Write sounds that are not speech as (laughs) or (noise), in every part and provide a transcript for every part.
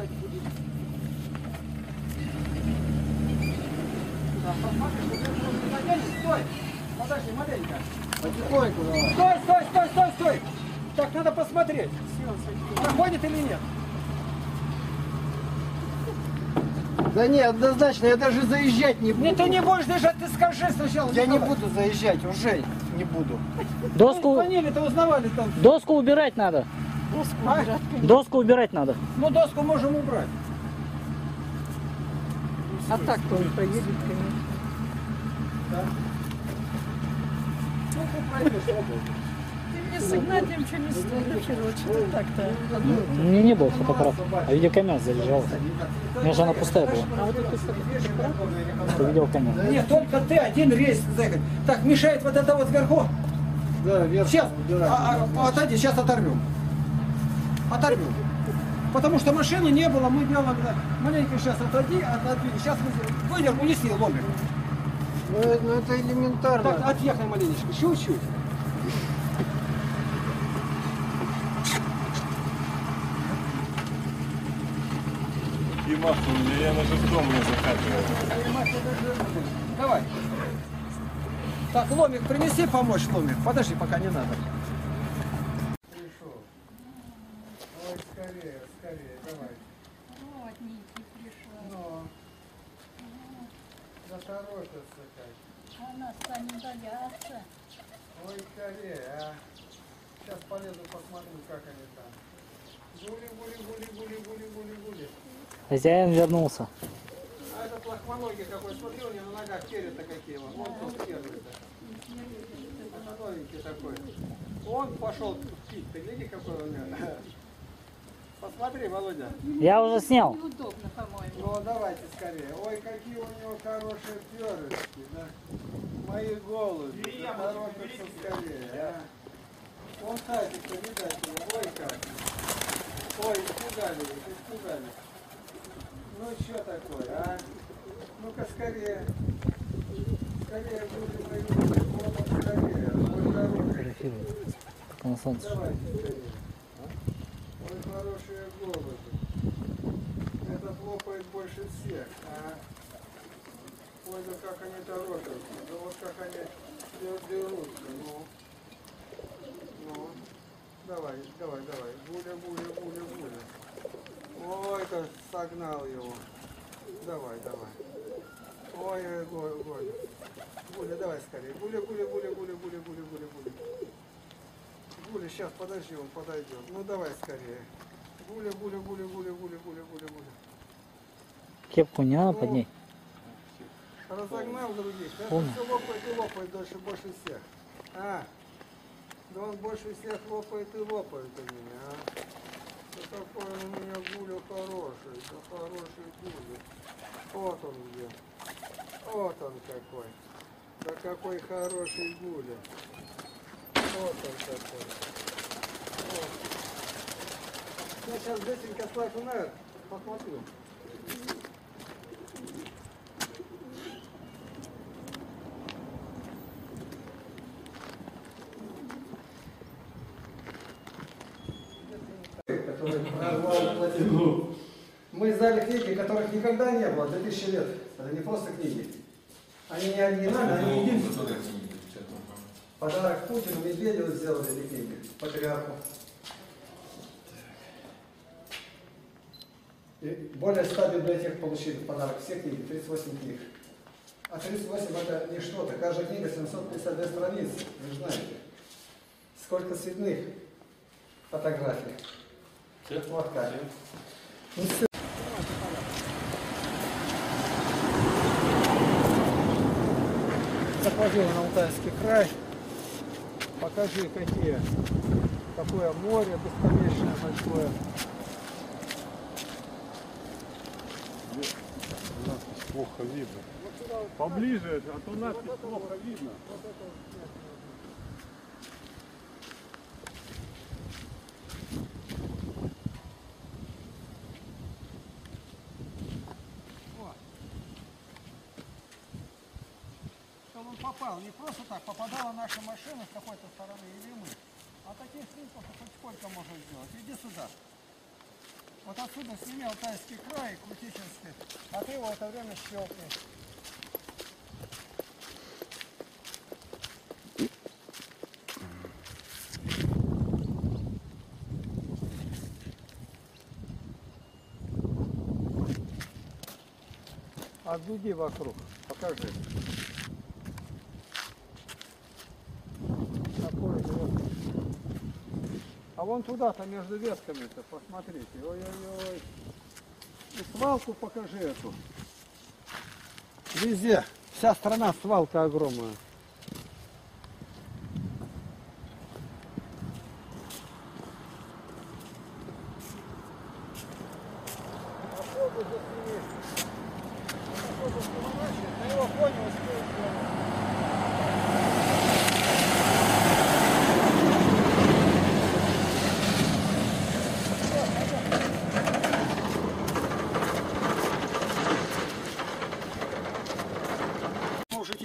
писать будет. Стой! Подожди, маленько. Потихоньку давай. Стой, стой, стой, стой, стой! Так, надо посмотреть, проходит или нет. Да не, однозначно, я даже заезжать не буду. Не, ты не будешь держать, ты скажи сначала. Я не буду заезжать, уже не буду. Доску, Звонили-то узнавали там. доску убирать надо. А? Доску убирать надо. Ну, доску можем убрать. А так-то он поедет, конечно. Ну, ты пройдешь, свободно. Ты мне с Игнатием что не что ты так-то? У меня не было фотоаппарата, а видеокамера заряжалась. У меня же она пустая была. А вот это фотоаппарат? Это видеокамера. Нет, только ты один рейс заехать. Так, мешает вот это вот вверху. Да, вверх Сейчас, убирать. а, а, отойди, сейчас оторвем. Оторвем. Потому что машины не было, мы делаем, да, маленько сейчас отойди, отодвинь. Сейчас выдер, унеси ломик. Ну, это- ну, это элементарно. Так, отъехай маленечко, чуть-чуть. И масло, я на шестом не закатываю. Давай. Так, ломик принеси помочь, ломик. Подожди, пока не надо. Пришел. Ой, скорее, скорее, давай. Вот Ники пришла. Ну. Заторопился как. Она станет бояться. Ой, скорее, а. Сейчас полезу, посмотрю, как они там. Гули, гули, гули, гули, гули, гули, гули. Хозяин вернулся. А этот лохмоногий какой, смотри, у него на ногах перья-то какие. Вот. Вон тут первый-то. Это новенький такой. Он пошел пить, ты гляди, какой у него. Посмотри, Володя. Я уже снял. Неудобно, по-моему. Ну, давайте скорее. Ой, какие у него хорошие перышки, да. Мои голуби, заторопятся скорее, а. Вон Сатик-то, видать его. Ой, как. Ой, испугали, испугали. Ну, что такое, а? Ну-ка, скорее. Скорее, будем мои голуби. Вот, скорее. Фотографирую. Пока на солнце. Давайте скорее. Ой, хорошие голуби. Этот лопает больше всех, а? Ой, как они торопятся, да вот как они дер- дерутся, ну. Ну, давай, давай, давай. Гуля, гуля, гуля, гуля. Ой, это согнал его. Давай, давай. Ой, ой, ой, ой. Гуля, давай скорее. Гуля, гуля, гуля, гуля, гуля, гуля, гуля, гуля. Гуля, сейчас, подожди, он подойдет. Ну давай скорее. Гуля, гуля, гуля, гуля, гуля, гуля, гуля, гуля. Кепку не надо поднять. Разогнал других. Это Понял. все лопает и лопает дольше больше всех. А, да он больше всех лопает и лопает у меня, а. Да какой он у меня гуля хороший, да хороший гуля. Вот он где. Вот он какой. Да какой хороший гуля. Вот он какой. Вот. Я сейчас быстренько слажу наверх, посмотрю. Мы издали книги, которых никогда не было, 2000 лет. Это не просто книги. Они не оригинальные, они единственные. Подарок Путину, Медведеву сделали книги, патриарху. И более 100 библиотек получили в подарок все книги, 38 книг. А 38 это не что-то, каждая книга 752 страницы, вы знаете. Сколько цветных фотографий. Вот как. Ну. Заходил на Алтайский край. Покажи, какие, какое море бесконечное большое. Надпись плохо видно. Поближе, а то надпись плохо видно. Попал. Не просто так, попадала наша машина с какой-то стороны или мы. А таких снимков хоть сколько можно сделать. Иди сюда. Вот отсюда сними Алтайский край, Крутичинский, а ты его в это время щелкни. Обведи вокруг, покажи. Такой вот. А вон туда-то между ветками-то, посмотрите. Ой-ой-ой. И свалку покажи эту. Везде. Вся страна свалка огромная. Автобус засними. Автобус поворачивает, на его фоне успеет сделать.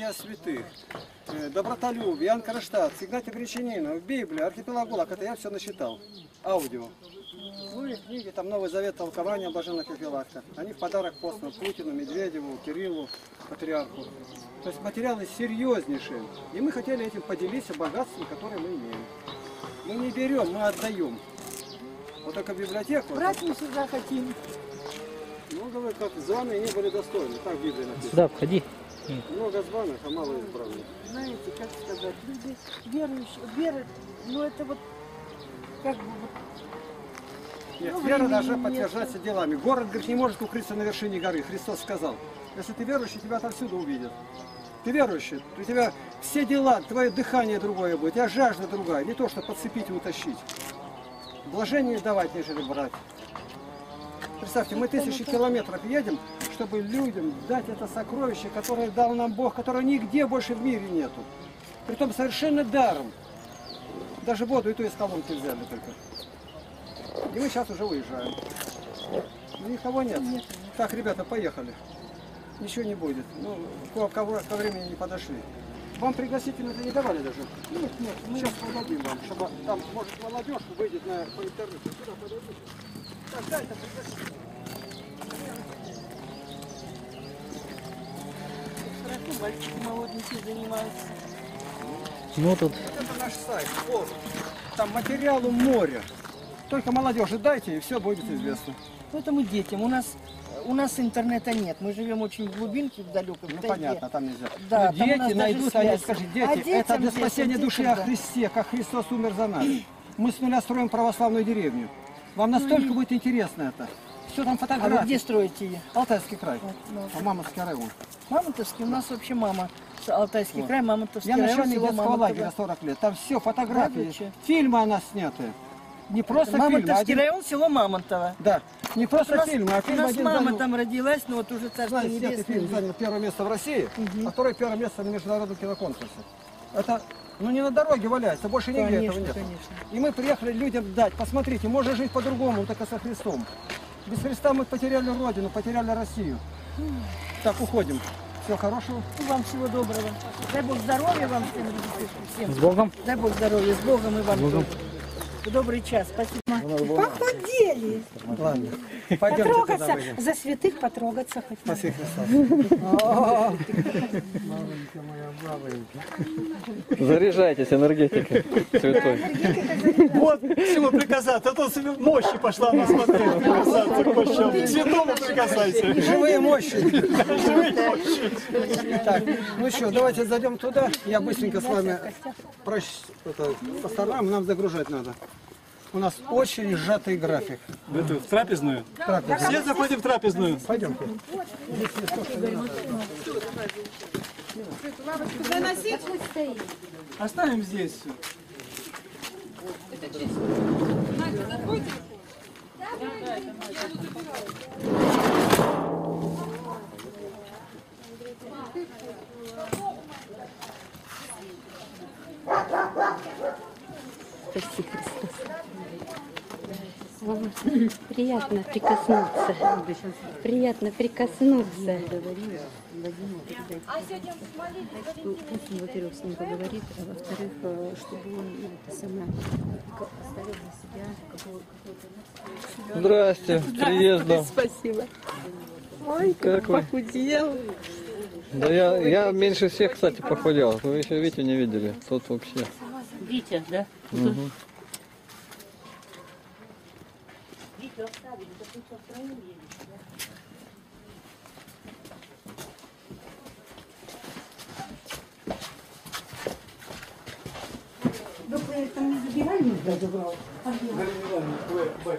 Жития святых, э, добротолюбие, Иоанн Кронштадт, Игнатий Гречанинов, Библия, архипелаг Гулаг, это я все насчитал. Аудио. Ну и книги, там Новый Завет, толкование блаженных Феофилакта. Они в подарок посланы Путину, Медведеву, Кириллу, Патриарху. То есть материалы серьезнейшие. И мы хотели этим поделиться богатством, которое мы имеем. Мы не берем, мы отдаем. Вот только библиотеку, Брать мы сюда хотим. ну, говорят, как званые не были достойны. Так в Библии написано. Сюда входи. Много званых, а мало избранных. Знаете, как сказать, люди верующие, верят, ну это вот, как бы вот, Нет, Ну, вера должна подтверждаться делами. Город, говорит, не может укрыться на вершине горы. Христос сказал. Если ты верующий, тебя отовсюду увидят. Ты верующий, у тебя все дела, твое дыхание другое будет, у тебя жажда другая, не то, что подцепить и утащить. Блажение давать, нежели брать. Представьте, мы тысячи километров едем, чтобы людям дать это сокровище, которое дал нам Бог, которого нигде больше в мире нету. Притом совершенно даром. Даже воду и ту из колонки взяли только. И мы сейчас уже уезжаем. Никого нет. Так, ребята, поехали. Ничего не будет. Ну, ко, ко- ко времени не подошли. Вам пригласительно-то не давали даже? Нет, нет. Мы сейчас подадим вам, чтобы там, может, молодежь выйдет на, по интернету. Сюда подойдите. Мальчики молоденькие занимаются. Ну тут Вот это наш сайт, форум. Там материалу море. Только молодежи дайте, и все будет известно. Поэтому детям. У нас, у нас интернета нет. Мы живем очень в глубинке, в далекой, Ну тайге. понятно, там нельзя. Да, Но там у нас дети найдут, они связь. скажут, А дети, это детям для спасения души о. Христе, как Христос умер за нас. Мы с нуля строим православную деревню. Вам настолько будет интересно это. Все там Ну А вы фотографии. где строите ее? Алтайский край. ну. А Мамонтский район. Мамонтовский, у нас вообще мама. Алтайский край, Мамонтовский Я район, начальник село детского лагеря 40 лет. Там все фотографии, чё? фильмы о нас сняты. Не просто фильмы, Мамонтовский один... район, село Мамонтово. Да, не У просто нас, фильмы, а у фильм нас один мама занял- там родилась, но вот уже царство Знаете, небесное. фильм занял первое место в России, а второе первое место на международном киноконкурсе. Это, ну не на дороге валяется, больше нигде Конечно, этого нет. конечно. И мы приехали людям дать, посмотрите, можно жить по-другому, только со Христом. Без Христа мы потеряли Родину, потеряли Россию. Так, уходим. Всего хорошего. И вам всего доброго. Дай Бог здоровья вам всем, всем. с Богом. Дай Бог здоровья, с Богом и вам тоже. Добрый час, спасибо. Похудели. Ладно, пойдемте Потрогаться. За святых потрогаться хоть. Спаси Христа. Маленькая моя бабонька. Заряжайтесь энергетикой святой. Вот чему прикасаться, а то мощи пошла на смотреть, прикасаться к мощам. Святому прикасайся. Живые мощи. Так, ну что, давайте зайдем туда. Я быстренько с вами прощ... это, по сторонам, нам загружать надо. У нас очень сжатый график. В эту, в трапезную? Все заходим в трапезную. Пойдемте. Оставим здесь. Спаси Христос. Вам Приятно прикоснуться. Приятно прикоснуться. Ну, Пусть он, во-первых, с ним поговорит, а во-вторых, э, чтобы он ну, это самое, ка- оставил для себя какого- какое-то ну, Здрасте, приездом. Спасибо. Ой, Как вы? похудел. Да я, я меньше всех, кстати, похудел. Вы еще Витю не видели. Тут вообще. Витя, да?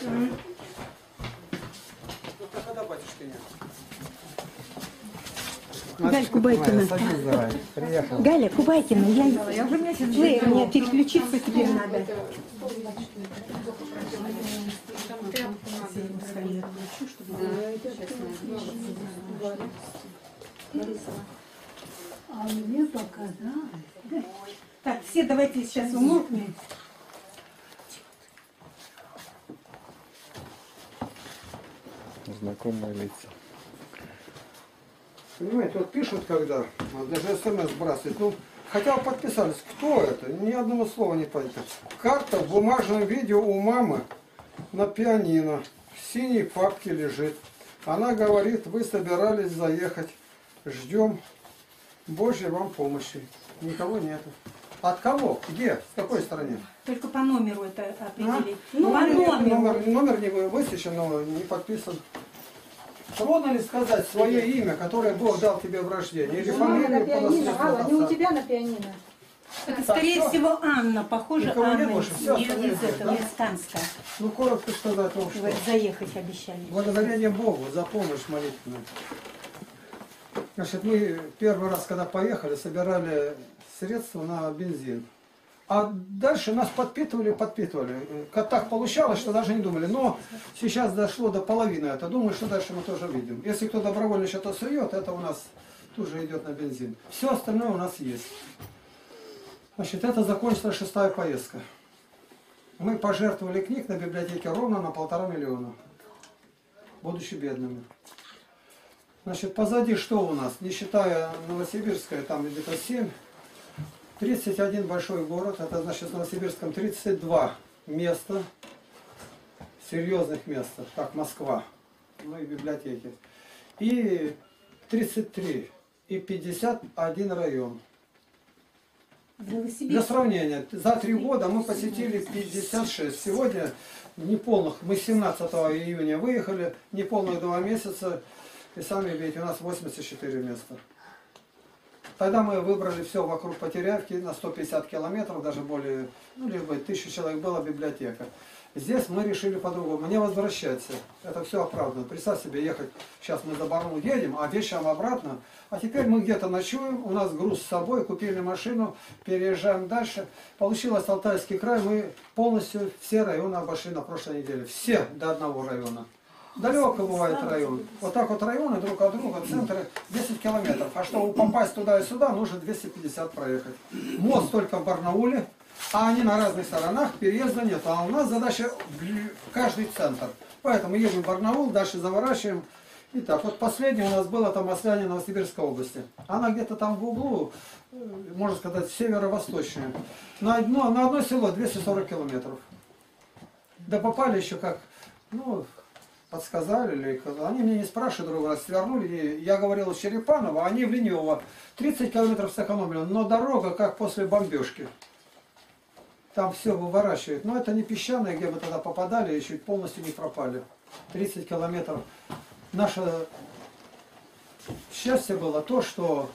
Мгм. Только когда батюшки нет. Галя Кубайкина. Садись давай. Приехал. Галя Кубайкина, я, я уже Вы, мне переключиться теперь надо. А мне пока, да. Так, все давайте сейчас умолкнем. Знакомые лица. Понимаете, вот пишут когда, вот даже смс сбрасывают, ну, хотя бы подписались, кто это, ни одного слова не понятно. Карта в бумажном виде у мамы на пианино, в синей папке лежит. Она говорит, вы собирались заехать, ждем Божьей вам помощи. Никого нету. От кого? Где? В какой стране? Только по номеру это определить. А? Ну, по Номер, номеру. номер, номер не высвечен, но не подписан. Трудно ли сказать свое имя, которое Бог дал тебе в рождении? Или фамилию по наследству отца? тебя на пианино. Это, скорее всего, Анна. Похоже, Никого не Анна больше, из, всё из остальные этого, да? из Канска. Ну, коротко сказать о том, что Вы заехать обещали. благодарение Богу за помощь молитвенную. Значит, мы первый раз, когда поехали, собирали средства на бензин. А дальше нас подпитывали, подпитывали. Как так получалось, что даже не думали. Но сейчас дошло до половины это. Думаю, что дальше мы тоже видим. Если кто добровольно что-то сует, это у нас тоже идет на бензин. Все остальное у нас есть. Значит, это закончилась шестая поездка. Мы пожертвовали книг на библиотеке ровно на полтора миллиона, будучи бедными. Значит, позади что у нас? Не считая Новосибирская, там где-то 7, 31 большой город, это значит в Новосибирском 32 места, серьезных мест, как Москва, ну и библиотеки. И 33 и 51 район. Для сравнения, за три года мы посетили 56. Сегодня неполных, мы 17 июня выехали, неполных два месяца, и сами видите, у нас 84 места. Тогда мы выбрали все вокруг Потерявки на 150 километров, даже более, ну, либо тысячи человек была библиотека. Здесь мы решили по-другому, не возвращаться. Это все оправдано. Представь себе, ехать, сейчас мы за Барну едем, а вечером обратно. А теперь мы где-то ночуем, у нас груз с собой, купили машину, переезжаем дальше. Получилось Алтайский край, мы полностью все районы обошли на прошлой неделе. Все до одного района. Далеко бывает район. Вот так вот районы друг от друга, центры 10 километров. А чтобы попасть туда и сюда, нужно 250 проехать. Мост только в Барнауле, а они на разных сторонах, переезда нет. А у нас задача каждый центр. Поэтому едем в Барнаул, дальше заворачиваем. Итак, вот последняя у нас была там Масляне Новосибирской области. Она где-то там в углу, э, можно сказать, северо-восточная. На одно, на одно село 240 километров. Да попали еще как, ну, подсказали, или они меня не спрашивают другой раз, свернули, я говорил из Черепанова, они в Ленево. 30 километров сэкономили, но дорога как после бомбежки. Там все выворачивает. Но это не песчаное, где мы тогда попадали, еще полностью не пропали. 30 километров. Наше счастье было то, что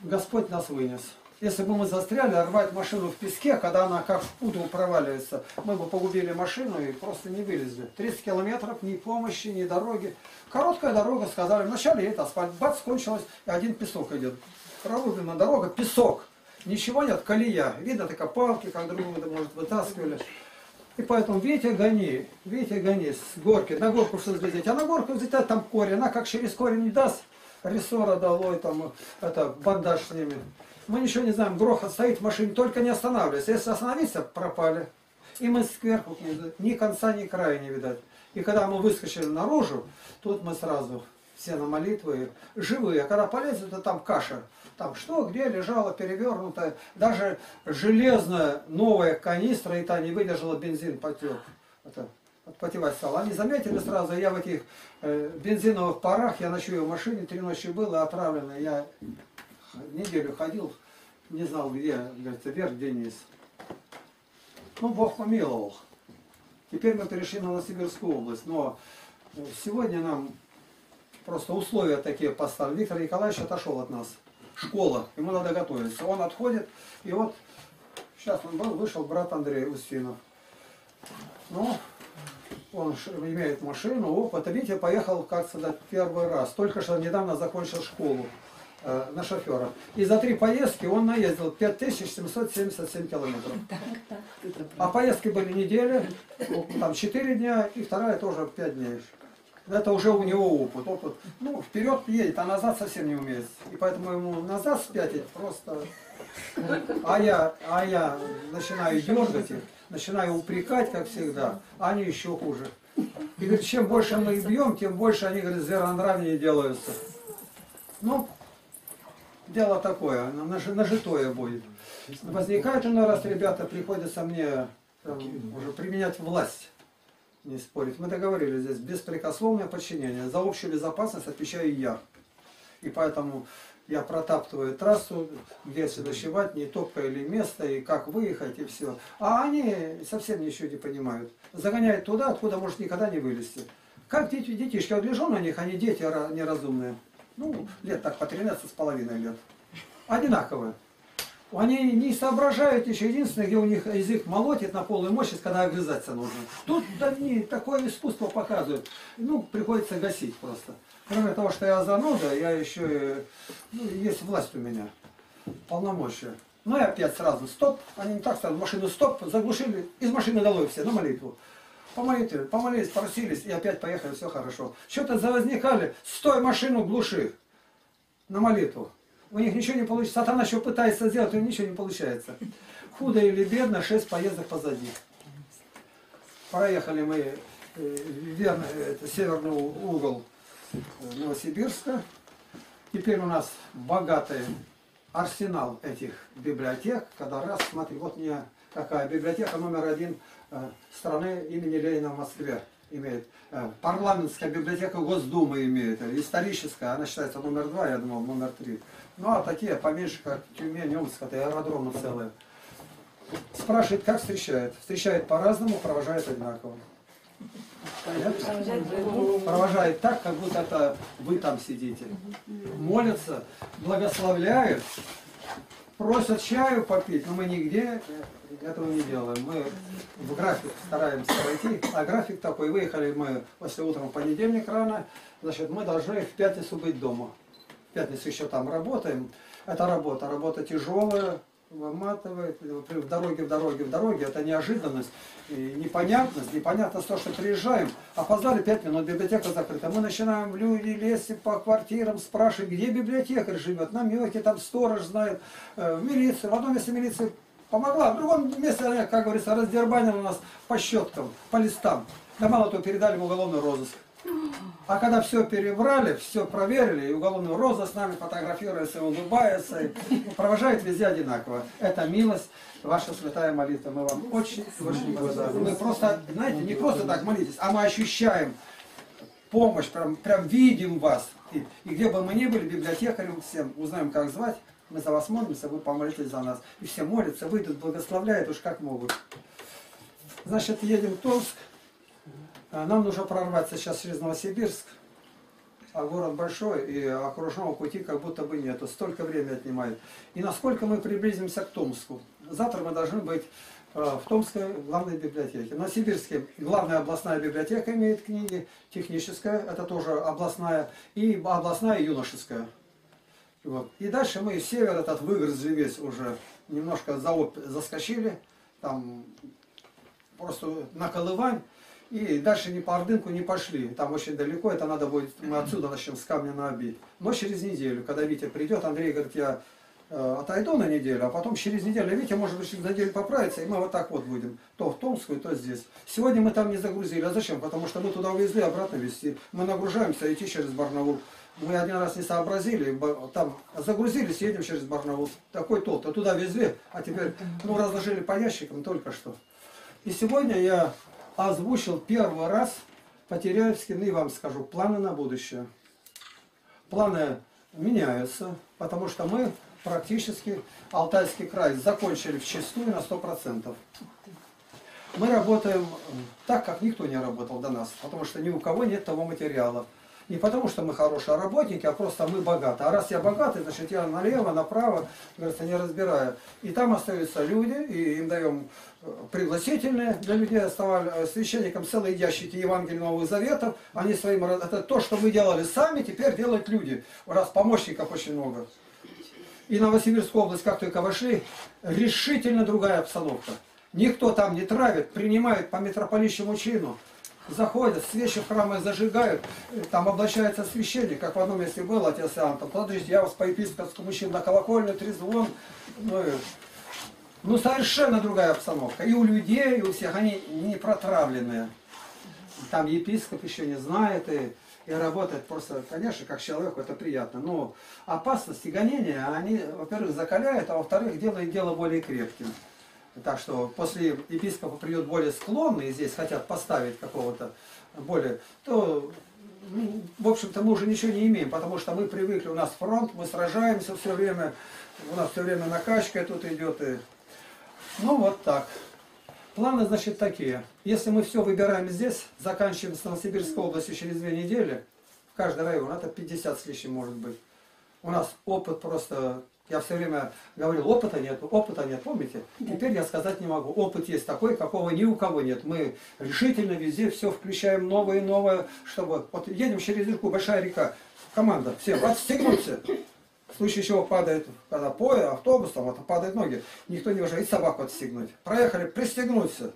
Господь нас вынес. Если бы мы застряли, рвать машину в песке, когда она как в пудру проваливается, мы бы погубили машину и просто не вылезли. 30 километров, ни помощи, ни дороги. Короткая дорога, сказали, вначале это асфальт, бац, кончилось, и один песок идет. Прорублена дорога, песок. Ничего нет, колея. Видно, только палки, как другую, может, вытаскивали. И поэтому Витя гони, Витя гони с горки, на горку что взлететь. А на горку взлетать там корень, она как через корень не даст, рессора долой, там, это, бандаж с ними. Мы ничего не знаем, грохот стоит в машине, только не останавливайся. Если остановиться, пропали. И мы сверху, ни конца, ни края не видать. И когда мы выскочили наружу, тут мы сразу все на молитвы, живые. А когда полезли, то там каша. Там что, где лежало, перевернутое. Даже железная новая канистра, и та не выдержала, бензин потек. Это отпотевать стал. Они заметили сразу, я в этих э, бензиновых парах, я ночую в машине, три ночи был, отравленный. Я неделю ходил, не знал где, говорится, вверх, где низ. Ну, Бог помиловал. Теперь мы перешли на Новосибирскую область, но э, сегодня нам просто условия такие поставили. Виктор Николаевич отошел от нас. Школа, ему надо готовиться. Он отходит, и вот сейчас он был, вышел брат Андрей Устинов. Ну, он имеет машину, опыт. Витя поехал, как сказать, первый раз. Только что недавно закончил школу э, на шофера. И за три поездки он наездил 5777 километров. А поездки были недели, там 4 дня, и вторая тоже 5 дней. Это уже у него опыт. опыт. Ну, вперед едет, а назад совсем не умеет. И поэтому ему назад спятить просто... А я, а я начинаю дергать их, начинаю упрекать, как всегда, а они еще хуже. И говорит, чем больше мы их бьем, тем больше они, говорит, зверонравнее делаются. Ну, дело такое, наж- нажитое будет. Возникает иной раз, ребята, приходится мне там, уже применять власть, не спорить. Мы договорились здесь, беспрекословное подчинение. За общую безопасность отвечаю я. И поэтому я протаптываю трассу, где если ночевать, не топка или место, и как выехать, и все. А они совсем ничего не понимают. Загоняют туда, откуда может никогда не вылезти. Как дети, детишки, вот лежу на них, они дети ра- неразумные. Ну, лет так по 13 с половиной лет. Одинаковые. Они не соображают еще. Единственное, где у них язык молотит на полную мощность, когда огрызаться нужно. Тут они такое искусство показывают. Ну, приходится гасить просто. Кроме того, что я зануда, я еще ну, есть власть у меня. Полномочия. Ну и опять сразу стоп. Они не так сразу машину стоп, заглушили, из машины долой все, на молитву. Помолитесь, помолились, просились, и опять поехали, все хорошо. Что-то завозникали, стой машину, глуши. На молитву. У них ничего не получится. Сатана еще пытается сделать, у него ничего не получается. Худо или бедно, шесть поездок позади. Проехали мы э, верно, это, северный угол э, Новосибирска. Теперь у нас богатый арсенал этих библиотек. Когда раз, смотри, вот мне какая библиотека номер один страны имени Ленина в Москве имеет. Э, Парламентская библиотека Госдумы имеет. э, Историческая, она считается номер два, я думал, номер три. Ну а такие поменьше, как Тюмень, Омск, это аэродромы целые. Спрашивает, как встречает. Встречает по-разному, провожает одинаково. Понятно? Провожает так, как будто это вы там сидите. Молятся, благословляют, просят чаю попить, но мы нигде этого не делаем. Мы в график стараемся войти, а график такой, выехали мы после утром в понедельник рано, значит, мы должны в пятницу быть дома. В пятницу еще там работаем. Это работа, работа тяжелая, выматывает, в дороге, в дороге, в дороге, это неожиданность, и непонятность, непонятно то, что приезжаем, опоздали 5 минут, библиотека закрыта, мы начинаем люди лезть по квартирам, спрашивать, где библиотекарь живет, намеки, там сторож знает, э, в милиции, в одном месте милиции помогла, в другом месте, как говорится, раздербанила нас по щеткам, по листам, да мало того, передали в уголовный розыск. А когда все перебрали, все проверили, и уголовный розыск с нами фотографируется, улыбается, и провожает везде одинаково. Это милость, ваша святая молитва. Мы вам очень, очень благодарны. Мы просто, знаете, не просто так молитесь, а мы ощущаем помощь, прям, прям видим вас. И, и где бы мы ни были, библиотекарем всем, узнаем, как звать, мы за вас молимся, вы помолитесь за нас. И все молятся, выйдут, благословляют уж как могут. Значит, едем в Томск. А Нам нужно прорваться сейчас через Новосибирск, а город большой, и окружного пути как будто бы нету. Столько времени отнимает. И насколько мы приблизимся к Томску? Завтра мы должны быть э, в Томской главной библиотеке. В Новосибирске главная областная библиотека имеет книги, техническая, это тоже областная, и областная юношеская. Вот. И дальше мы север этот выгрызли весь уже, немножко за заскочили, там просто на Колывань, и дальше ни по Ордынку не пошли. Там очень далеко, это надо будет, мы отсюда начнем с камня на обид. Но через неделю, когда Витя придет, Андрей говорит, я э, отойду на неделю, а потом через неделю, Витя может быть через неделю поправится, и мы вот так вот будем. То в Томскую, то здесь. Сегодня мы там не загрузили. А зачем? Потому что мы туда увезли, обратно везти. Мы нагружаемся, идти через Барнаул. Мы один раз не сообразили, там загрузились, едем через Барнаул. Такой толк. А туда везли, а теперь, ну, разложили по ящикам только что. И сегодня я озвучил первый раз по-теряевски, ну и вам скажу, планы на будущее. Планы меняются, потому что мы практически Алтайский край закончили в чистую на 100%. Мы работаем так, как никто не работал до нас, потому что ни у кого нет того материала. Не потому, что мы хорошие работники, а просто мы богаты. А раз я богатый, значит я налево, направо, говорится, не разбираю. И там остаются люди, и им даем э, пригласительные. Для людей оставали э, священникам целые ящики Евангелия Нового Завета. Они своим... Это то, что мы делали сами, теперь делают люди. Раз помощников очень много. И Новосибирскую область, как только вошли, решительно другая обстановка. Никто там не травит, принимают по митрополичьему чину. Заходят, свечи в храмы зажигают, там облачается священник, как в одном месте был отец Иоанн, там, подождите, я вас по епископскому чину на колокольню, трезвон. Ну, и- ну, совершенно другая обстановка. И у людей, и у всех, они не протравленные. Там епископ еще не знает, и, и работает просто, конечно, как человеку это приятно. Но опасности гонения, они, во-первых, закаляют, а во-вторых, делают дело более крепким. Так что после епископа придет более склонный, здесь хотят поставить какого-то более, то, ну, в общем-то, мы уже ничего не имеем, потому что мы привыкли, у нас фронт, мы сражаемся все время, у нас все время накачка тут идет. И... Ну, вот так. Планы, значит, такие. Если мы все выбираем здесь, заканчиваем с Новосибирской областью через две недели, в каждый район, это 50 с лишним может быть. У нас опыт просто, я все время говорил, опыта нет, опыта нет, помните? Теперь я сказать не могу. Опыт есть такой, какого ни у кого нет. Мы решительно везде все включаем новое и новое, чтобы... Вот едем через реку, большая река, команда, все, отстегнуться. В случае чего падает, когда поезд, автобус, там, это падают ноги, никто не и собаку отстегнуть. Проехали, пристегнуться.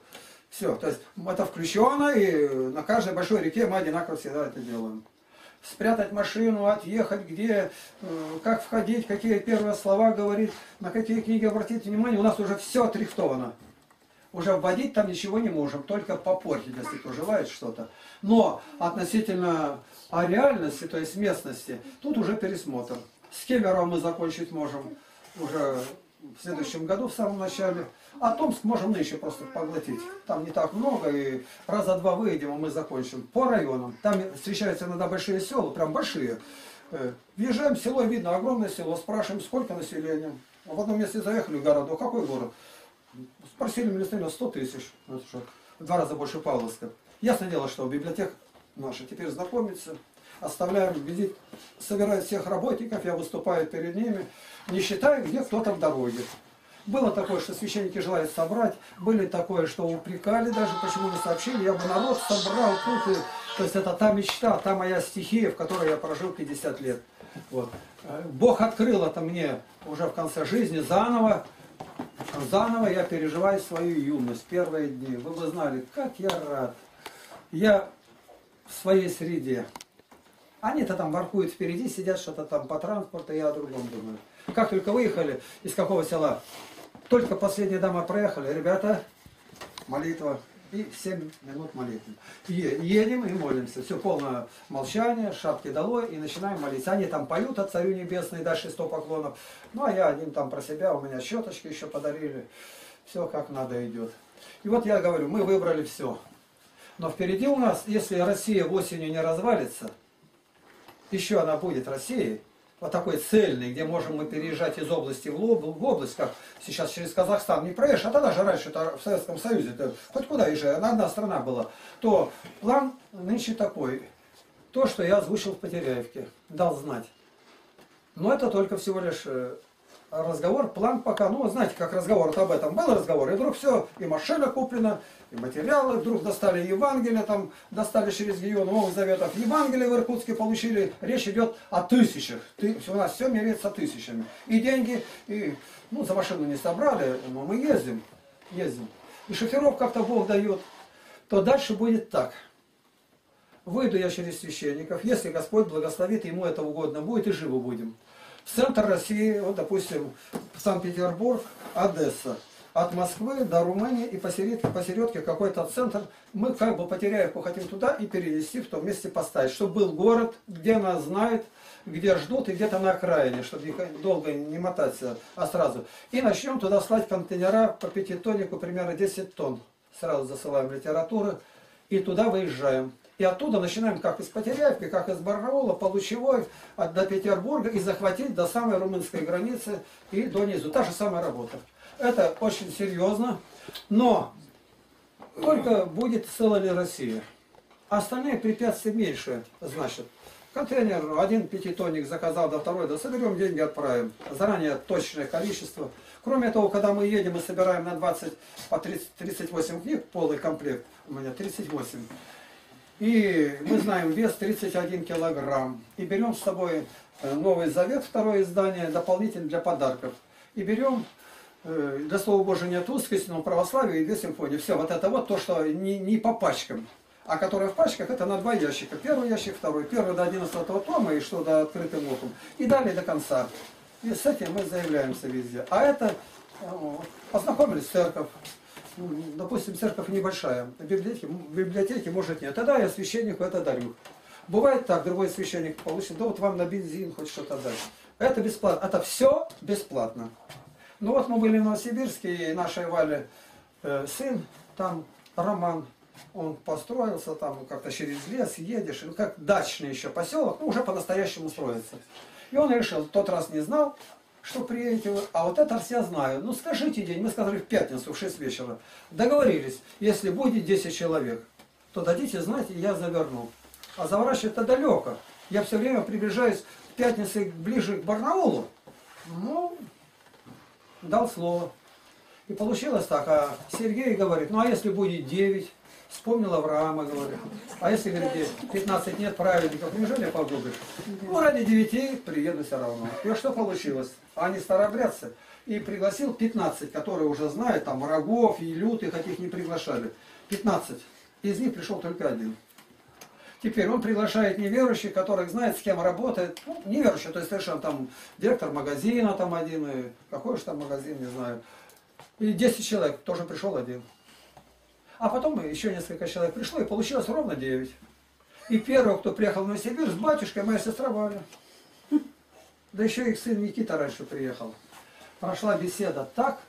Все, то есть это включено, и на каждой большой реке мы одинаково всегда это делаем. Спрятать машину, отъехать, где, э, как входить, какие первые слова говорить, на какие книги обратить внимание, у нас уже все отрихтовано. Уже вводить там ничего не можем, только попортить, если кто желает что-то. Но относительно о реальности, то есть местности, тут уже пересмотр. С Кемером мы закончить можем уже в следующем году, в самом начале. А Томск можем нынче просто поглотить. Там не так много, и раза два выйдем, и мы закончим. По районам. Там встречаются иногда большие села, прям большие. Э, Въезжаем село, видно огромное село, спрашиваем, сколько населения. В одном месте заехали в город, какой город? Спросили министерство 100 тысяч. Два раза больше Павловска. Ясно дело, что библиотека наша теперь знакомится. Оставляем визит, собирают всех работников, я выступаю перед ними, не считая, где кто-то в дороге. Было такое, что священники желают собрать, были такое, что упрекали даже, почему не сообщили, я бы народ собрал тут, и, то есть это та мечта, та моя стихия, в которой я прожил 50 лет. Вот. Э, Бог открыл это мне уже в конце жизни заново, Заново я переживаю свою юность, первые дни. Вы бы знали, как я рад. Я в своей среде. Они-то там воркуют впереди, сидят что-то там по транспорту, я о другом думаю. Как только выехали, из какого села, только последняя дама проехали, ребята, молитва, и 7 минут молитвы. Едем и молимся. Все полное молчание, шапки долой, и начинаем молиться. Они там поют от Царю Небесный, дальше 100 поклонов. Ну, а я один там про себя, у меня щеточки еще подарили. Все как надо идет. И вот я говорю, мы выбрали все. Но впереди у нас, если Россия осенью не развалится, еще она будет Россией, вот такой цельный, где можем мы переезжать из области в область, как сейчас через Казахстан не проедешь, а тогда же раньше это в Советском Союзе, это хоть куда езжай, она одна страна была, то план нынче такой. То, что я озвучил в Потеряевке, дал знать. Но это только всего лишь э, разговор, план пока, ну, знаете, как разговор вот об этом. Был разговор, и вдруг все, и машина куплена, и материалы, вдруг достали Евангелие, там, достали через Гион Новых Заветов. Евангелие в Иркутске получили, речь идет о тысячах. Ты, у нас все меряется тысячами. И деньги, и, ну, за машину не собрали, но мы ездим, ездим. И шоферов как-то Бог дает. То дальше будет так. Выйду я через священников, если Господь благословит, ему это угодно будет, и живы будем. В центр России, вот, допустим, Санкт-Петербург, Одесса. От Москвы до Румынии и посередке, посередке какой-то центр. Мы как бы Потеряевку хотим туда и перенести в том месте поставить, чтобы был город, где нас знают, где ждут и где-то на окраине, чтобы долго не мотаться, а сразу. И начнем туда слать контейнера по пятитоннику, примерно 10 тонн. Сразу засылаем литературы. и туда выезжаем. И оттуда начинаем, как из Потеряевки, как из Барнаула, по Лучевой, до Петербурга и захватить до самой румынской границы и до низу. Та же самая работа. Это очень серьезно, но только будет целая Россия. Остальные препятствия меньше, значит. Контейнер, один пятитонник заказал, до второй, да соберем деньги, отправим. Заранее точное количество. Кроме того, когда мы едем, мы собираем на 20, по 30, 38 книг, полный комплект, у меня 38. И мы знаем вес 31 килограмм. И берем с собой э, Новый Завет, второе издание, дополнительно для подарков. И берем э, для Слова Божия нет узкости, но православие и две симфонии. Все, вот это вот то, что не, не по пачкам. А которое в пачках, это на два ящика. Первый ящик, второй. Первый до 11 тома и что до открытым оком. И далее до конца. И с этим мы заявляемся везде. А это э, познакомились с церковь. Ну, Допустим, церковь небольшая. В библиотеке, может нет. Тогда я священнику это дарю. Бывает так, другой священник получит, да вот вам на бензин хоть что-то дать. Это бесплатно. Это все бесплатно. Ну вот мы были в Новосибирске, и нашей Вали э, сын, там Роман, он построился, там как-то через лес едешь, ну как дачный еще поселок, ну уже по-настоящему строится. И он решил, тот раз не знал, что приедете а вот это я знаю. Ну скажите день, мы сказали в пятницу в 6 вечера. Договорились, если будет 10 человек, то дадите знать, и я заверну. А заворачивать-то далеко. Я все время приближаюсь в пятницу ближе к Барнаулу. Ну, дал слово. И получилось так, а Сергей говорит, ну а если будет 9, вспомнил Авраама, говорит. А если, говорит, 15 нет праведников, неужели погубишь? Ну, ради 9 приеду все равно. И что получилось? Они старобрядцы. И пригласил 15, которые уже знают, там, врагов и лютых, каких не приглашали. 15. Из них пришел только один. Теперь он приглашает неверующих, которых знает, с кем работает. Ну, неверующие, то есть совершенно там директор магазина там один, и какой же там магазин, не знаю. И 10 человек, тоже пришел один. А потом еще несколько человек пришло, и получилось ровно 9. И первый, кто приехал в Новосибирск, с батюшкой, моя сестра Валя. Да еще их сын Никита раньше приехал. Прошла беседа так,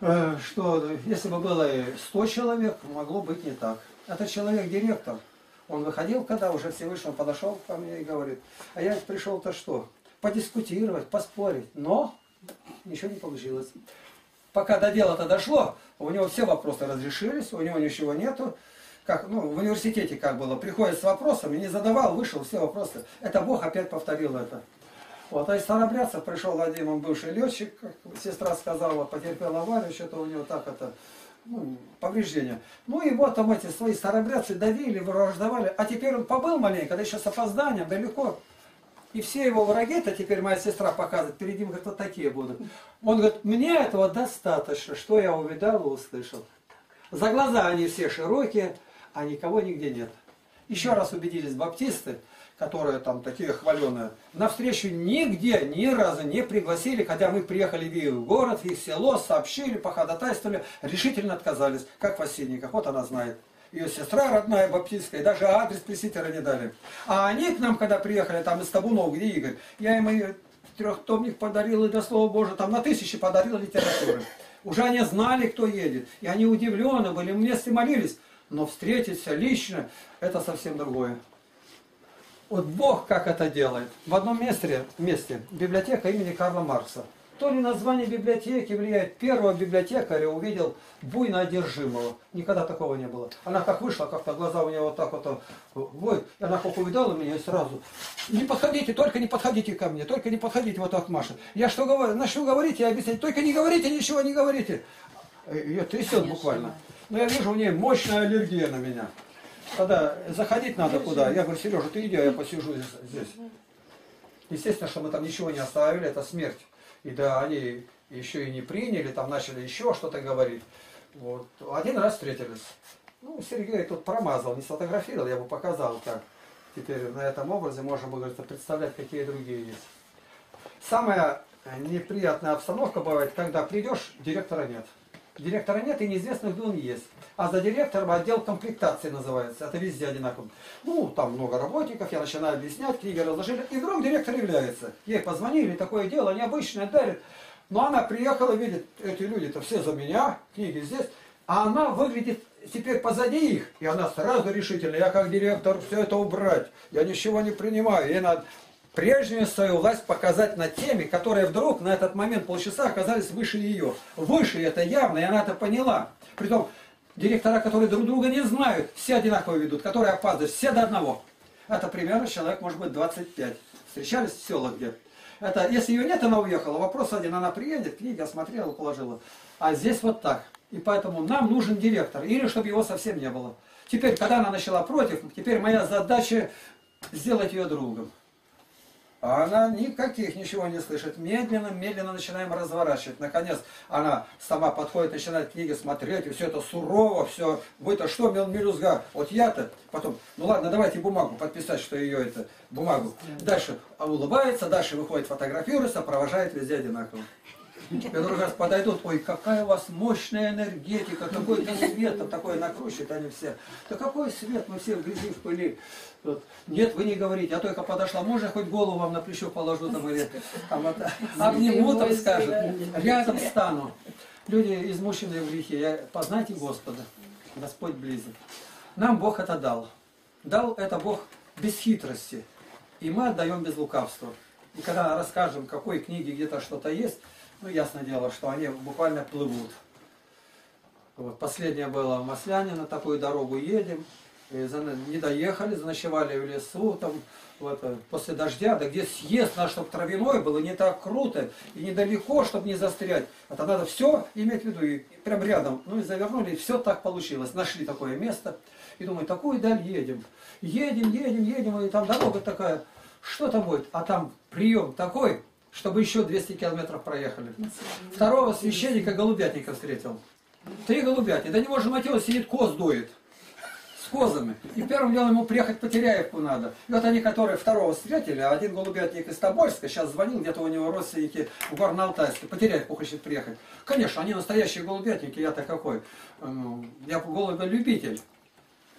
э, что если бы было и 100 человек, могло быть не так. Это человек-директор. Он выходил, когда уже Всевышний подошел ко мне и говорит, а я пришел-то что? Подискутировать, поспорить. Но ничего не получилось. Пока до дела-то дошло, у него все вопросы разрешились, у него ничего нету. Как, ну, в университете как было, приходит с вопросами, не задавал, вышел, все вопросы. Это Бог опять повторил это. Вот, а из старобрядцев пришел один, он бывший летчик, как сестра сказала, потерпел аварию, что-то у него так это, ну, повреждения. Ну и вот там эти свои старобрядцы давили, враждовали, а теперь он побыл маленько, да еще с опозданием, далеко. И все его враги-то теперь моя сестра показывает, перед ним говорит, вот такие будут. Он говорит, мне этого достаточно, что я увидал и услышал. За глаза они все широкие, а никого нигде нет. Еще раз убедились баптисты, которые там такие хваленые, на встречу нигде ни разу не пригласили, хотя мы приехали в их город, в их село, сообщили, походатайствовали, решительно отказались, как в вот она знает. Ее сестра родная баптистская, даже адрес пресвитера не дали. А они к нам, когда приехали, там из Табунов, где Игорь, я им и трехтомник подарил, и до слова Божия, там на тысячи подарил литературы. Уже они знали, кто едет. И они удивлены были, вместе молились. Но встретиться лично, это совсем другое. Вот Бог как это делает. В одном месте, месте библиотека имени Карла Маркса. То ли название библиотеки влияет. Первого библиотекаря увидел буйно одержимого. Никогда такого не было. Она как вышла, как-то глаза у нее вот так вот, и она как увидала меня и сразу, не подходите, только не подходите ко мне, только не подходите, вот так Маша. Я что говорю, начну говорить и объяснять, только не говорите, ничего не говорите. Ее трясет буквально. Но я вижу у нее мощная аллергия на меня. Тогда заходить надо куда. Я говорю, Сережа, ты иди, а я посижу здесь. Естественно, что мы там ничего не оставили, это смерть. И да, они еще и не приняли, там начали еще что-то говорить. Вот. Один раз встретились. Ну, Сергей тут промазал, не сфотографировал, я бы показал, как теперь на этом образе можно было говорится, представлять, какие другие есть. Самая неприятная обстановка бывает, когда придешь, директора нет. Директора нет и неизвестно, где он есть. А за директором отдел комплектации называется. Это везде одинаково. Ну, там много работников, я начинаю объяснять, книги разложили. И вдруг директор является. Ей позвонили, такое дело, необычное дарит. Но она приехала, видит, эти люди-то все за меня, книги здесь. А она выглядит теперь позади их, и она сразу решительно, я как директор все это убрать, я ничего не принимаю, ей надо прежнюю свою власть показать над теми, которые вдруг на этот момент полчаса оказались выше ее. Выше это явно, и она это поняла. Притом, директора, которые друг друга не знают, все одинаково ведут, которые опаздывают, все до одного. Это примерно человек, может быть, 25. Встречались в селах где это, если ее нет, она уехала. Вопрос один, она приедет, книги осмотрела, положила. А здесь вот так. И поэтому нам нужен директор. Или чтобы его совсем не было. Теперь, когда она начала против, теперь моя задача сделать ее другом. А она никаких ничего не слышит. Медленно, медленно начинаем разворачивать. Наконец, она сама подходит, начинает книги смотреть, и все это сурово, все, вы-то что, мел мелюзга? Вот я-то, потом, ну ладно, давайте бумагу подписать, что ее это, бумагу. Дальше улыбается, дальше выходит, фотографируется, провожает везде одинаково. Вдруг раз подойдут, ой, какая у вас мощная энергетика, какой-то свет, там такое накручивает они все. Да какой свет, мы все в грязи, в пыли. Вот. Нет, вы не говорите, а только подошла, можно хоть голову вам на плечо положу, там, или там, это, обниму, там скажет, рядом стану. Люди, измученные в грехе, я, познайте Господа, Господь близок. Нам Бог это дал. Дал это Бог без хитрости. И мы отдаем без лукавства. И когда расскажем, какой книге где-то что-то есть, ну, ясное дело, что они буквально плывут. Вот, последнее было в Масляне, на такую дорогу едем, не доехали, заночевали в лесу, там, вот, после дождя, да где съезд наш, чтобы травяной было, не так круто и недалеко, чтобы не застрять. Это надо все иметь в виду, и прям рядом. Ну и завернули, и все так получилось. Нашли такое место, и думаю, такую даль едем. Едем, едем, едем, и там дорога такая, что там будет? А там прием такой, чтобы еще 200 километров проехали. Второго священника голубятника встретил. Три голубятника. Да не может Матеус сидит, коз дует. Козами. И первым делом ему приехать по Теряевку надо. И вот они, которые второго встретили, один голубятник из Тобольска, сейчас звонил, где-то у него родственники в Горно-Алтайске, по Теряевку хочет приехать. Конечно, они настоящие голубятники, я-то какой. Ну, я голубя-любитель.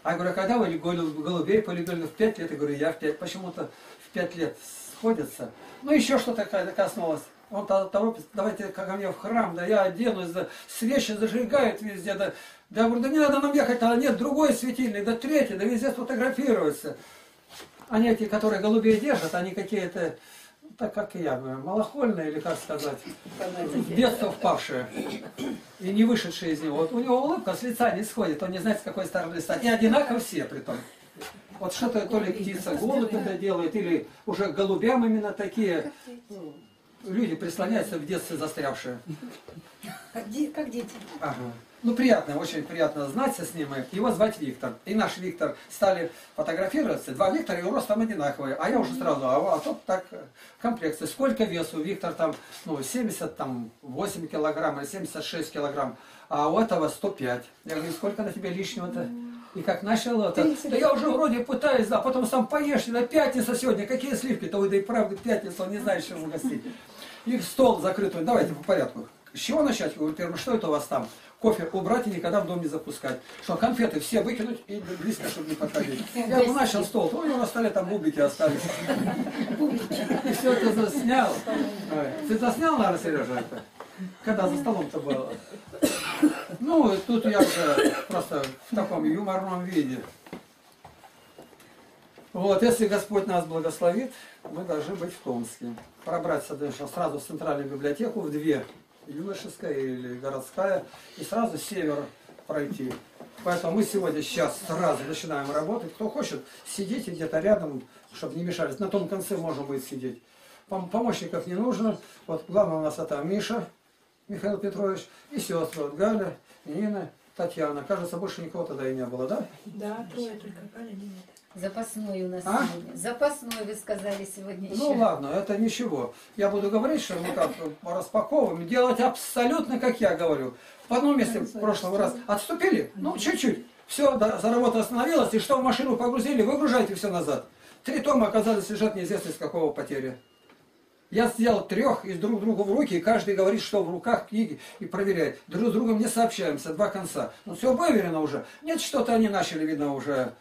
А я говорю, а когда вы голубей полюбили? В пять лет? Я говорю, я в пять. Почему-то в пять лет сходятся. Ну, еще что-то коснулось. Он торопится, давайте ко мне в храм, да я оденусь, да свечи зажигают везде, да, да, я говорю, да не надо нам ехать, а нет, другой светильник, да третий, да везде сфотографируются. Они эти, которые голубей держат, они какие-то, так как и я, малохольные, или как сказать, в детство впавшие и не вышедшие из него. Вот у него улыбка с лица не сходит, он не знает, с какой стороны стать. И одинаково все при том. Вот что-то то ли птица голубь это делает, или уже голубям именно такие люди прислоняются в детстве застрявшие. Как, де, как дети. Ага. Ну, приятно, очень приятно знаться с ним. Его звать Виктор. И наш Виктор стали фотографироваться. Два Виктора, его рост там одинаковые. А я уже сразу, а, а тот так, комплекция. Сколько весу? Виктор там, ну, 70, там, 8 килограмм или 76 килограмм. А у этого 105. Я говорю, сколько на тебе лишнего-то? И как начал это, да я уже вроде пытаюсь, да, потом сам поешь, на пятница сегодня, какие сливки-то, ой, да и правда пятница, он не знает, чем угостить. И стол закрытый, давайте по порядку. С чего начать? Говорю, первым, что это у вас там? Кофе убрать и никогда в дом не запускать. Что, конфеты все выкинуть и близко, чтобы не подходить. (laughs) Я ему начал стол, то у него столе там бублики остались. И все это заснял. Ты заснял, наверное, Сережа, это? Когда за столом-то было? Ну, тут я уже просто в таком юморном виде. Вот, если Господь нас благословит, мы должны быть в Томске. Пробраться дальше сразу в центральную библиотеку, в две, юношеская или городская, и сразу с севера пройти. Поэтому мы сегодня сейчас сразу начинаем работать. Кто хочет, сидите где-то рядом, чтобы не мешались. На том конце можно будет сидеть. Помощников не нужно. Вот главное у нас это Миша, Михаил Петрович, и сестры, вот Галя, Нина, Татьяна. Кажется, больше никого тогда и не было, да? Да, трое только, Галя нет. Запасной у нас А? сегодня. Запасной вы сказали сегодня еще. Ну ладно, это ничего. Я буду говорить, что мы как распаковываем, делать абсолютно, как я говорю. В одном месте в прошлый раз отступили, ну чуть-чуть. Все, да, за работу остановилось, и что в машину погрузили, выгружайте все назад. Три тома оказались лежат неизвестно из какого потери. Я сделал трех из друг другу в руки, и каждый говорит, что в руках книги, и проверяет. Друг с другом не сообщаемся, два конца. Ну все выверено уже. Нет, что-то они начали, видно, уже...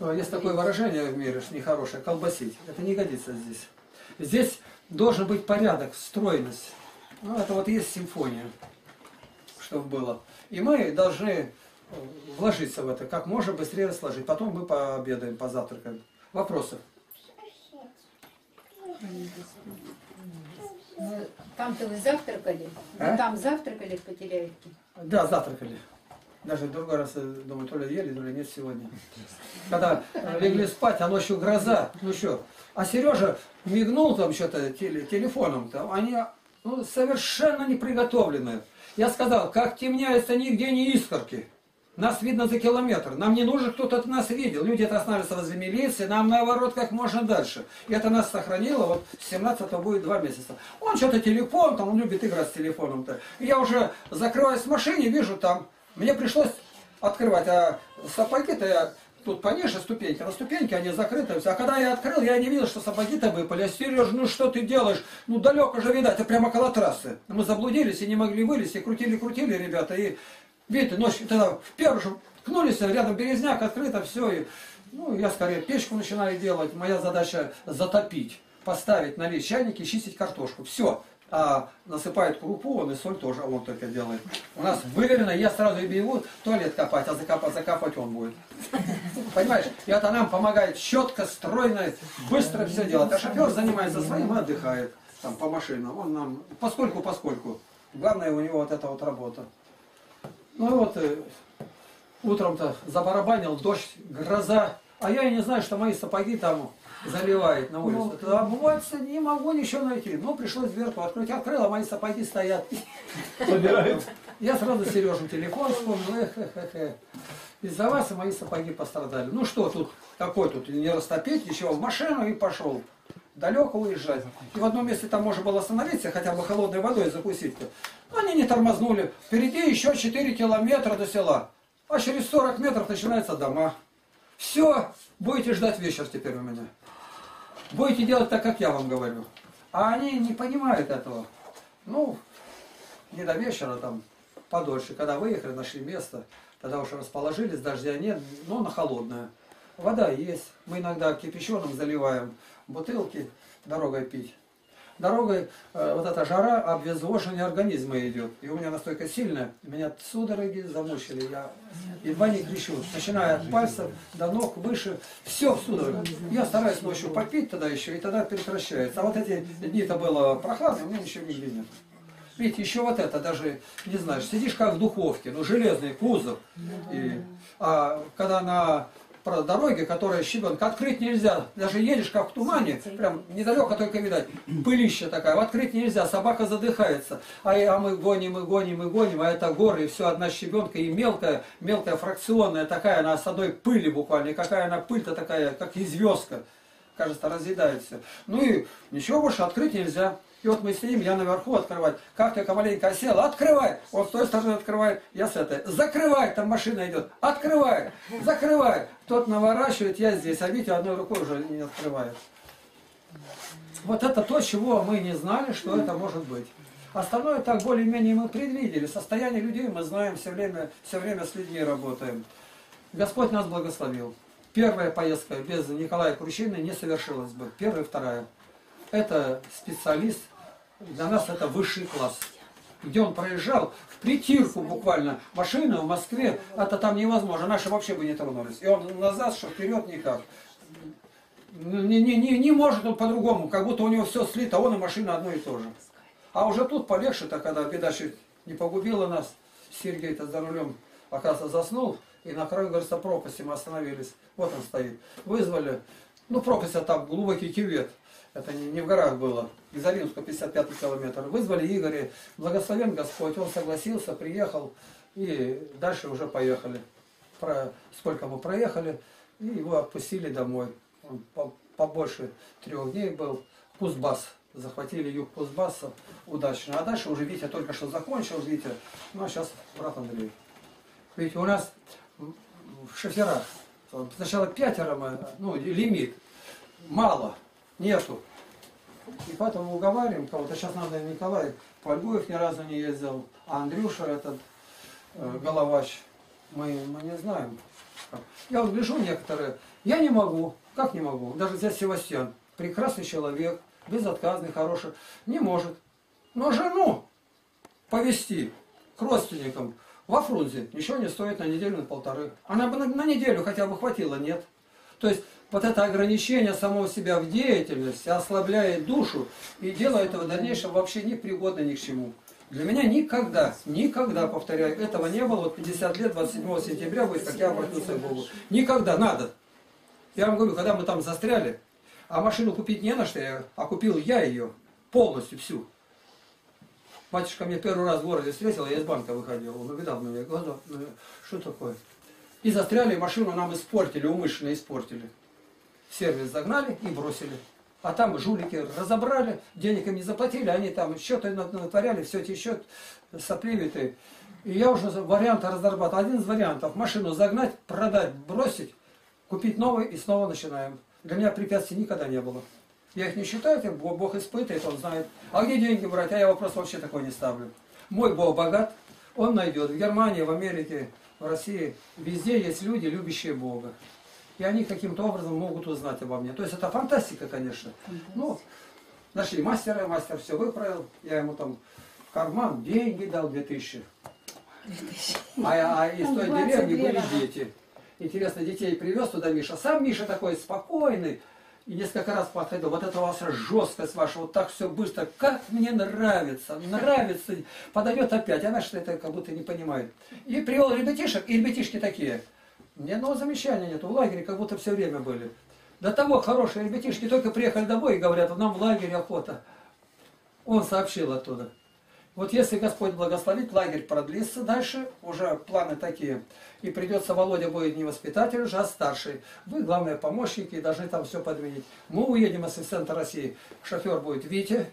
Есть такое выражение в мире, что нехорошее, колбасить. Это не годится здесь. Здесь должен быть порядок, стройность. Ну, это вот есть симфония, чтобы было. И мы должны вложиться в это, как можно быстрее сложить. Потом мы пообедаем, позавтракаем. Вопросы? Ну, Там-то вы завтракали? А? Там завтракали в Потеряевке? Да, завтракали. Даже другой раз, думаю, то ли ели, то ли нет сегодня. Когда э, легли спать, а ночью гроза, ну что. А Сережа мигнул там что-то теле- телефоном, там, они ну, совершенно не приготовленные. Я сказал, как темняется, нигде не искорки. Нас видно за километр. Нам не нужно, кто-то от нас видел. Люди это останавливаются возле милиции, нам наоборот как можно дальше. И это нас сохранило, вот с 17 будет два месяца. Он что-то телефон, там он любит играть с телефоном-то. Я уже закрываюсь в машине, вижу там. Мне пришлось открывать, а сапоги-то я тут пониже ступеньки, на ступеньке они закрыты. А когда я открыл, я не видел, что сапоги-то выпали. А Сереж, ну что ты делаешь? Ну далеко же видать, это прямо около трассы. Мы заблудились и не могли вылезти, крутили-крутили ребята. И видите, ночью тогда в первый же ткнулись, рядом березняк, открыто все. И, ну, я скорее печку начинаю делать. Моя задача затопить, поставить, налить чайники, чистить картошку. Все. А насыпает крупу, он и соль тоже он только делает. У нас выверено, я сразу и бегу туалет копать, а закопать, закапать он будет. Понимаешь? И это нам помогает четко, стройно, быстро все делать. А шофер занимается своим и отдыхает там по машинам. Он нам, поскольку, поскольку. Главное у него вот эта вот работа. Ну вот э, утром-то забарабанил дождь, гроза. А я и не знаю, что мои сапоги там заливает на улице. Тогда обуваться не могу ничего найти. Ну, пришлось дверку открыть. Открыл, а мои сапоги стоят. Собирает. Я сразу Сережу телефон вспомнил. Эх, эх, эх, эх. Из-за вас и мои сапоги пострадали. Ну что тут, какой тут, не растопить, ничего, в машину и пошел. Далеко уезжать. И в одном месте там можно было остановиться, хотя бы холодной водой закусить-то. Они не тормознули. Впереди еще 4 километра до села. А через 40 метров начинаются дома. Все, будете ждать вечер теперь у меня. Будете делать так, как я вам говорю. А они не понимают этого. Ну, не до вечера там, подольше. Когда выехали, нашли место, тогда уже расположились, дождя нет, но на холодное. Вода есть. Мы иногда кипяченым заливаем бутылки, дорогой пить. Дорогой э, вот эта жара, обезвоживание организма идет. И у меня настолько сильная, меня судороги замучили. Я едва не кричу. Начиная от пальцев до ног, выше, все в судорогах. Я стараюсь ночью попить тогда еще, и тогда прекращается. А вот эти дни-то было прохладно, меня ничего нигде нет. Видите, еще вот это даже, не знаешь, сидишь как в духовке, ну железный кузов. И, а когда на про дороге, которая щебенка, открыть нельзя. Даже едешь как в тумане, прям недалеко только видать, пылища такая, открыть нельзя, собака задыхается. А, а мы гоним, и гоним, и гоним, а это горы, и все одна щебенка, и мелкая, мелкая фракционная такая, она с одной пыли буквально, и какая она пыль-то такая, как и звездка. Кажется, разъедает все. Ну и ничего больше открыть нельзя. И вот мы сидим, я наверху открывать. Как только маленько села, открывай. Он с той стороны открывает, я с этой. Закрывай, там машина идет. Открывай, закрывай. Тот наворачивает, я здесь. А Витя одной рукой уже не открывает. Вот это то, чего мы не знали, что это может быть. Остальное так более-менее мы предвидели. Состояние людей мы знаем, все время, все время с людьми работаем. Господь нас благословил. Первая поездка без Николая Кручины не совершилась бы. Первая, вторая. Это специалист, для нас это высший класс. Где он проезжал, в притирку буквально, машина в Москве, это там невозможно, наши вообще бы не тронулись. И он назад, что вперед никак. Не, не, не, не может он по-другому, как будто у него все слито, он и машина одно и то же. А уже тут полегче-то, когда беда чуть не погубила нас, Сергей-то за рулем, оказывается, заснул, и на краю, говорится, пропасти мы остановились. Вот он стоит. Вызвали, ну пропасть, а там глубокий кювет. Это не, не в горах было, к Заринску, 55 километр. Вызвали Игоря, благословен Господь, он согласился, приехал, и дальше уже поехали. Про, сколько мы проехали, и его отпустили домой. Он по- побольше трех дней был. Кузбасс. Захватили юг Кузбасса удачно. А дальше уже Витя только что закончил, Витя. Ну а сейчас брат Андрей. Ведь у нас в шоферах сначала пятеро мы, ну, лимит, мало, нету. И поэтому уговариваем кого-то. Сейчас надо Николай Польгуев ни разу не ездил, а Андрюша этот э, Головач, мы, мы не знаем. Я вот гляжу некоторые, я не могу, как не могу, даже взять Севастьян, прекрасный человек, безотказный, хороший, не может. Но жену повести к родственникам, Во Фрунзе ничего не стоит на неделю, на полторы. Она бы на, на неделю хотя бы хватило, нет. То есть вот это ограничение самого себя в деятельности ослабляет душу и делает его в вообще непригодно ни к чему. Для меня никогда, никогда, повторяю, этого не было. Вот 50 лет, 27 сентября будет, как я обратился к Богу. Никогда, надо. Я вам говорю, когда мы там застряли, а машину купить не на что, а купил я ее полностью всю. Батюшка мне первый раз в городе встретил, я из банка выходил. Он увидал меня глаза, ну, что такое? И застряли, машину нам испортили, умышленно испортили. Сервис загнали и бросили. А там жулики разобрали, денег им не заплатили, они там счеты на- натворяли, все эти счет сопливитые. И я уже варианты разрабатывал. Один из вариантов, машину загнать, продать, бросить, купить новый и снова начинаем. Для меня препятствий никогда не было. Я их не считаю, тем Бог, Бог испытывает, Он знает. А где деньги брать? А я вопрос вообще такой не ставлю. Мой Бог богат, Он найдет. В Германии, в Америке, в России, везде есть люди, любящие Бога. И они каким-то образом могут узнать обо мне. То есть это фантастика, конечно. Ну, нашли мастера, мастер все выправил. Я ему там в карман деньги дал 2000. А, а из той деревни были дети. Интересно, детей привез туда Миша. Сам Миша такой спокойный. И несколько раз подходил. Вот это ваша жесткость ваша, вот так все быстро. Как мне нравится, нравится. Подойдет опять. Она что это как будто не понимает. И привел ребятишек, и ребятишки такие. Ни одного замечания нету. В лагере как будто все время были. До того хорошие ребятишки только приехали домой и говорят, нам в лагере охота. Он сообщил оттуда. Вот если Господь благословит, лагерь продлится дальше, уже планы такие. И придется, Володя будет не воспитатель уже, а старший. Вы, главные помощники, и должны там все подменить. Мы уедем из центра России. Шофер будет Витя,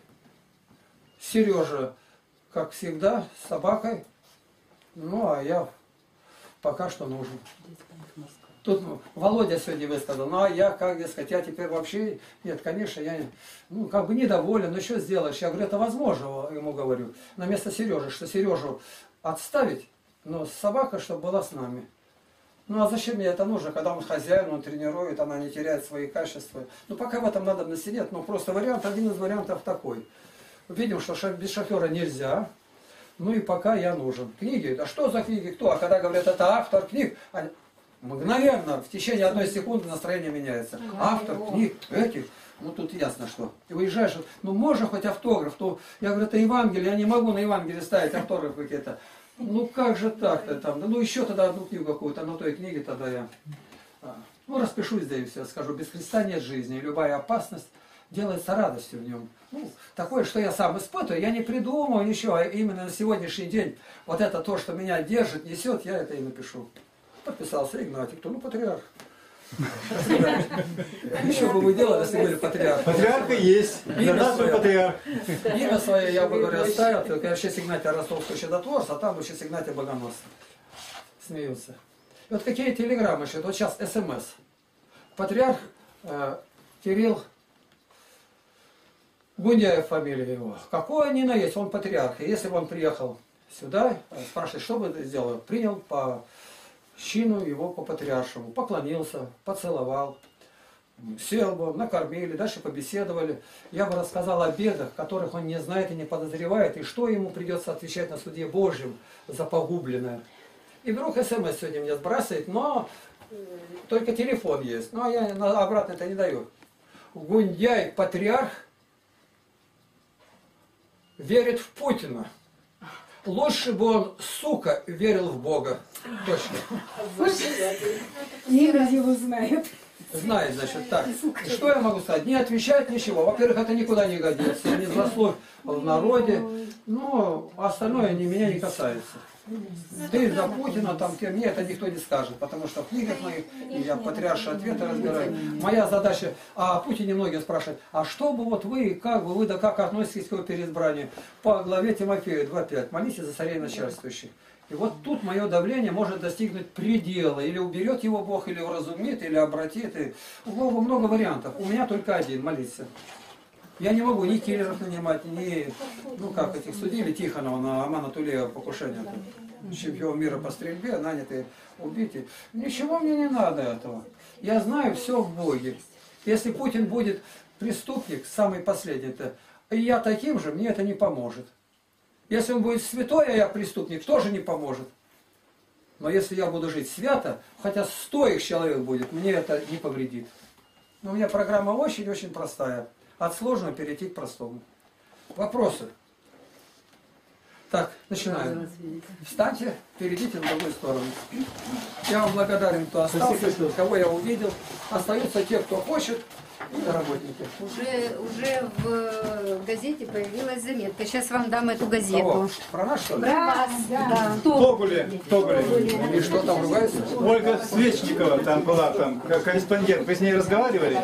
Сережа, как всегда, с собакой. Ну, а я пока что нужен. Тут Володя сегодня высказал, ну а я, как дескать, я теперь вообще, нет, конечно, я ну, как бы недоволен, ну что сделаешь? Я говорю, это возможно, ему говорю, на место Сережи, что Сережу отставить, но собака, чтобы была с нами. Ну а зачем мне это нужно, когда он хозяин, он тренирует, она не теряет свои качества. Ну пока в этом надо насидеть, но просто вариант, один из вариантов такой. Видим, что без шофера нельзя, ну и пока я нужен. Книги, да что за книги, кто? А когда говорят, это автор книг, а мгновенно, в течение одной секунды настроение меняется. Автор книг этих, ну тут ясно что. И уезжаешь, ну можно хоть автограф, то я говорю, это Евангелие, я не могу на Евангелие ставить автограф какие-то. Ну как же так-то там, да ну еще тогда одну книгу какую-то, на той книге тогда я, а, ну распишусь, да и все, скажу, без Христа нет жизни, любая опасность делается радостью в нем. Ну, такое, что я сам испытываю, я не придумываю ничего, а именно на сегодняшний день вот это то, что меня держит, несет, я это и напишу. Подписался Игнатий, кто? Ну, патриарх. Еще бы вы делали, если были патриарх. Патриарха есть. Имя свое. патриарх. Имя свое я бы говорю оставил, только я сейчас Игнатия Ростовского чудотворца, а там сейчас Игнатия Богоносца. Смеются. Вот какие телеграммы еще, вот сейчас СМС. Патриарх э, Кирилл Гундяев фамилия его. Какой ни на он патриарх. И если бы он приехал сюда, э, спрашивает, что бы сделал? Принял по щину его по патриаршему, поклонился, поцеловал, сел бы, накормили, дальше побеседовали. Я бы рассказал о бедах, которых он не знает и не подозревает, и что ему придется отвечать на суде Божьем за погубленное. И вдруг смс сегодня мне сбрасывает, но э, только телефон есть. А я обратно это не даю. Гундяй, патриарх, верит в Путина. Лучше бы он, сука, верил в Бога. Точно. Игорь его знает. Знает, значит, так. Что я могу сказать? Не отвечать ничего. Во-первых, это никуда не годится. Не злословь в народе. Но остальное не, меня не касается. Ты за Путина, там, ты, мне это никто не скажет, потому что в книгах моих я патриаршие ответы разбираю. Моя задача, а Путине многие спрашивают, а что бы вот вы, как бы вы, да как относитесь к его переизбранию? По главе Тимофея 2.5, молитесь за царей начальствующих. И вот тут мое давление может достигнуть предела. Или уберет его Бог, или уразумит, или обратит. И... У Бога много вариантов. У меня только один, молиться. Я не могу ни киллеров нанимать, ни, ну как этих судили, Тихонова на Амана Тулеева покушение. Чемпион мира по стрельбе, нанятые убитые. Ничего мне не надо этого. Я знаю все в Боге. Если Путин будет преступник, самый последний-то, и я таким же, мне это не поможет. Если он будет святой, а я преступник, тоже не поможет. Но если я буду жить свято, хотя сто их человек будет, мне это не повредит. Но у меня программа очень-очень простая. От сложного перейти к простому. Вопросы? Так, начинаем. Встаньте, перейдите на другую сторону. Я вам благодарен, кто остался, кого я увидел. Остаются те, кто хочет, работники. Уже, уже в э, газете появилась заметка. Сейчас вам дам эту Кого? газету. Про нас, что ли? Про вас, да. Тогуле, Тогуле. И что там ругается? Ольга Свечникова там была, там, корреспондент. Вы с ней разговаривали?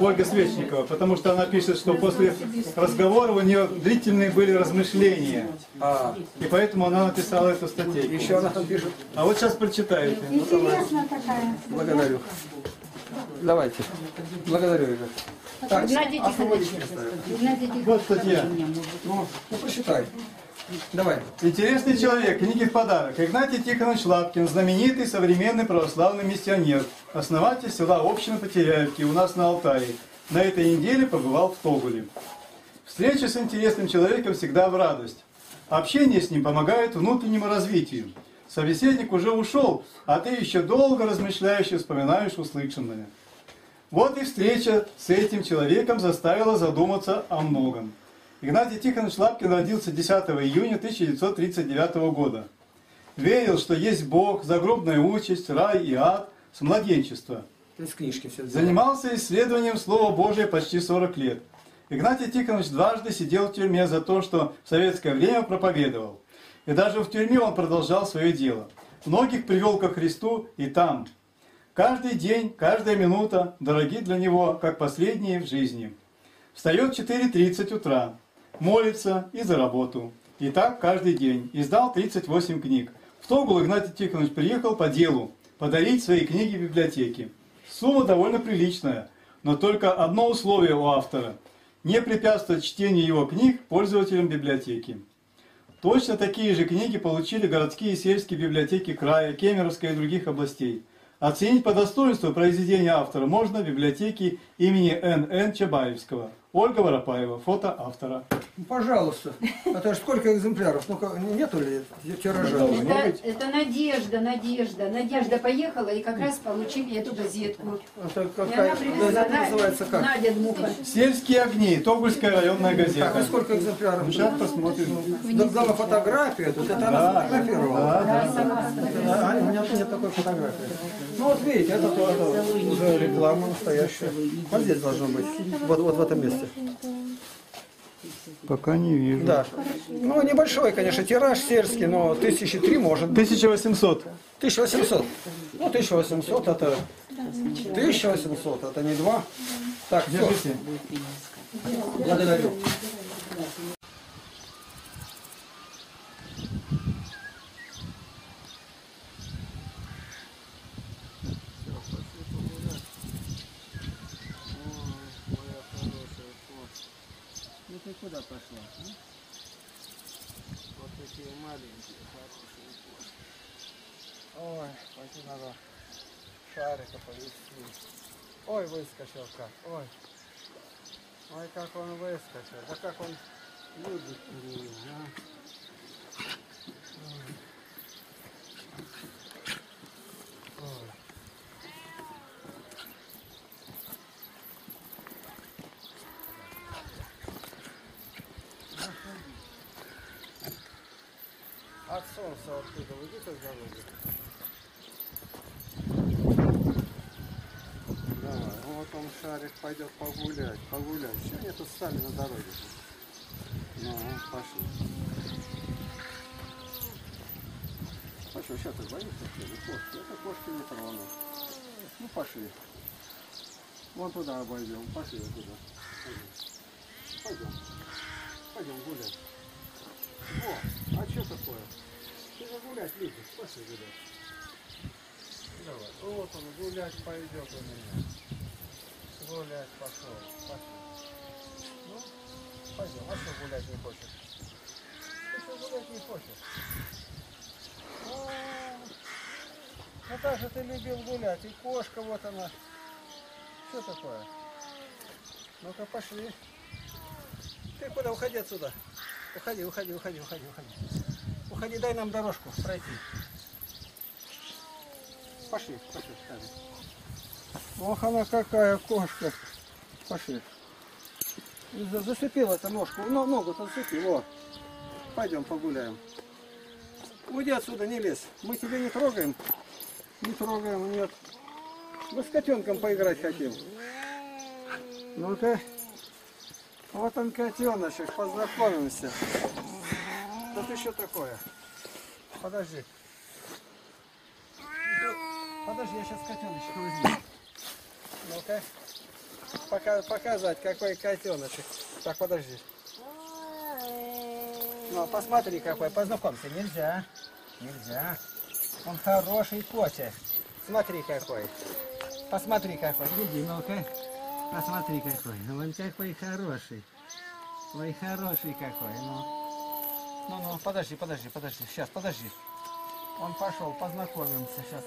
Ольга Свечникова, потому что она пишет, что после разговора у нее длительные были размышления. А, И поэтому она написала эту статейку. еще она там пишет. А вот сейчас прочитаете. Благодарю. Давайте. Благодарю, Игорь. Так, Геннадий Тихонович. Геннадий. Вот статья. Ну, ну, прочитай. Давай. Интересный человек, книги в подарок. Игнатий Тихонович Лапкин, знаменитый современный православный миссионер, основатель села Община Потеряевки у нас на Алтае. На этой неделе побывал в Тогуле. Встреча с интересным человеком всегда в радость. Общение с ним помогает внутреннему развитию. Собеседник уже ушел, а ты еще долго размышляешь и вспоминаешь услышанное. Вот и встреча с этим человеком заставила задуматься о многом. Игнатий Тихонович Лапкин родился 10 июня 1939 года. Верил, что есть Бог, загробная участь, рай и ад с младенчества. Из книжки все Занимался исследованием Слова Божия почти 40 лет. Игнатий Тихонович дважды сидел в тюрьме за то, что в советское время проповедовал. И даже в тюрьме он продолжал свое дело. Многих привел ко Христу и там. Каждый день, каждая минута дороги для него, как последние в жизни. Встает в 4.30 утра, молится и за работу. И так каждый день. Издал 38 книг. В Тогул Игнатий Тихонович приехал по делу, подарить свои книги в библиотеке. Сумма довольно приличная, но только одно условие у автора – не препятствовать чтению его книг пользователям библиотеки. Точно такие же книги получили городские и сельские библиотеки края, Кемеровской и других областей. Оценить по достоинству произведения автора можно в библиотеке имени Н.Н. Чабаевского. Ольга Воропаева, фото автора. Ну, пожалуйста. Это ж сколько экземпляров? Ну-ка, нету ли тиража? Это, это Надежда, Надежда. Надежда поехала и как раз получили эту газетку. Это И какая она привезла. газета На- называется как? Надя Дмуха. Сельские огни, Тогульская районная Так, а газета. сколько экземпляров? Ну, Сейчас посмотрим. Дала фотография, тут это она сфотографировала. Да, да. А, у меня нет такой фотографии. Ну вот видите, это, то- это уже реклама настоящая. Вот здесь должно быть. Вот, вот в этом месте. Пока не вижу. Да. Ну, небольшой, конечно, тираж сельский, но тысячи три может быть. 1800. 1800. Ну, 1800 это... 1800 это не два. Так, все. Держите. Благодарю. Ну ты куда пошла? а? Вот такие маленькие, хорошие. Ой, пойти надо шарика повести. Ой, выскочил как, ой. Ой, как он выскочил. Да как он любит меня, а? Ой. Солнца оттуда уйди с дороги. Давай, вот он шарик пойдет погулять, погулять. Все они тут стали на дороге. Ну, пошли. А что, сейчас ты боишься, что? Кошки, это кошки не трону. Ну, пошли. Вон туда обойдем, пошли туда. Пойдем. Пойдем. Пойдем гулять. О, а что такое? Же гулять любишь, пошли гулять. Давай, вот он гулять пойдет у меня. Гулять пошел, пошел. Ну, пойдем, а что гулять не хочешь? Ты что гулять не хочешь? О, ну так же ты любил гулять, и кошка вот она. Что такое? Ну-ка, пошли. Ты куда? Уходи отсюда. Уходи, уходи, уходи, уходи, уходи. Уходи, дай нам дорожку пройти. Пошли, пошли, Шарик. Ох, она какая кошка. Пошли. За- Зацепила эту ножку. Ну, ногу-то зацепи, вот. Пойдем погуляем. Уйди отсюда, не лезь. Мы тебя не трогаем. Не трогаем, нет. Мы с котенком поиграть хотим. Ну-ка. Вот он котеночек, познакомимся. Тут еще такое. Подожди. Подожди, я сейчас котеночка возьму. Ну-ка. Пока, показать, какой котеночек. Так, подожди. Ну, посмотри какой, познакомься. Нельзя. Нельзя. Он хороший котик. Смотри какой. Посмотри какой. Гляди, ну-ка. Посмотри какой. Ну, он какой хороший. Ой, хороший какой. Ну, ну, ну, подожди, подожди, подожди. Сейчас, подожди. Он пошел, познакомимся сейчас.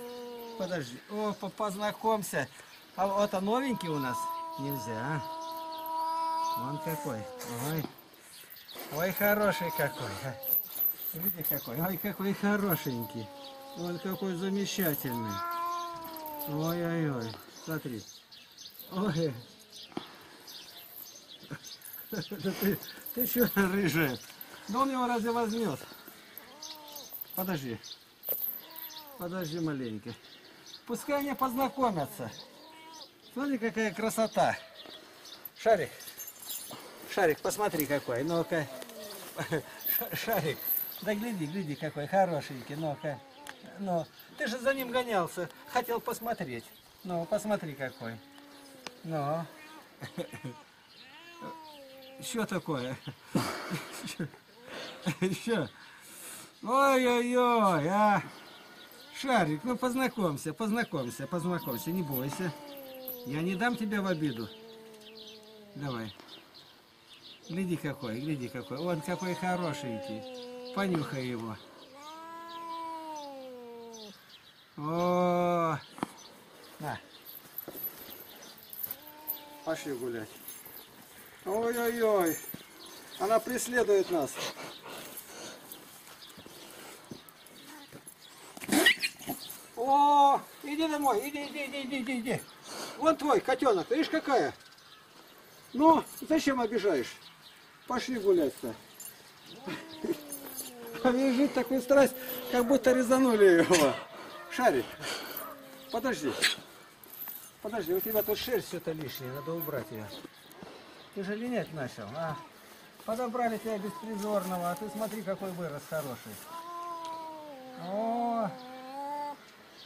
Подожди. О, по- познакомься. А вот это новенький у нас? Нельзя. Он какой. Ой. Ой, хороший какой. а. Видите какой? Ой, какой хорошенький. Он какой замечательный. Ой-ой-ой. Смотри. Ой. (laughs) Ты, ты что, рыжая? Да он его разве возьмет? Подожди. Подожди маленько. Пускай они познакомятся. Смотри, какая красота. Шарик. Шарик, посмотри какой. Ну-ка. (laughs) Шарик. Да гляди, гляди, какой хорошенький. Ну-ка. Ну, ты же за ним гонялся. Хотел посмотреть. Ну, посмотри какой. Ну. (laughs) Что такое? (laughs) Что? Ой-ой-ой, а. Шарик, ну познакомься, познакомься, познакомься, не бойся. Я не дам тебя в обиду. Давай. Гляди какой, гляди какой. Он какой хорошенький. Понюхай его. О, на. Пошли гулять. Ой-ой-ой. Она преследует нас. О, иди домой, иди, иди, иди, иди, иди, иди. Вон твой котенок, видишь какая? Ну, зачем обижаешь? Пошли гулять-то. (laughs) Побежит такую страсть, как будто резанули его. Шарик, подожди. Подожди, у тебя тут шерсть что-то лишнее, надо убрать ее. Ты же линять начал, а? Подобрали тебя беспризорного, а ты смотри, какой вырос хороший. О,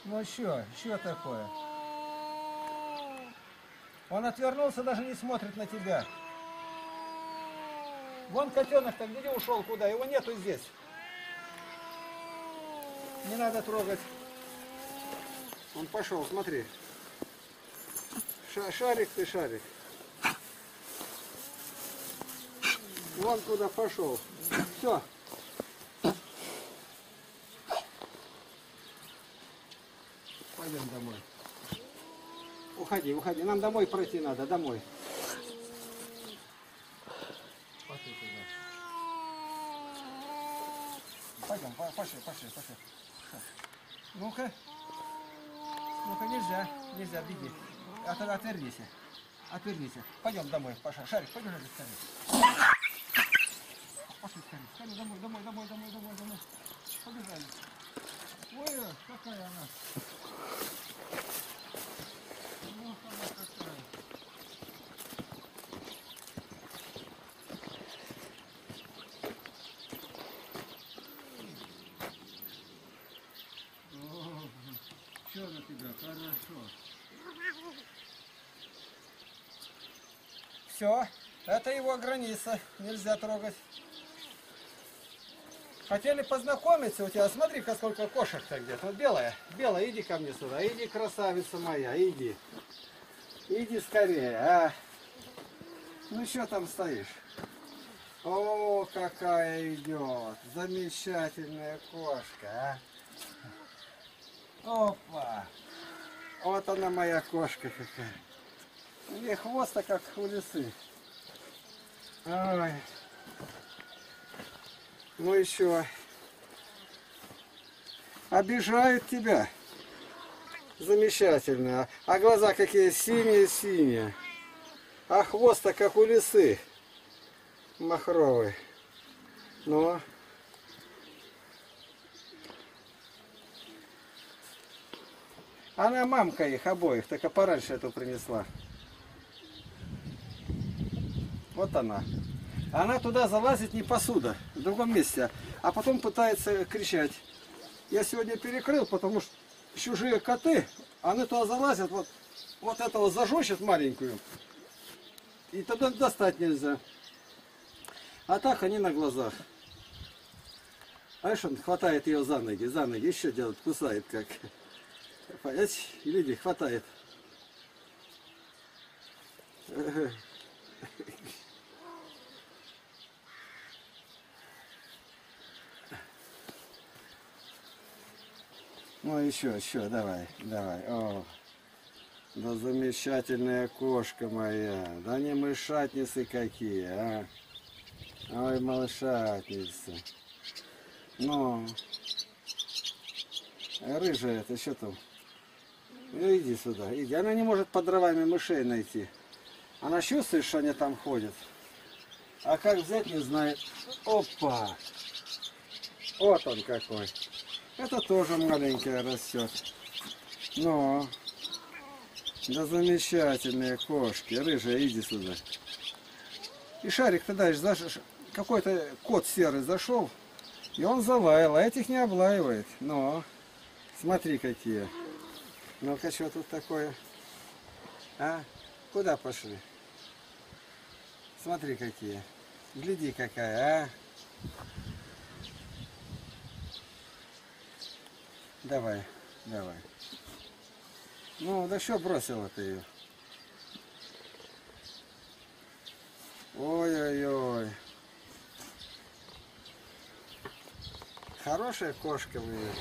ну что, что такое? Он отвернулся, даже не смотрит на тебя. Вон котенок-то где ушел, куда? Его нету здесь. Не надо трогать. Он пошел, смотри. Ша- шарик ты, шарик. Вон куда пошел. Все. Пойдем домой. Уходи, уходи. Нам домой пройти надо, домой. Пошли туда. Пойдем, по- пошли, пошли, пошли. Ну-ка. Ну-ка, нельзя, нельзя, беги. От, отвернись. Отвернись. Пойдем домой, Паша. Шарик, пойдем. Пошли Скорее домой, домой, домой, домой, домой, домой. Побежали. Ой, какая она. Ну, она какая. Все на тебя, хорошо. Все, это его граница, нельзя трогать. Хотели познакомиться у тебя, смотри-ка, сколько кошек-то где-то. Вот белая, белая, иди ко мне сюда, иди, красавица моя, иди. Иди скорее, а. Ну что там стоишь? О, какая идет, замечательная кошка, а. Опа! Вот она моя кошка какая. У нее хвост как у лисы. Ой. Ну еще. Обижают тебя. Замечательно. А глаза какие синие-синие. А хвост-то как у лисы. Махровый. Ну. Она мамка их обоих, только пораньше эту принесла. Вот она. Она туда залазит не посуда, в другом месте, а потом пытается кричать. Я сегодня перекрыл, потому что чужие коты, они туда залазят, вот, вот этого зажжет маленькую, и тогда достать нельзя. А так они на глазах. А он хватает ее за ноги, за ноги, еще делает, кусает как. И люди хватает. Ну еще, еще, давай, давай. О, да замечательная кошка моя. Да не мышатницы какие, а. Ой, малышатница. Ну, рыжая это что там? Ну иди сюда, иди. Она не может под дровами мышей найти. Она чувствует, что они там ходят. А как взять, не знает. Опа! Вот он какой. Это тоже маленькая растет. Но, да замечательные кошки. Рыжая, иди сюда. И шарик ты дальше, заш- какой-то кот серый зашел, и он залаял, а этих не облаивает. Но, смотри какие. Ну-ка, что тут такое? А? Куда пошли? Смотри какие. Гляди какая, а? Давай, давай. Ну, да что бросила ты ее? Ой-ой-ой. Хорошая кошка у меня.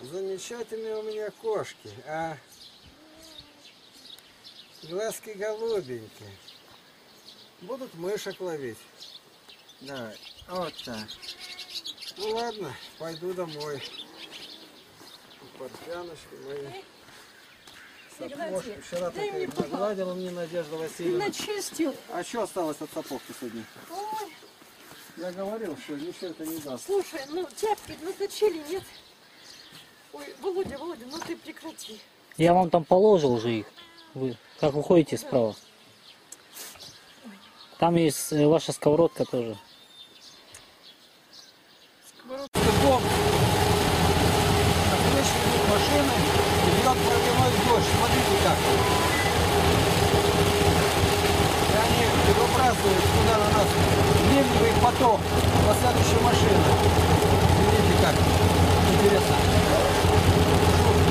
Замечательные у меня кошки, а? Глазки голубенькие. Будут мышек ловить. Давай, вот так. Ну ладно, пойду домой. Портяночки мои. Сапожки. Вчера дай мне нагладила мне Надежда Васильевна. Начистил. А что осталось от сапог-то сегодня? Ой, Я говорил, что ничего это не даст. слушай, ну тяпки наточили, нет? Ой, Володя, Володя, ну ты прекрати. Я вам там положил уже их. Вы как уходите справа? Там есть э, ваша сковородка тоже. Бегом. На крыше идут машины, идет проливной дождь. Смотрите как. И они выбрасывают сюда на нас ливневый поток по следующей машине. Видите как? Интересно.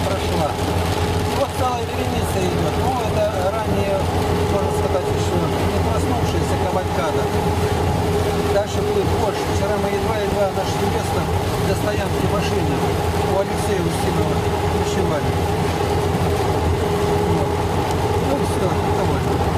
Прошла. Вот целая вереница идет. Ну, это ранее, можно сказать, еще не проснувшаяся кавалькада. Дальше будет больше. Вчера мы едва-едва нашли место для стоянки машины у Алексея Устинова ночевали. Ну все, довольно.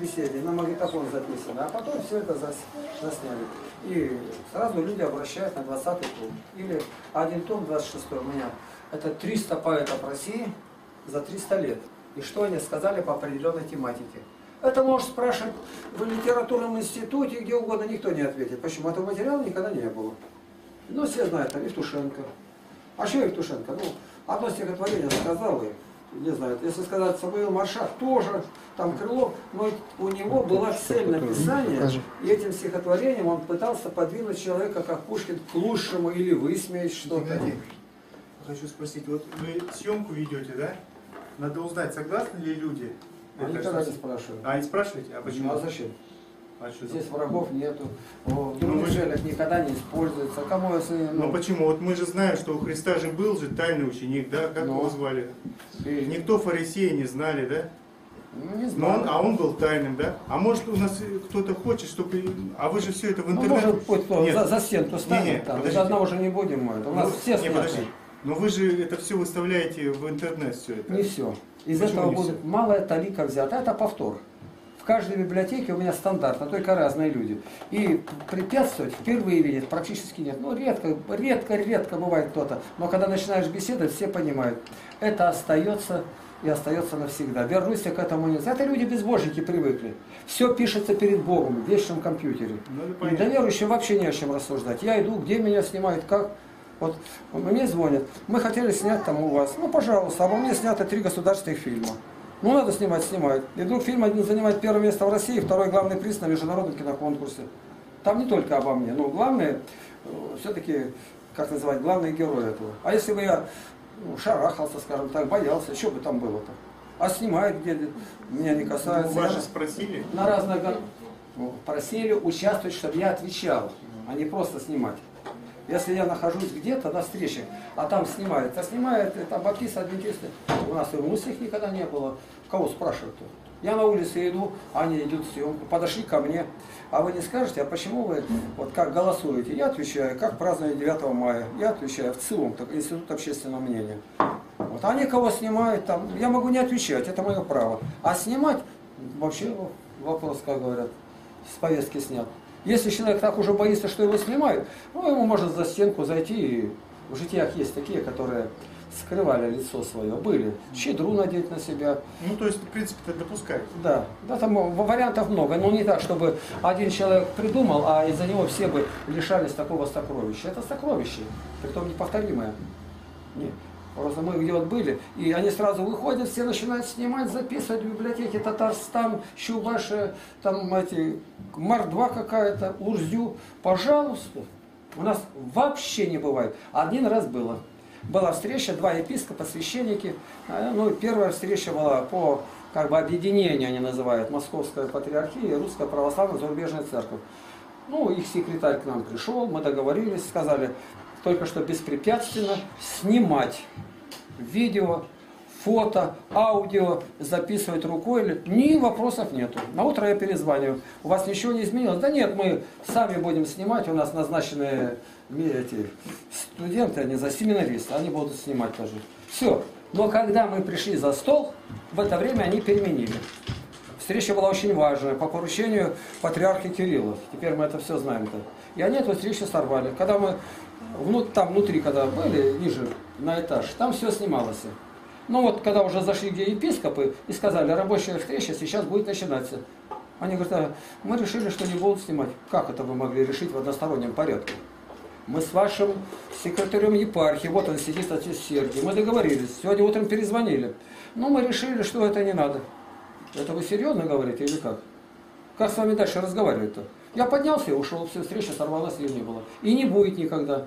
беседе на магнитофон записано, а потом все это зас- засняли. И сразу люди обращают на 20 том. Или один том 26 у меня. Это 300 поэтов России за 300 лет. И что они сказали по определенной тематике. Это можешь спрашивать в литературном институте, где угодно, никто не ответит. Почему? Этого материала никогда не было. Ну, все знают, там Евтушенко. А что Евтушенко? Ну, одно стихотворение сказал и не знаю, если сказать Самуил Маршак, тоже там Крылов, но у него была цель написания, и этим стихотворением он пытался подвинуть человека, как Пушкин, к лучшему или высмеять что-то. Хочу спросить, вот вы съемку ведете, да? Надо узнать, согласны ли люди. Это никогда что- не спрашиваю. А, не спрашиваете? А почему? А зачем? А что Здесь это? врагов нету. В Ну, других мы целях никогда не используется. Кому если... Ну почему? Вот мы же знаем, что у Христа же был же тайный ученик, да? Как Ну. его звали? и- Никто фарисеи не знали, да? ну, не Но знаю. он, а он был тайным, да? А может у нас кто-то хочет, чтобы... А вы же все это в Ну, интернете... может, хоть кто Нет. за, за стенку станет Не-не, там. подождите. Заодно уже не будем мы. У нас Ну, все не, сняты. подожди. Но вы же это все выставляете в интернет, все это. Не все. Из Почему этого не будет малая талика взята. Это повтор. В каждой библиотеке у меня стандартно, только разные люди. И препятствовать впервые видят практически нет. Ну, редко, редко, редко бывает кто-то. Но когда начинаешь беседовать, все понимают. Это остается и остается навсегда. Вернусь я к этому не Это люди безбожники привыкли. Все пишется перед Богом в вечном компьютере. Ну, И для верующего вообще не о чем рассуждать. Я иду, где меня снимают, как. Вот мне звонят, мы хотели снять там у вас. Ну, пожалуйста, обо мне снято три государственных фильма. Ну, надо снимать, снимают. И вдруг фильм один занимает первое место в России, второй главный приз на международном киноконкурсе. Там не только обо мне, но главное, все-таки, как называть, главные герои этого. А если бы я ну, шарахался, скажем так, боялся, что бы там было-то? А снимают где меня не Ну, касается. вас Я же спросили. на разных ну, просили участвовать, чтобы я отвечал, а не просто снимать. Если я нахожусь где-то на встрече, а там снимают, а снимают, это баптисты, адвентисты, у нас и мыслях никогда не было. Кого спрашивают-то? Я на улице иду, они идут съемку, подошли ко мне. А вы не скажете, а почему вы вот как голосуете? Я отвечаю, как празднуют 9 мая. Я отвечаю в ЦИОМ, так, Институт общественного мнения. Вот они кого снимают там, я могу не отвечать, это мое право. А снимать, вообще вопрос, как говорят, с повестки снят. Если человек так уже боится, что его снимают, ну, ему можно за стенку зайти. И в житиях есть такие, которые скрывали лицо свое. Были. Щедру надеть на себя. Ну, то есть, в принципе, это допускаете. Да, да, там в- вариантов много, но не так, чтобы один человек придумал, а из-за него все бы лишались такого сокровища. Это сокровище, притом неповторимое. Не. Просто мы где вот были, и они сразу выходят, все начинают снимать, записывать в библиотеке Татарстан, Чувашия, там эти, Мордва какая-то, Урзю. Пожалуйста. У нас вообще не бывает. Один раз было. Была встреча, два епископа, священники. А, Ну, первая встреча была по как бы объединению, они называют, Московская патриархия и Русская православная зарубежная церковь. Ну, их секретарь к нам пришел, мы договорились, сказали, только что беспрепятственно снимать видео, фото, аудио, записывать рукой. или- Ни вопросов нету. На утро я перезваниваю. У вас ничего не изменилось? Да нет, мы сами будем снимать. У нас назначенные эти студенты, они за семинаристы, они будут снимать тоже. Все. Но когда мы пришли за стол, в это время они переменили. Встреча была очень важная, по поручению патриарха Кирилла. Теперь мы это все знаем-то. И они эту встречу сорвали. Когда мы там внутри, когда были, ниже, на этаж, там все снималось. Ну вот, когда уже зашли где епископы и сказали, рабочая встреча сейчас будет начинаться. Они говорят, «А, мы решили, что не будут снимать. Как это вы могли решить в одностороннем порядке? Мы с вашим секретарем епархии, вот он сидит, отец Сергий, мы договорились, сегодня утром перезвонили. Но мы решили, что это не надо. Это вы серьезно говорите или как? Как с вами дальше разговаривать-то? Я поднялся и ушел, все, встреча сорвалась, ее не было. И не будет никогда.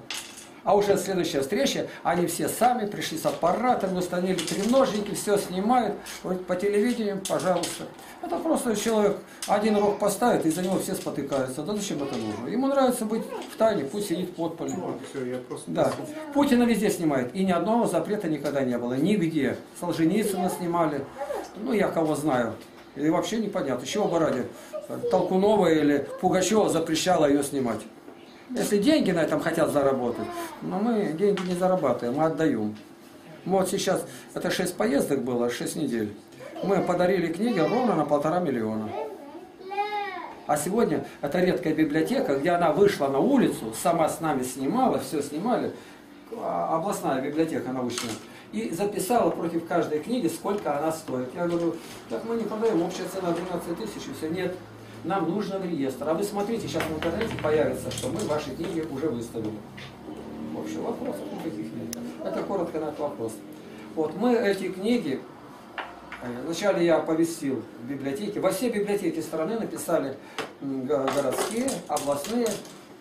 А уже следующая встреча, они все сами пришли с аппаратами, установили треножники, все снимают. Вот по телевидению, пожалуйста. Это просто человек один рог поставит, и за него все спотыкаются. Да зачем это нужно? Ему нравится быть в тайне, пусть сидит в подполе. Вот, все, я просто... Да. Путина везде снимает. И ни одного запрета никогда не было. Нигде. Солженицына снимали. Ну, я кого знаю. И вообще непонятно. Чего бы ради Толкунова или Пугачева запрещала ее снимать. Если деньги на этом хотят заработать, но мы деньги не зарабатываем, мы отдаем. Вот сейчас, это 6 поездок было, 6 недель. Мы подарили книги ровно на полтора миллиона. А сегодня это редкая библиотека, где она вышла на улицу, сама с нами снимала, все снимали, а, областная библиотека научная, и записала против каждой книги, сколько она стоит. Я говорю, так мы не продаем, общая цена 12 тысяч, и все, нет, нам нужен реестр. А вы смотрите, сейчас в интернете появится, что мы ваши книги уже выставили. Общем, вопросов никаких нет. Это коротко этот вопрос. Вот мы эти книги Э, Вначале я оповестил в библиотеке. Во все библиотеки страны написали городские, областные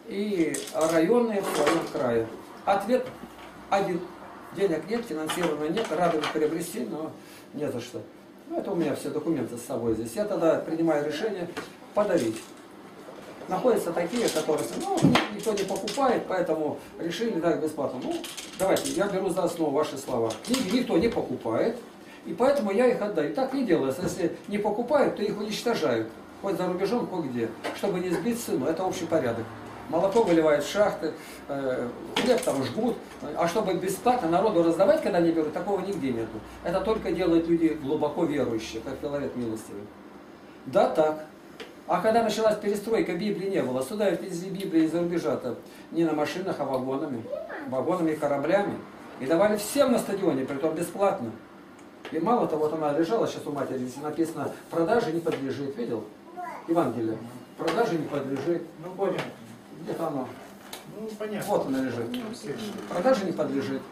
и районные в своем крае. Ответ один. Денег нет, финансирования нет, рады приобрести, но не за что. Ну, это у меня все документы с собой здесь. Я тогда принимаю решение подарить. Находятся такие, которые, ну, никто не покупает, поэтому решили дать бесплатно. Ну, давайте, я беру за основу ваши слова. Книги никто не покупает, и поэтому я их отдаю. Так не делается. Если не покупают, то их уничтожают. Хоть за рубежом, хоть где. Чтобы не сбить цену. Это общий порядок. Молоко выливают в шахты, э, хлеб там жгут. А чтобы бесплатно народу раздавать, когда они берут, такого нигде нету. Это только делают люди глубоко верующие, как Филарет Милостивый. Да, так. А когда началась перестройка, Библии не было. Сюда везли Библии из-за рубежа-то не на машинах, а вагонами. Вагонами и кораблями. И давали всем на стадионе, притом бесплатно. И мало того, вот она лежала сейчас у матери, здесь написано, продаже не подлежит. Видел? Евангелие. Продаже не подлежит. Ну, понял. Где-то оно. Ну, понятно. Вот она лежит. Продаже не подлежит.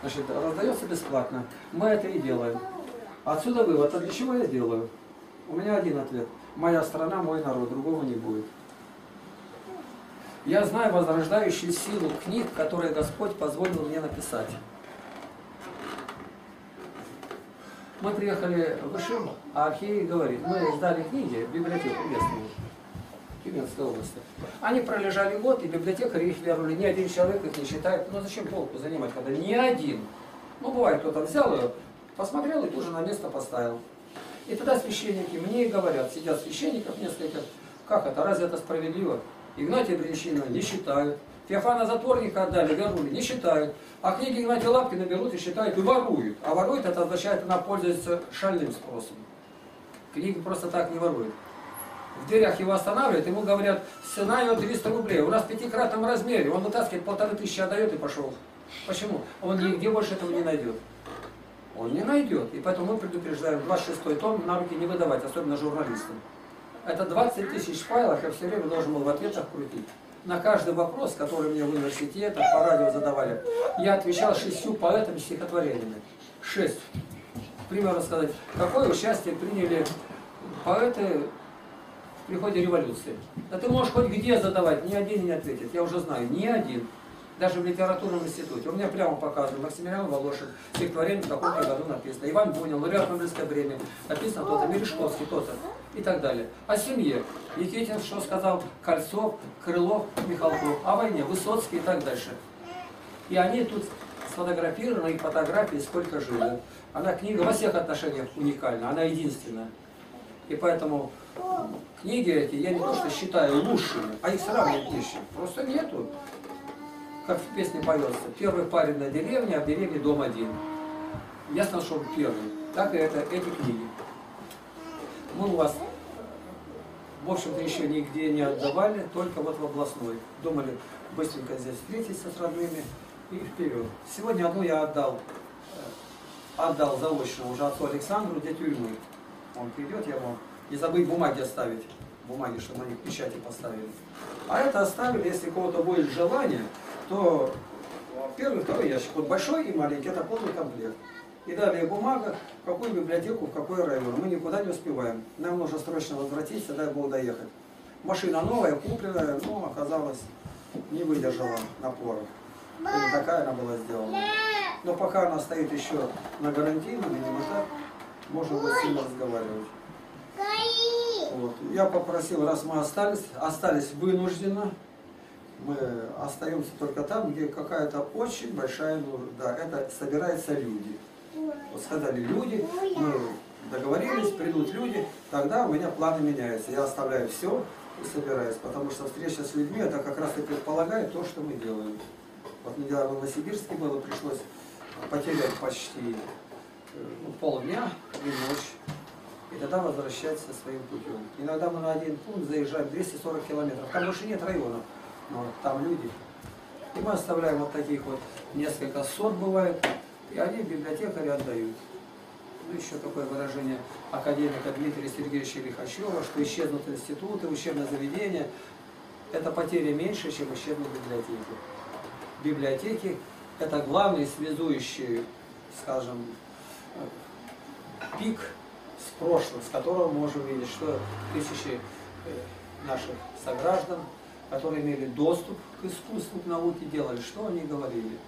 Значит, раздается бесплатно. Мы это и делаем. Отсюда вывод. А для чего я делаю? У меня один ответ. Моя страна, мой народ. Другого не будет. Я знаю возрождающую силу книг, которые Господь позволил мне написать. Мы приехали в Ишим, а архиерей говорит, мы сдали книги в библиотеку местную, Тюменской области. Они пролежали год, и библиотекари их вернули. Ни один человек их не считает. Ну зачем толку занимать, когда ни один. Ну бывает, кто-то взял ее, посмотрел и тоже на место поставил. И тогда священники мне говорят, сидят священников несколько, как это, разве это справедливо? Игнатия Бринщина не считают. Феофана Затворника отдали, вернули, не считают. А книги Игнатия Лапкина берут и считают, и воруют. А воруют, это означает, она пользуется шальным спросом. Книги просто так не воруют. В дверях его останавливают, ему говорят, цена ее 300 рублей. У нас в пятикратном размере. Он вытаскивает полторы тысячи, отдает и пошел. Почему? Он нигде больше этого не найдет. Он не найдет. И поэтому мы предупреждаем 26 том на руки не выдавать, особенно журналистам. Это 20 тысяч файлов, я все время должен был в ответах крутить. На каждый вопрос, который мне в университете, по радио задавали, я отвечал шестью поэтами стихотворениями. Шесть. К примеру сказать, какое участие приняли поэты в приходе революции. Да ты можешь хоть где задавать, ни один не ответит. Я уже знаю, ни один. Даже в литературном институте. У меня прямо показывают Максимилиан Волошин, стихотворение в каком-то году написано. Иван Бунин, лауреат Нобелевской премии. Написано то-то, Мережковский, то-то. И так далее. О семье. Никитин, что сказал, Кольцов, Крылов, Михалков. О войне, Высоцкий и так дальше. И они тут сфотографированы, их фотографии, сколько жили. Она книга во всех отношениях уникальна, она единственная. И поэтому книги эти я не то что считаю лучшими, а их сравнивать не. Просто нету. Как в песне поется, первый парень на деревне, а в деревне дом один. Ясно, что он первый. Так и это, эти книги. Мы у вас, в общем-то, еще нигде не отдавали, только вот в областной. Думали быстренько здесь встретиться с родными и вперед. Сегодня одну я отдал, э, отдал заочно уже отцу Александру для тюрьмы. Он придет, я ему не забыть бумаги оставить, бумаги, чтобы на них печати поставили. А это оставили, если у кого-то будет желание, то первый, второй ящик, вот большой и маленький, это полный комплект. И далее бумага, в какую библиотеку, в какой район. Мы никуда не успеваем. Нам нужно срочно возвратиться, дай Бог доехать. Машина новая, купленная, но оказалось, не выдержала напора. Или такая она была сделана. Но пока она стоит еще на гарантийном, видимо, так, можно будет с ним разговаривать. Вот. Я попросил, раз мы остались, остались вынужденно, мы остаемся только там, где какая-то очень большая нужда. Это собираются люди. Вот сказали люди, мы договорились, придут люди, тогда у меня планы меняются. Я оставляю все и собираюсь, потому что встреча с людьми, это как раз и предполагает то, что мы делаем. Вот недавно в Новосибирске было, пришлось потерять почти э, ну, полдня и ночь. И тогда возвращаться своим путем. Иногда мы на один пункт заезжаем 240 километров. Там больше нет района, но там люди. И мы оставляем вот таких вот несколько сот бывает, и они библиотекари отдают. Ну, еще такое выражение академика Дмитрия Сергеевича Лихачева, что исчезнут институты, учебные заведения. Это потеря меньше, чем исчезнут библиотеки. Библиотеки – это главный связующий, скажем, пик с прошлым, с которого мы можем видеть, что тысячи наших сограждан, которые имели доступ к искусству, к науке, делали, что они говорили.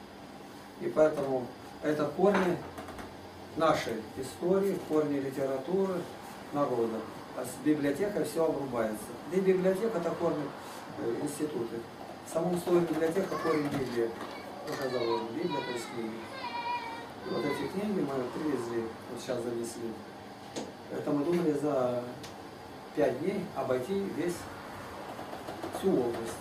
И поэтому это корни нашей истории, корни литературы народа. а с библиотекой все обрубается. Да и библиотека это кормит э, институты. В самом слове библиотека корень Библия. Заложено. Библия, то есть книги. И вот эти книги мы привезли, вот сейчас занесли. Это мы думали за пять дней обойти весь всю область.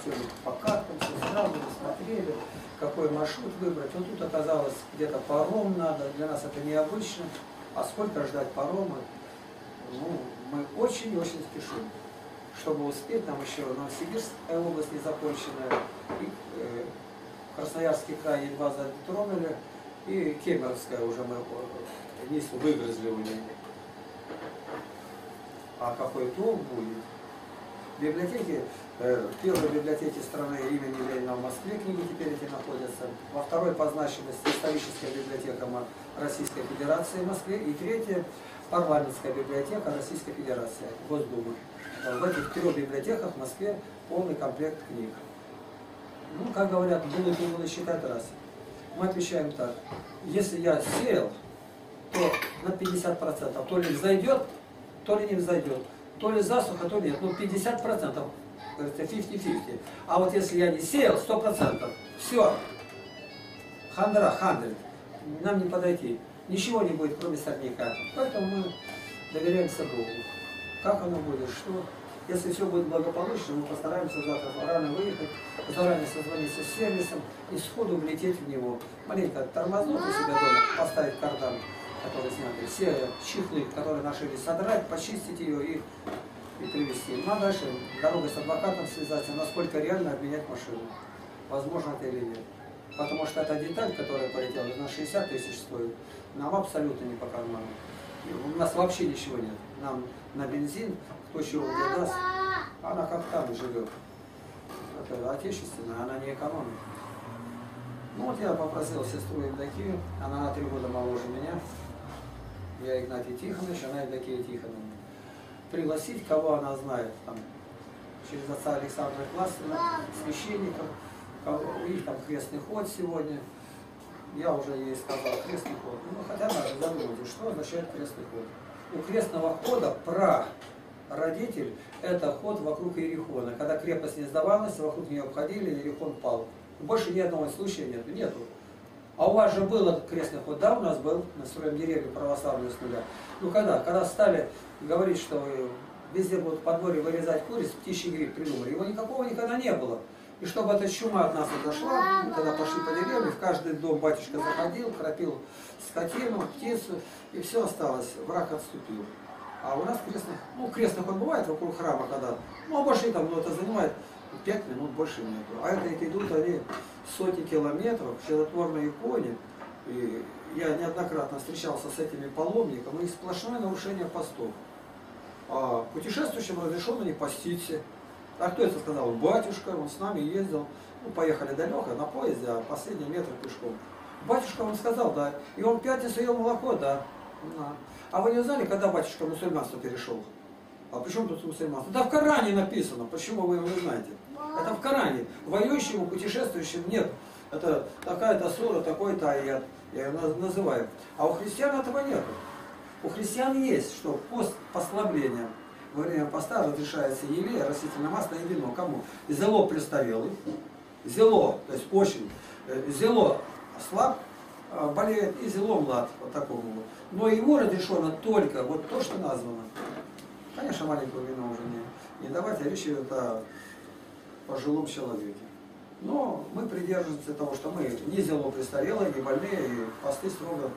Все по картам, все сравнили, смотрели, какой маршрут выбрать. Вот тут оказалось, где-то паром надо, для нас это необычно. А сколько ждать парома? Ну, мы очень и очень спешим. Чтобы успеть, нам еще Новосибирская область не законченная, и э, Красноярский край едва затронули, и Кемеровская уже мы э, низ выгрызли у нее. А какой толк будет? Библиотеки, э, в первой библиотеке страны имени Ленина в Москве книги теперь эти находятся. Во второй по значимости историческая библиотека Российской Федерации в Москве. И третья парламентская библиотека Российской Федерации, Госдумы. Э, В этих трех библиотеках в Москве полный комплект книг. Ну, как говорят, было и было считать раз. Мы отвечаем так. Если я сеял, то на 50%. То ли взойдет, то ли не взойдет. То ли засуха, то ли нет. Ну, 50%. Говорится, 50-50. А вот если я не сеял, 100%. Все. Хандра, хандрит. Нам не подойти. Ничего не будет, кроме сорняка. Поэтому мы доверяемся Богу. Как оно будет, что. Если все будет благополучно, мы постараемся завтра рано выехать, заранее созвониться с сервисом и сходу влететь в него. Маленько тормознуть у себя дома, поставить кардан, который сняли, все чехлы, которые нашли, содрать, почистить ее и, и привезти. Ну а дальше дорога с адвокатом связаться, насколько реально обменять машину. Возможно это или нет. Потому что эта деталь, которая полетела, на 60 тысяч стоит, нам абсолютно не по карману. У нас вообще ничего нет. Нам на бензин, кто чего где даст, она как там живет. Это отечественная, она не экономит. Ну вот я попросил сестру Евдокию, она на три года моложе меня. Я Игнатий Тихонович, она Евдокия Тихоновна. Пригласить, кого она знает, там, через отца Александра Классина, священников, кого- у них там крестный ход сегодня. Я уже ей сказал крестный ход. Ну, хотя надо задумать, что означает крестный ход. У крестного хода пра родитель – это ход вокруг Иерихона. Когда крепость не сдавалась, вокруг нее обходили, Иерихон пал. Больше ни одного случая нет. Нету. А у вас же был этот крестный ход, да, у нас был, на строим деревню православную с нуля. Ну когда? Когда стали говорить, что везде будут в подворье вырезать куриц, птичий гриб придумали. Его никакого никогда не было. И чтобы эта чума от нас отошла, мы тогда пошли по деревне, в каждый дом батюшка заходил, кропил скотину, птицу, и все осталось, враг отступил. А у нас крестных, ну крестных он бывает вокруг храма, когда, ну а больше там, ну это занимает 5 минут, больше нету. А это это идут они сотни километров в чудотворной иконе. И я неоднократно встречался с этими паломниками, и сплошное нарушение постов. А путешествующим разрешено не поститься. А кто это сказал? Батюшка, он с нами ездил. Ну, поехали далеко, на поезде, а последний метр пешком. Батюшка, он сказал, да. И он пятницу ел молоко, да. Да. А вы не знали, когда батюшка мусульманство перешел? А при чем тут мусульманство? Да в Коране написано, почему вы его не знаете? Это в Коране. Воюющему, путешествующим нет. Это такая-то сура, такой-то аят. Я ее наз- называю. А у христиан этого нет. У христиан есть, что пост послабления. Во время поста разрешается елей, растительное масло и вино. Кому? Зело престарелый. Зело, то есть очень. э, Зело слаб, а, болеет, и зело млад. Вот такому вот. Но ему разрешено только вот то, что названо. Конечно, маленького вина уже не, не давать, а речь идет о пожилом человеке. Но мы придерживаемся того, что мы не зело престарелые, не больные, и посты строго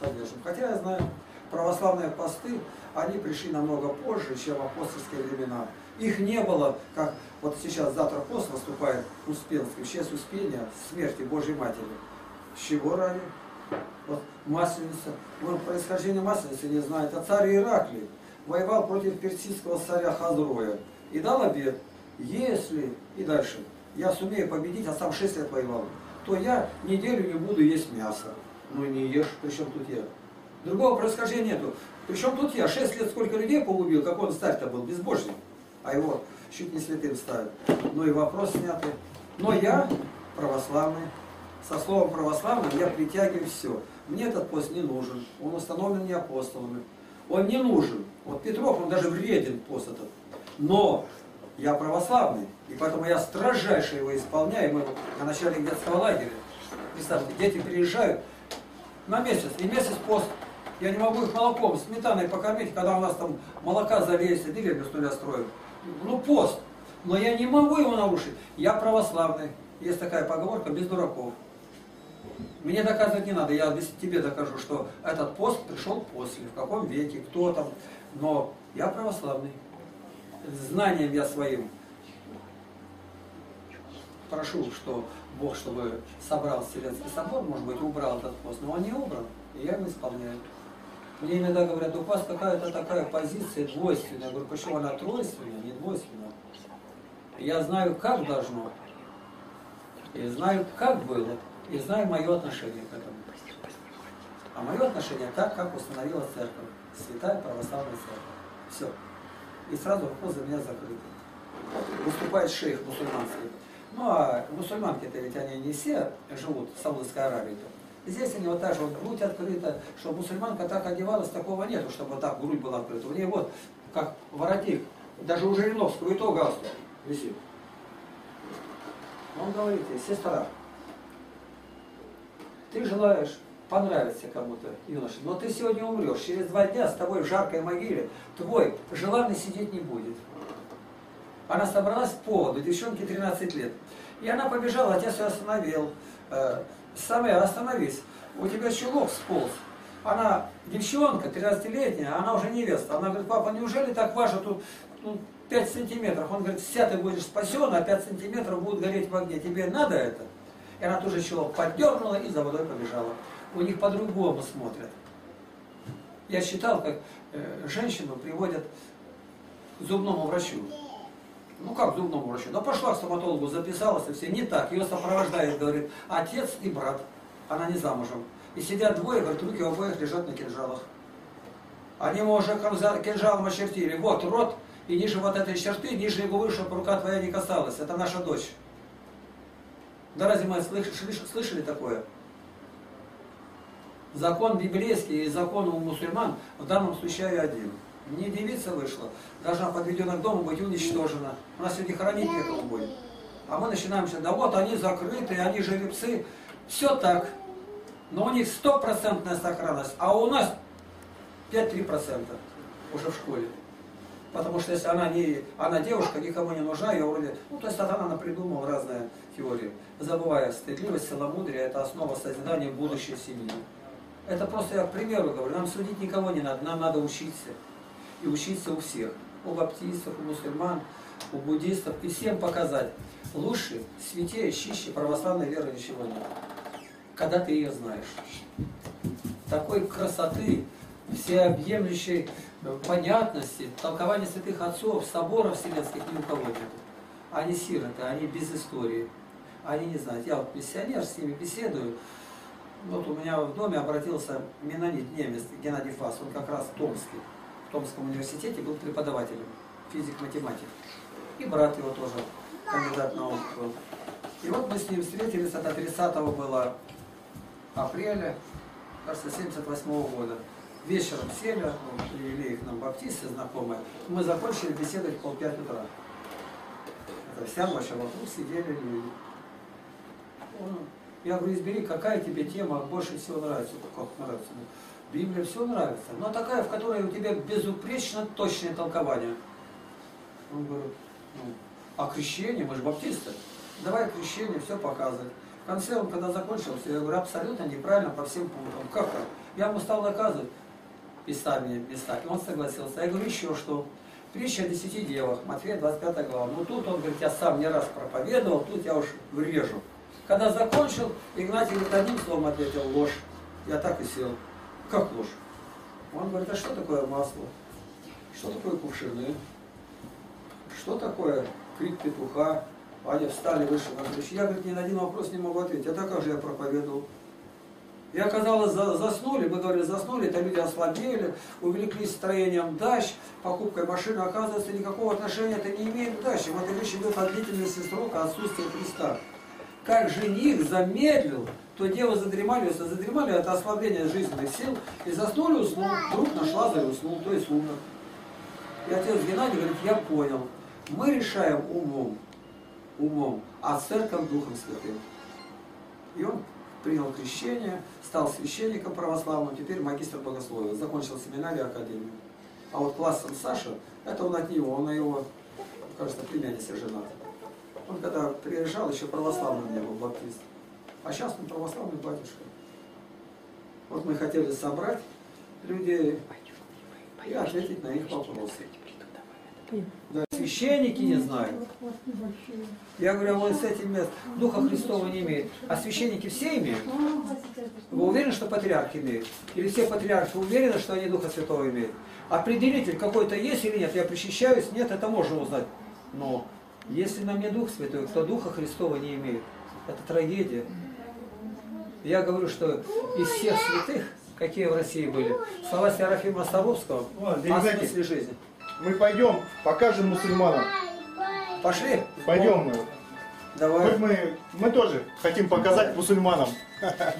содержим. Хотя я знаю, православные посты, они пришли намного позже, чем апостольские времена. Их не было, как вот сейчас завтра пост наступает Успенский, в честь Успения, смерти Божьей Матери. С чего ради? Вот Масленица. Вы происхождение Масленицы не знаете. А царь Ираклий воевал против персидского царя Хазроя и дал обед, если, и дальше, я сумею победить, а сам 6 лет воевал, то я неделю не буду есть мясо. Ну не ешь, причем тут я. Другого происхождения нету. Причем тут я, 6 лет сколько людей погубил, как он царь-то был, безбожник. А его чуть не святым ставят. Ну и вопрос снятый. Но я православный. Со словом православным я притягиваю все. Мне этот пост не нужен. Он установлен не апостолами. Он не нужен. Вот Петров, он даже вреден пост этот. Но я православный, и поэтому я строжайше его исполняю. Мы на начале детского лагеря, представьте, дети приезжают на месяц, и месяц пост. Я не могу их молоком, сметаной покормить, когда у нас там молока завесит, или с нуля строим. Ну, пост. Но я не могу его нарушить. Я православный. Есть такая поговорка, без дураков. Мне доказывать не надо, я без- тебе докажу, что этот пост пришел после, в каком веке, кто там. Но я православный. Знанием я своим прошу, что Бог, чтобы собрал Вселенский собор, может быть, убрал этот пост, но он не убрал, и я его исполняю. Мне иногда говорят, у вас какая-то такая позиция двойственная. Я говорю, почему она тройственная, не двойственная? Я знаю, как должно, и знаю, как было, и знаю мое отношение к этому. А мое отношение так, как установила церковь, святая православная церковь. Все. И сразу вопрос за меня закрыт. Выступает шейх мусульманский. Ну а мусульманки-то ведь они не все живут в Саудовской Аравии. -то. Здесь они вот так же, вот грудь открыта, чтобы мусульманка так одевалась, такого нету, чтобы вот так грудь была открыта. У нее вот, как воротник, даже у Жириновского и то галстук висит. Он говорит сестра, ты желаешь понравиться кому-то, юноша, но ты сегодня умрешь, через два дня с тобой в жаркой могиле твой желанный сидеть не будет. Она собралась по поводу, девчонке 13 лет. И она побежала, отец ее остановил. Э, Самая, остановись, у тебя чулок сполз. Она девчонка, 13-летняя, она уже невеста. Она говорит, папа, неужели так важно тут ну, 5 сантиметров? Он говорит, вся ты будешь спасен, а 5 сантиметров будут гореть в огне. Тебе надо это? И она тоже чулок поддернула и за водой побежала. У них по-другому смотрят. Я считал, как э, женщину приводят к зубному врачу. Ну как к зубному врачу? Да пошла к стоматологу, записалась и все. Не так. Ее сопровождает, говорит, отец и брат. Она не замужем. И сидят двое, говорит, руки у обоих лежат на кинжалах. Они ему уже кинжа- кинжалом очертили. Вот рот, и ниже вот этой черты, ниже его выше, чтобы рука твоя не касалась. Это наша дочь. Да разве мы слышали, слышали такое? Закон библейский и закон у мусульман в данном случае один. Не девица вышла, должна подведена к дому быть уничтожена. У нас сегодня хоронить некого будет. А мы начинаем сказать, да вот они закрытые, они жеребцы. Все так. Но у них стопроцентная сохранность, а у нас 5-3% уже в школе. Потому что если она не, она девушка, никому не нужна, ее вроде, ну то есть сатана она придумал разные теории, забывая стыдливость, целомудрие, это основа созидания будущей семьи. Это просто я к примеру говорю, нам судить никого не надо, нам надо учиться. И учиться у всех. У баптистов, у мусульман, у буддистов. И всем показать. Лучше, святее, чище православной веры ничего нет. Когда ты ее знаешь. Такой красоты, всеобъемлющей понятности, толкования святых отцов, соборов вселенских ни у кого нет. Они сироты, они без истории. Они не знают. Я вот миссионер, с ними беседую. Вот у меня в доме обратился менонит немец Геннадий Фас, он как раз в Томске, в Томском университете был преподавателем, физик-математик. И брат его тоже, кандидат наук был. И вот мы с ним встретились, это 30 было апреля, кажется, 78 года. Вечером сели, привели их нам баптисты знакомые, мы закончили беседовать в полпять утра. Это вся ночь, а вокруг сидели люди. Он я говорю, избери, какая тебе тема больше всего нравится. Как нравится? Ну, Библия все нравится. Но такая, в которой у тебя безупречно точное толкование. Он говорит, ну, а крещение, мы же баптисты. Давай крещение, все показывать. В конце он, когда закончился, я говорю, абсолютно неправильно по всем пунктам. Как так? Я ему стал доказывать местами, места. И он согласился. Я говорю, еще что? Притча о десяти девах, Матфея 25 глава. Ну тут он говорит, я сам не раз проповедовал, тут я уж врежу. Когда закончил, Игнатий говорит, одним словом ответил, ложь. Я так и сел. Как ложь? Он говорит, а что такое масло? Что такое кувшины? Что такое крик петуха? Они встали, вышли на крышу. Я, говорит, ни на один вопрос не могу ответить. А так как же я проповедовал? И оказалось, за- заснули, мы говорили, заснули, это люди ослабели, увлеклись строением дач, покупкой машины. Оказывается, никакого отношения это не имеет к даче. Вот речь идет о длительности срока отсутствия Христа. Как жених замедлил, то дева задремали, если задремали, это ослабление жизненных сил, и заснули, уснул, вдруг наш Лазарь уснул, то есть умер. И отец Геннадий говорит, я понял, мы решаем умом, умом, а церковь Духом Святым. И он принял крещение, стал священником православным, теперь магистр богословия, закончил семинарию академию. А вот классом Саша, это он от него, он на его, кажется, племяннице женат. Он когда приезжал, еще православным не был баптист. А сейчас он православный батюшка. Вот мы хотели собрать людей и ответить на их вопросы. Да, священники не знают. Я говорю, а вот с этим мест Духа Христова не имеет. А священники все имеют? Вы уверены, что патриарх имеет? Или все патриархи уверены, что они Духа Святого имеют? Определитель какой-то есть или нет? Я причащаюсь? Нет, это можно узнать. Но если на мне Дух Святой, кто Духа Христова не имеет, это трагедия. Я говорю, что из всех святых, какие в России были, слова Серафима Саровского о смысле жизни. Мы пойдем, покажем мусульманам. Пошли? Пойдем мы. Давай. Мы, мы тоже хотим показать мусульманам.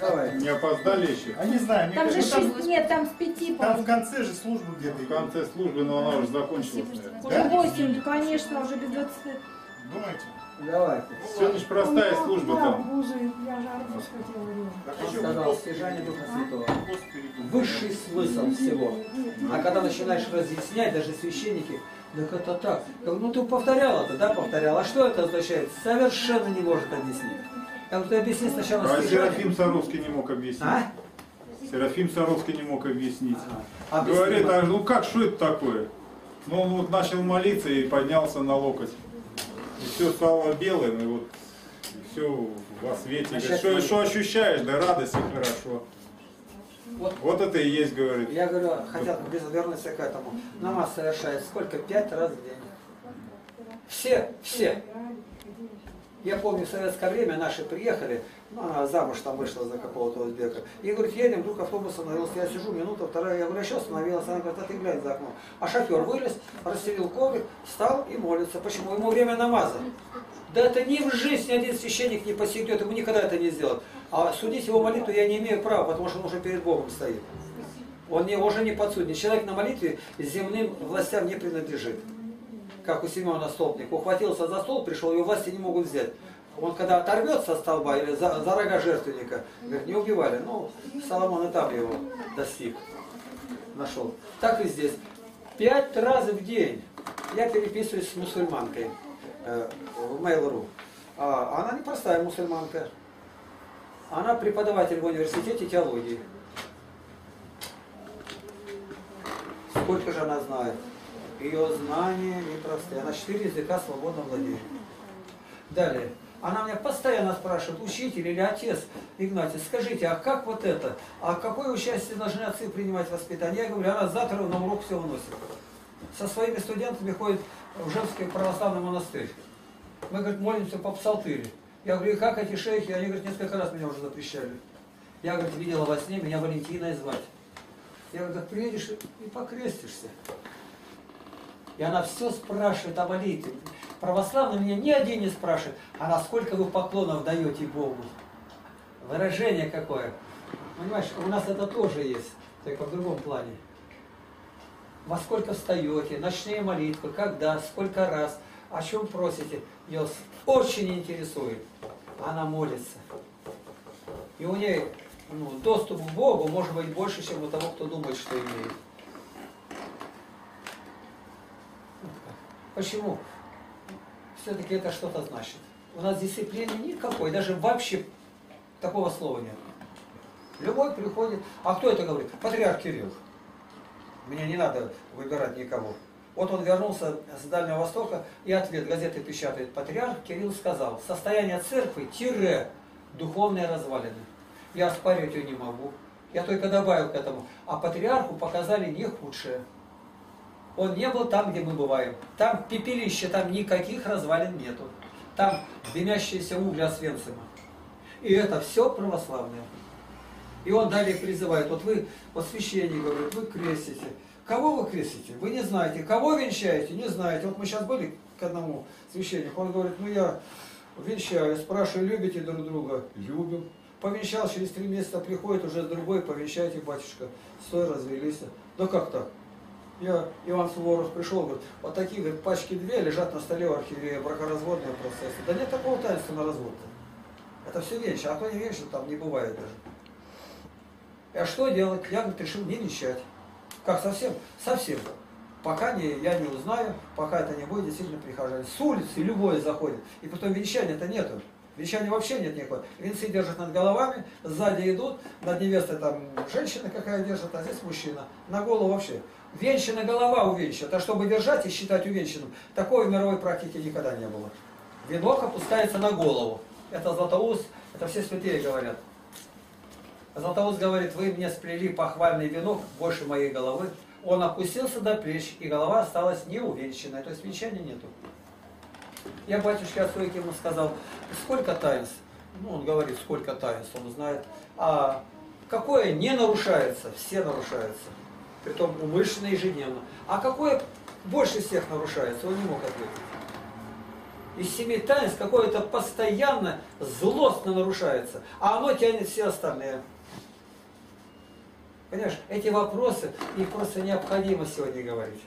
Давай. Не опоздали еще? А не знаю, мне Там же кажется, шесть, нет, там с пяти, там в конце же службы где-то. В конце службы, но она уже закончилась. Уже восемь, конечно, уже без двадцати. Думаете? Давай. Сегодня же простая служба там. Боже, я же арбуз хотела резать. Он сказал, стяжание Духа Святого. Высший смысл всего. А когда начинаешь разъяснять, даже священники, так это так. Ну ты повторял это, да, повторял. А что это означает? Совершенно не может объяснить. Я говорю, ты объясни сначала А стяжание. Серафим Саровский не мог объяснить. А? Серафим Саровский не мог объяснить. А Говорит, а ну как, что это такое? Ну он вот начал молиться и поднялся на локоть. И все стало белым, и вот все во свете. А что, что ощущаешь? Да радость и хорошо. Вот. Вот это и есть, говорит. Я говорю, хотят вернуться к этому. Намаз совершает сколько? Пять раз в день. Все, все. Я помню, в советское время наши приехали, ну, она замуж там вышла за какого-то узбека. И говорит, едем, вдруг автобус остановился. Я сижу, минута, вторая, я говорю, что остановилась? Она говорит, а ты глянь за окно. А шофер вылез, расстелил коврик, встал и молится. Почему? Ему время намаза. Да это ни в жизнь ни один священник не посетит, ему никогда это не сделает. А судить его молитву я не имею права, потому что он уже перед Богом стоит. Он не, уже не подсуден. Человек на молитве земным властям не принадлежит. Как у Симеона Столбник. Ухватился за стол, пришел, его власти не могут взять. Он когда оторвется со столба или за, за рога жертвенника, говорит, не убивали. Ну, Соломон и там его достиг, нашел. Так и здесь. Пять раз в день я переписываюсь с мусульманкой э, в Mail.ru. А, она не простая мусульманка. Она преподаватель в университете теологии. Сколько же она знает? Ее знания непростые. Она четыре языка свободно владеет. Далее. Она меня постоянно спрашивает, учитель или отец Игнатий, скажите, а как вот это? А какое участие должны отцы принимать в воспитании? Я говорю, она завтра на урок все выносит. Со своими студентами ходит в женский православный монастырь. Мы, говорит, молимся по псалтыре. Я говорю, как эти шейхи? Они, говорят, несколько раз меня уже запрещали. Я, говорит, видела во сне, меня Валентиной звать. Я говорю, так приедешь и покрестишься. И она все спрашивает о молитве. Православный меня ни один не спрашивает, а насколько вы поклонов даете Богу. Выражение какое. Понимаешь, у нас это тоже есть, только в другом плане. Во сколько встаете, ночные молитвы, когда, сколько раз, о чем просите. Ее очень интересует. Она молится. И у нее ну, доступ к Богу может быть больше, чем у того, кто думает, что имеет. Почему? Все-таки это что-то значит. У нас дисциплины никакой, даже вообще такого слова нет. Любой приходит. А кто это говорит? Патриарх Кирилл. Мне не надо выбирать никого. Вот он вернулся с Дальнего Востока, и ответ газеты печатает. Патриарх Кирилл сказал, состояние церкви тире духовные развалины. Я оспаривать ее не могу. Я только добавил к этому. А патриарху показали не худшее. Он не был там, где мы бываем. Там пепелище, там никаких развалин нету. Там дымящиеся угли Освенцима. И это все православное. И он далее призывает, вот вы, вот священник говорит, вы крестите. Кого вы крестите? Вы не знаете. Кого венчаете? Не знаете. Вот мы сейчас были к одному священнику, он говорит, ну я Венчаю, спрашиваю, любите друг друга? Любим. Повенчал, через три месяца приходит уже другой, повенчайте, батюшка. Стой, развелись. Да как так? Я, Иван Суворов, пришел, говорит, вот такие говорит, пачки две лежат на столе у архиерея, бракоразводные процессы. Да нет такого таинства на развод-то. Это все венча, а то не венча там не бывает даже. А что делать? Я, говорит, решил не венчать. Как совсем? Совсем. Пока не, я не узнаю, пока это не будет действительно прихожане. С улицы любой заходит. И потом венчания-то нету. Венчания вообще нет никакой. Венцы держат над головами, сзади идут, над невестой там женщина какая держит, а здесь мужчина. На голову вообще. Венчана голова увенчана. А чтобы держать и считать увенчанным, такой в мировой практике никогда не было. Венок опускается на голову. Это Златоуст, это все святые говорят. Златоуст говорит, вы мне сплели похвальный венок больше моей головы. Он опустился до плеч, и голова осталась неувенчанной. То есть венчания нету. Я батюшке отцойке ему сказал, сколько таинств? Ну, он говорит, сколько таинств, он знает. А какое не нарушается? Все нарушаются. Притом умышленно ежедневно. А какое больше всех нарушается? Он не мог ответить. Из семи таинств какое-то постоянно злостно нарушается, а оно тянет все остальные. Понимаешь, эти вопросы, их просто необходимо сегодня говорить.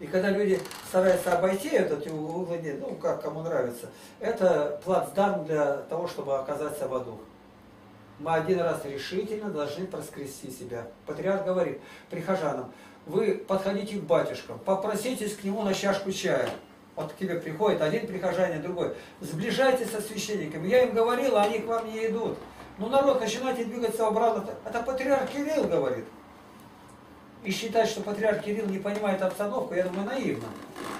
И когда люди стараются обойти этот угол, ну как кому нравится, это плацдарм для того, чтобы оказаться в аду. Мы один раз решительно должны проскрести себя. Патриарх говорит прихожанам, вы подходите к батюшкам, попроситесь к нему на чашку чая. Вот к тебе приходит один прихожанин, другой. Сближайтесь со священниками. Я им говорил, а они к вам не идут. Ну народ, начинайте двигаться обратно. Это патриарх Кирилл говорит. И считать, что патриарх Кирилл не понимает обстановку, я думаю, наивно.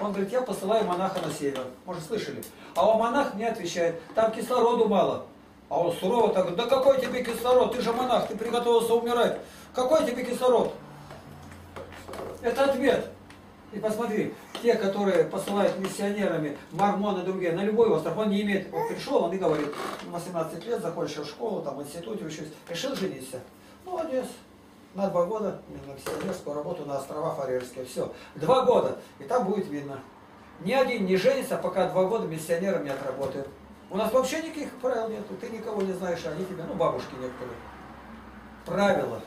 Он говорит, я посылаю монаха на север. Может, слышали? А он монах мне отвечает, там кислороду мало. А он сурово так да какой тебе кислород? Ты же монах, ты приготовился умирать. Какой тебе кислород? Это ответ. И посмотри, те, которые посылают миссионерами, мормоны другие, на любой остров, он не имеет, он пришел, он и говорит, 18 лет, закончил школу, там, в институте учусь, решил жениться. Молодец. На два года на миссионерскую работу на острова Фарерские. Все. Два года. И там будет видно. Ни один не женится, пока два года миссионером не отработает. У нас вообще никаких правил нету. Ты никого не знаешь, а они тебя, ну, бабушки некоторые. Правила.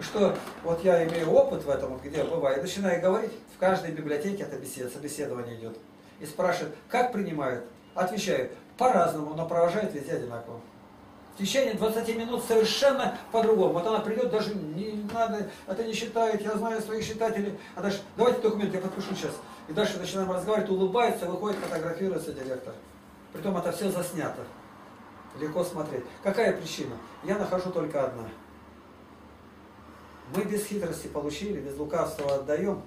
Что вот я имею опыт в этом, где бывает, начинаю говорить, в каждой библиотеке это бесед, собеседование идет. И спрашивают, как принимают? Отвечаю, по-разному, но провожают везде одинаково. В течение 20 минут совершенно по-другому. Вот она придет, даже не надо, это не считает, я знаю своих читателей. А дальше, давайте документ, я подпишу сейчас. И дальше начинаем разговаривать, улыбается, выходит, фотографируется директор. Притом это все заснято. Легко смотреть. Какая причина? Я нахожу только одна. Мы без хитрости получили, без лукавства отдаем,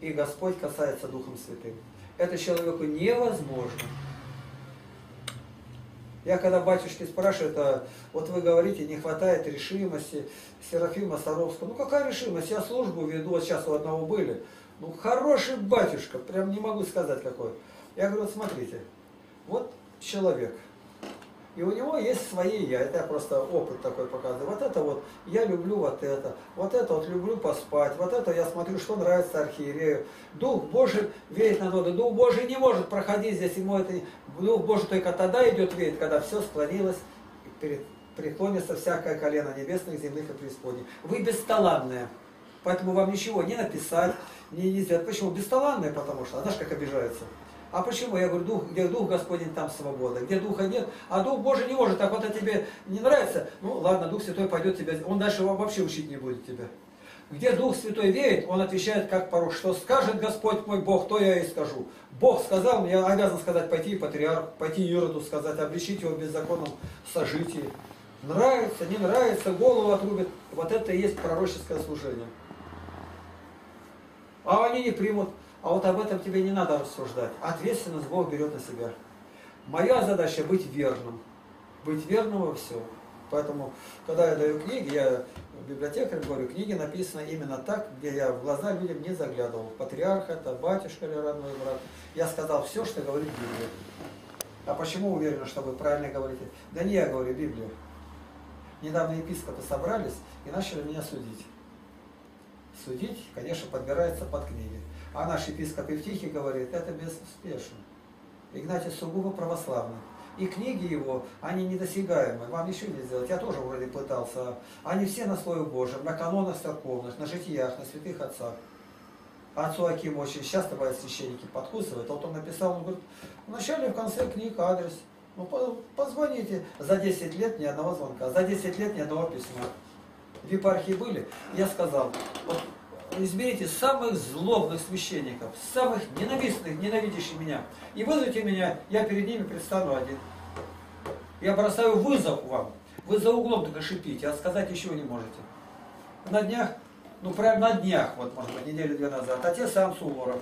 и Господь касается Духом Святым. Это человеку невозможно. Я когда батюшки спрашивают, а вот вы говорите, не хватает решимости Серафима Саровского. Ну какая решимость? Я службу веду, вот сейчас у одного были. Ну хороший батюшка, прям не могу сказать какой. Я говорю, вот смотрите, вот человек, и у него есть свои я, это я просто опыт такой показываю. Вот это вот, я люблю вот это, вот это вот люблю поспать, вот это я смотрю, что нравится архиерею. Дух Божий веет на воду, Дух Божий не может проходить здесь, ему это, Дух Божий только тогда идет веет, когда все склонилось, перед, преклонится всякое колено небесных, земных и преисподних. Вы бесталанные, поэтому вам ничего не написать, не, не сделать. Почему? Бесталанные, потому что, знаешь, как обижаются. А почему? Я говорю, дух, где Дух Господень, там свобода. Где Духа нет, а Дух Божий не может. Так вот, а тебе не нравится? Ну, ладно, Дух Святой пойдет тебя, он дальше вообще учить не будет тебя. Где Дух Святой верит, он отвечает как порог, что скажет Господь мой Бог, то я и скажу. Бог сказал, я обязан сказать, пойти патриарх, пойти Ироду сказать, обличить его беззаконном сожитии. Нравится, не нравится, голову отрубит. Вот это и есть пророческое служение. А они не примут. А вот об этом тебе не надо рассуждать. Ответственность Бог берет на себя. Моя задача быть верным. Быть верным во всем. Поэтому, когда я даю книги, я библиотекарь говорю, книги написаны именно так, где я в глаза людям не заглядывал. Патриарх это, батюшка или родной брат. Я сказал все, что говорит Библия. А почему уверена, что вы правильно говорите? Да не я говорю Библию. Недавно епископы собрались и начали меня судить. Судить, конечно, подбирается под книги. А наш епископ Евтихий говорит, это безуспешно. Игнатий сугубо православный. И книги его, они недосягаемы, вам ничего не сделать. Я тоже вроде пытался. Они все на Слове Божьем, на канонах церковных, на житиях, на святых отцах. Отцу Акиму очень часто бывает священники подкусывают. Вот он написал, он говорит, в начале и в конце книг адрес. Ну, по- позвоните. За 10 лет ни одного звонка, за 10 лет ни одного письма. В епархии были, я сказал, вот, изберите самых злобных священников, самых ненавистных, ненавидящих меня, и вызовите меня, я перед ними предстану один. Я бросаю вызов вам. Вы за углом только шипите, а сказать еще не можете. На днях, ну прям на днях, вот может быть, неделю-две назад, отец сам Суворов.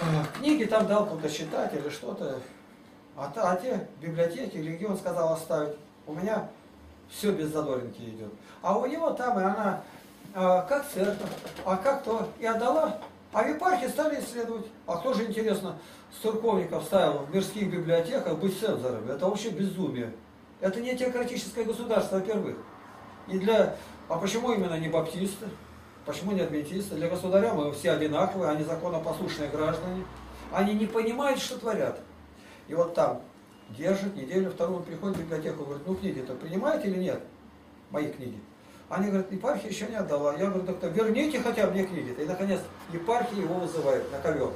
Э, Книги там дал кому-то читать или что-то. А, а те библиотеки, регион сказал оставить. У меня все без задоринки идет. А у него там и она, а, как церковь, а как то, и отдала. А в епархии стали исследовать. А кто же, интересно, с церковников ставил в мирских библиотеках быть цензорами? Это вообще безумие. Это не теократическое государство, во-первых. И для... А почему именно не баптисты? Почему не адвентисты? Для государя мы все одинаковые, они законопослушные граждане. Они не понимают, что творят. И вот там держит неделю, вторую приходит в библиотеку, говорит, ну книги-то принимаете или нет? Мои книги. Они говорят, епархия еще не отдала. Я говорю, доктор, верните хотя бы мне книги-то. И наконец епархия его вызывает на ковер.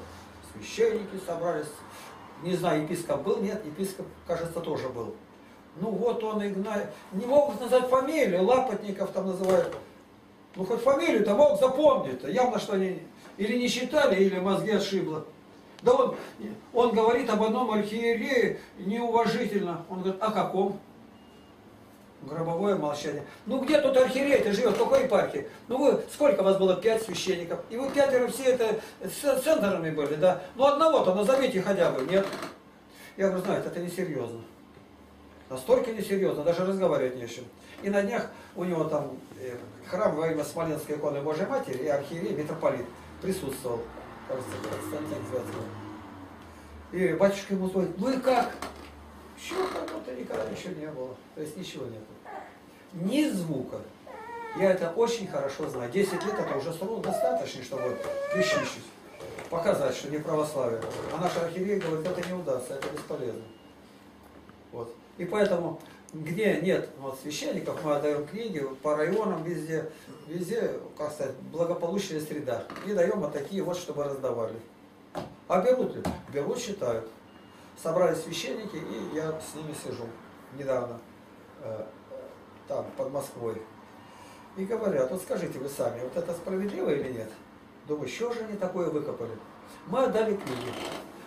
Священники собрались. Не знаю, епископ был, нет, епископ, кажется, тоже был. Ну вот он Игнат. Не могут назвать фамилию, Лапотников там называют. Ну хоть фамилию-то мог запомнить-то. Явно, что они или не считали, или мозги отшибло. Да он, он говорит об одном архиерее неуважительно. Он говорит, о каком? Гробовое молчание. Ну где тут архиерей-то живет, в какой епархии? Ну вы, сколько вас было? Пять священников. И вы пятеро все это с центрами были, да? Ну одного-то назовите хотя бы, нет? Я говорю, знаете, это несерьезно. Настолько несерьезно, даже разговаривать не о чем. И на днях у него там э, храм во имя Смоленской иконы Божьей Матери, и архиерей, митрополит присутствовал. Кажется, Константин Звязков. И батюшка ему звонит, ну и как? Чего как-то никогда ничего не было. То есть ничего нету. Ни звука. Я это очень хорошо знаю. 10 лет это уже срок достаточно, чтобы прищищить. Показать, что не православие. А наш архиерей говорит, это не удастся, это бесполезно. Вот. И поэтому, где нет вот, священников, мы отдаем книги по районам, везде, везде, как сказать, благополучная среда. И даем вот такие вот, чтобы раздавали. А берут ли? Берут, считают. Собрались священники, и я с ними сижу недавно, э, там, под Москвой. И говорят, вот скажите вы сами, вот это справедливо или нет? Думаю, что же они такое выкопали? Мы отдали книги,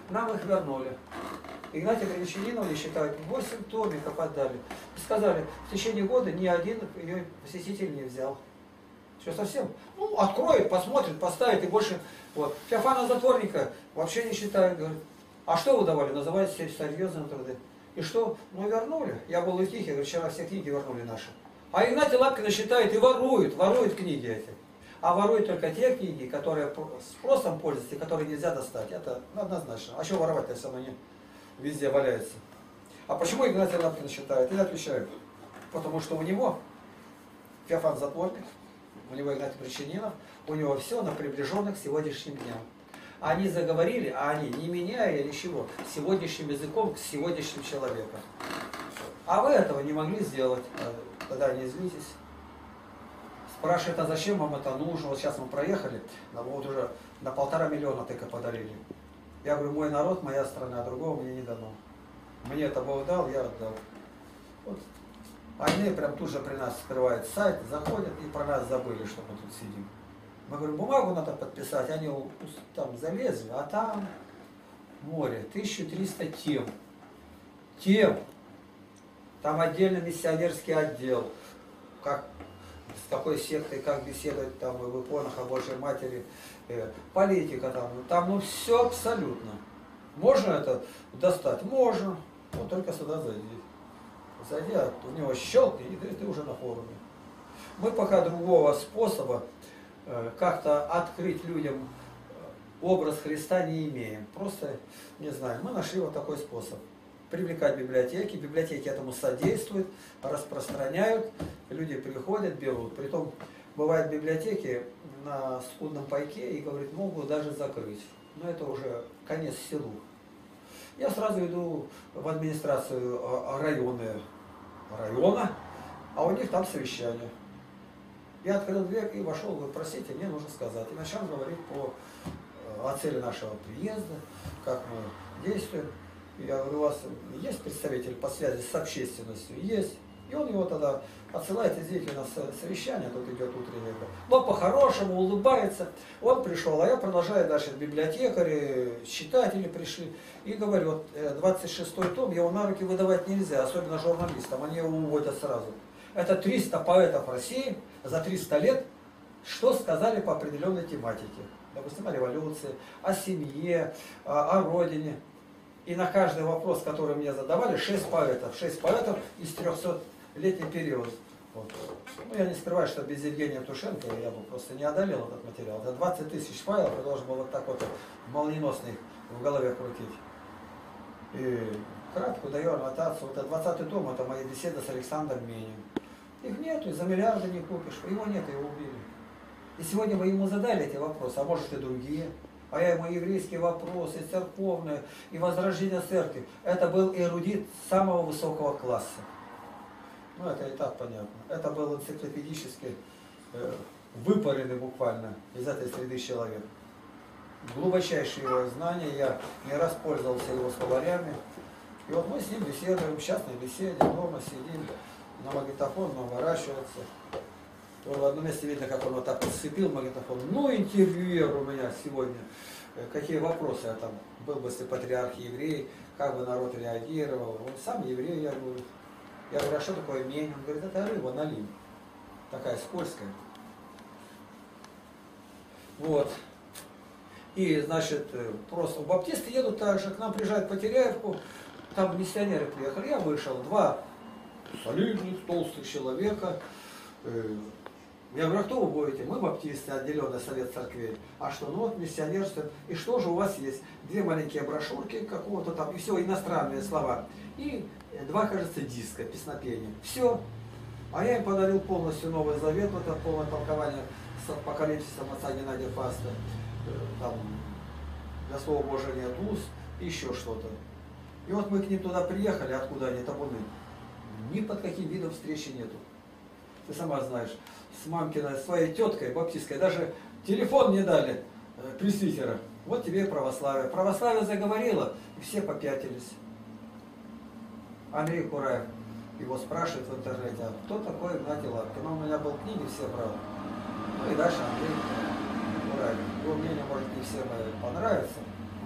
нам их вернули. Игнатия Гречанинова считают, 8 томиков отдали. Сказали, в течение года ни один ее посетитель не взял. Что совсем? Ну, откроет, посмотрит, поставит и больше. Вот. Феофана Затворника вообще не считают, говорит. А что вы давали? Называется серьезные труды. И что? Ну, вернули. Я был у говорит, вчера все книги вернули наши. А Игнатий Лапкина считает и ворует, ворует книги эти. А ворует только те книги, которые спросом пользуются которые нельзя достать. Это однозначно. А что воровать, если оно везде валяется? А почему Игнатий Лапкин считает? Я отвечаю. Потому что у него Феофан Затворник, у него Игнатий Причининов, у него все на приближенных сегодняшним дням. Они заговорили, а они, не меняя ничего, сегодняшним языком к сегодняшним человеком. А вы этого не могли сделать. Тогда не злитесь. Спрашивает, а зачем вам это нужно? Вот сейчас мы проехали, вот уже на полтора миллиона только подарили. Я говорю, мой народ, моя страна, другого мне не дано. Мне это Бог дал, я отдал. Вот. Они прям тут же при нас скрывают сайт, заходят и про нас забыли, что мы тут сидим. Мы говорим, бумагу надо подписать, они там залезли, а там море, 1300 тем. Тем. Там отдельно миссионерский отдел. Как, с какой сектой, как беседовать там в иконах о Божьей Матери. э, политика там. Там ну все абсолютно. Можно это достать? Можно. Вот только сюда зайди. Зайди, а в него щелкни, и ты, ты уже на форуме. Мы пока другого способа как-то открыть людям э, образ Христа не имеем. Просто, не знаю, мы нашли вот такой способ. Привлекать библиотеки, библиотеки этому содействуют, распространяют, люди приходят, берут. Притом бывает в библиотеке на скудном пайке и говорит, могут даже закрыть. Но это уже конец селу. Я сразу иду в администрацию а, района, района, а у них там совещание. Я открыл дверь и вошел, говорю, простите, мне нужно сказать. И начал говорить по, э, о цели нашего приезда, как мы действуем. Я говорю, у вас есть представитель по связи с общественностью? Есть. И он его тогда отсылает, извините, у нас совещание, тут идет утреннее. Но по-хорошему улыбается. Он пришел, а я продолжаю дальше. Библиотекари, читатели пришли. И говорю, вот 26-й том, его на руки выдавать нельзя, особенно журналистам, они его уводят сразу. Это 300 поэтов России за 300 лет, что сказали по определенной тематике. Допустим, о революции, о семье, о, родине. И на каждый вопрос, который мне задавали, 6 поэтов. 6 поэтов из 300-летний период. Вот. Ну, я не скрываю, что без Евгения Тушенко я бы просто не одолел этот материал. Это 20 тысяч файлов, я должен был вот так вот молниеносный в голове крутить. И кратко даю аннотацию. Это 20 том, это мои беседы с Александром Менем. Их нету, и за миллиарды не купишь. Его нет, его убили. И сегодня вы ему задали эти вопросы, а может и другие. А я ему еврейские вопросы, церковные, и возрождение церкви. Это был эрудит самого высокого класса. Ну, это и так понятно. Это был энциклопедически э, выпаренный буквально из этой среды человек. Глубочайшие его знания, я не раз пользовался его словарями. И вот мы с ним беседуем, в частной беседе, дома сидим, на магнитофон наворачивается. В одном месте видно, как он вот так вот сцепил магнитофон. Ну, интервьюер у меня сегодня. Э, какие вопросы я там был бы, если патриарх еврей, как бы народ реагировал. Он сам еврей, я говорю. Я говорю, а что такое мень? Он говорит, это рыба налим. Такая скользкая. Вот. И, значит, э, просто баптисты едут так же, к нам приезжают по Теряевку, там миссионеры приехали, я вышел, два солидных, толстых человека. Э, я говорю, а кто вы будете? Мы баптисты, отделенный совет церквей. А что? Ну вот миссионерство. И что же у вас есть? Две маленькие брошюрки какого-то там, и все, иностранные слова. И два, кажется, диска, песнопения. Все. А я им подарил полностью Новый Завет, вот это полное толкование с апокалипсисом отца Геннадия Фаста. Э, там, для Слова Божия нет уз, еще что-то. И вот мы к ним туда приехали, откуда они табуны ни под каким видом встречи нету. Ты сама знаешь, с мамкиной, своей теткой баптистской, даже телефон не дали э, пресвитера. Вот тебе православие. Православие заговорило, и все попятились. Андрей Кураев его спрашивает в интернете, а кто такой Игнатий Лапкин? Ну, у меня был книги все брал. Ну и дальше Андрей Кураев. Его мнение, может, не всем понравится.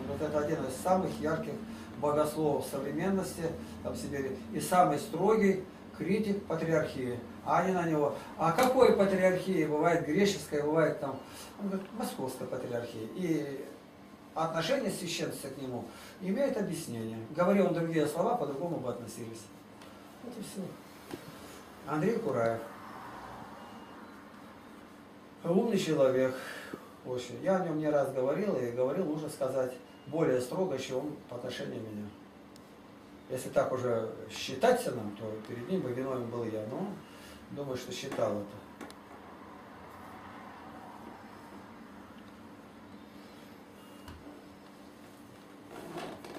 Вот это один из самых ярких богословов современности там, Сибири, и самый строгий критик патриархии. А они на него, а какой патриархии? Бывает греческая, бывает там, он говорит, московская патриархия. И отношение священства к нему имеет объяснение. Говорил он другие слова, по-другому бы относились. Вот и все. Андрей Кураев. Умный человек. Очень. Я о нем не раз говорил и говорил, нужно сказать более строго, чем по отношению меня. Если так уже считаться нам, то перед ним бы виновен был я. Но думаю, что считал это.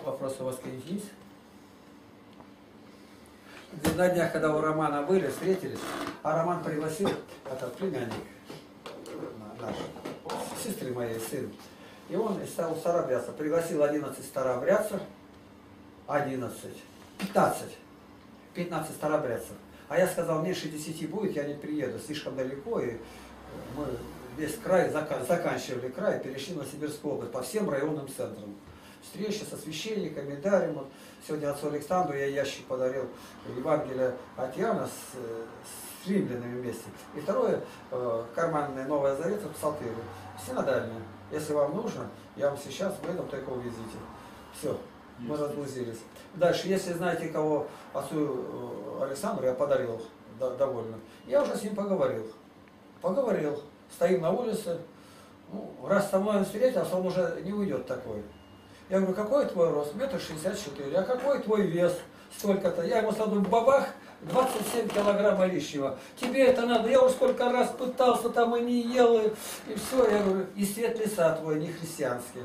Вопросы у вас какие есть? На днях, когда у Романа были, встретились, а Роман пригласил, этот племянник наш, сестры моей сын, и он стал старобрядца. Пригласил 11 старобрядцев, 11, 15, 15 старобрядцев. А я сказал, меньше 10 будет, я не приеду, слишком далеко. И мы весь край, заканчивали край, перешли на Сибирскую область, по всем районным центрам. Встречи со священниками, дарим. Вот сегодня отцу Александру я ящик подарил Евангелия от Иоанна с, с римлянами вместе. И второе, э, карманное Новое Завет, псалтыры, синодальные. Если вам нужно, я вам сейчас выдам, только увезите. Все, мы разгрузились. Дальше, если знаете, кого отцу э, Александру я подарил довольно, я уже с ним поговорил. Поговорил. Стоим на улице, ну, раз со мной он встретился, он уже не уйдет такой. Я говорю, какой твой рост? Метр шестьдесят четыре. А какой твой вес? Столько-то. Я ему сразу бабах, 27 килограмма лишнего. Тебе это надо. Я уже сколько раз пытался, там и не ел, и, и все. Я говорю, и свет лица твой, не христианский.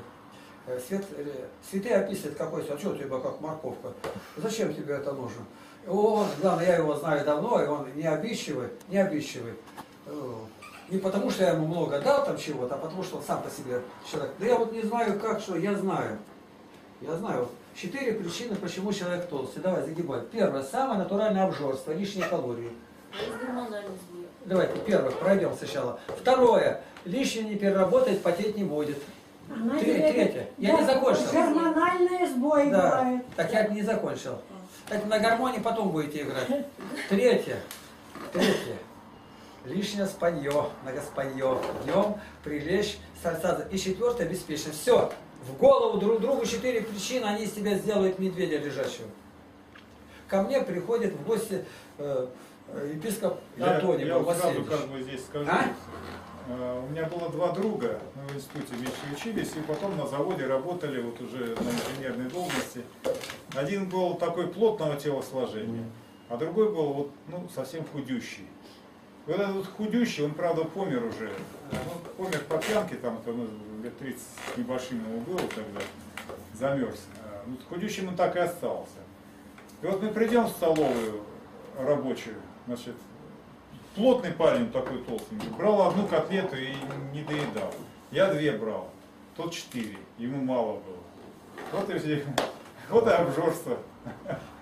Э, Свет, э, святые описывают, какой свет, что у тебя как морковка. Зачем тебе это нужно? Он, главное, я его знаю давно, и он не обидчивый, не обидчивый. Э, Не потому, что я ему много дал там чего-то, а потому, что он сам по себе человек. Да я вот не знаю как, что я знаю. Я знаю. Четыре причины, почему человек толстый. Давай, загибай. Первое, самое натуральное обжорство, лишние калории. Давайте, первое, пройдем сначала. Второе, лишнее не переработает, потеть не будет. Это- Третье, я да, не закончил. Гормональный сбой Да, бывает. так я не закончил. Это на гармонии потом будете играть. (laughs) Третье. Третье. Лишнее спанье, многоспанье. Днем прилечь, сальса. И четвертое, беспечно. Все. В голову друг другу четыре причины, они из тебя сделают медведя лежащего. Ко мне приходит в гости э, э, епископ Я, Антоний я вот сразу как бы здесь скажу. А? Э, У меня было два друга, мы в институте вместе учились, и потом на заводе работали вот уже на инженерной должности. Один был такой плотного телосложения, а другой был вот, ну, совсем худющий. Вот этот вот худющий, он, правда, помер уже. Ну, помер по пьянке, там, это, ну, лет 30 с небольшим ему было тогда, замерз. А, Ну, худющим он так и остался. И вот мы придем в столовую рабочую, значит, плотный парень такой толстенький, брал одну котлету и не доедал. Я две брал, тот четыре, ему мало было. Вот и, все. вот и обжорство.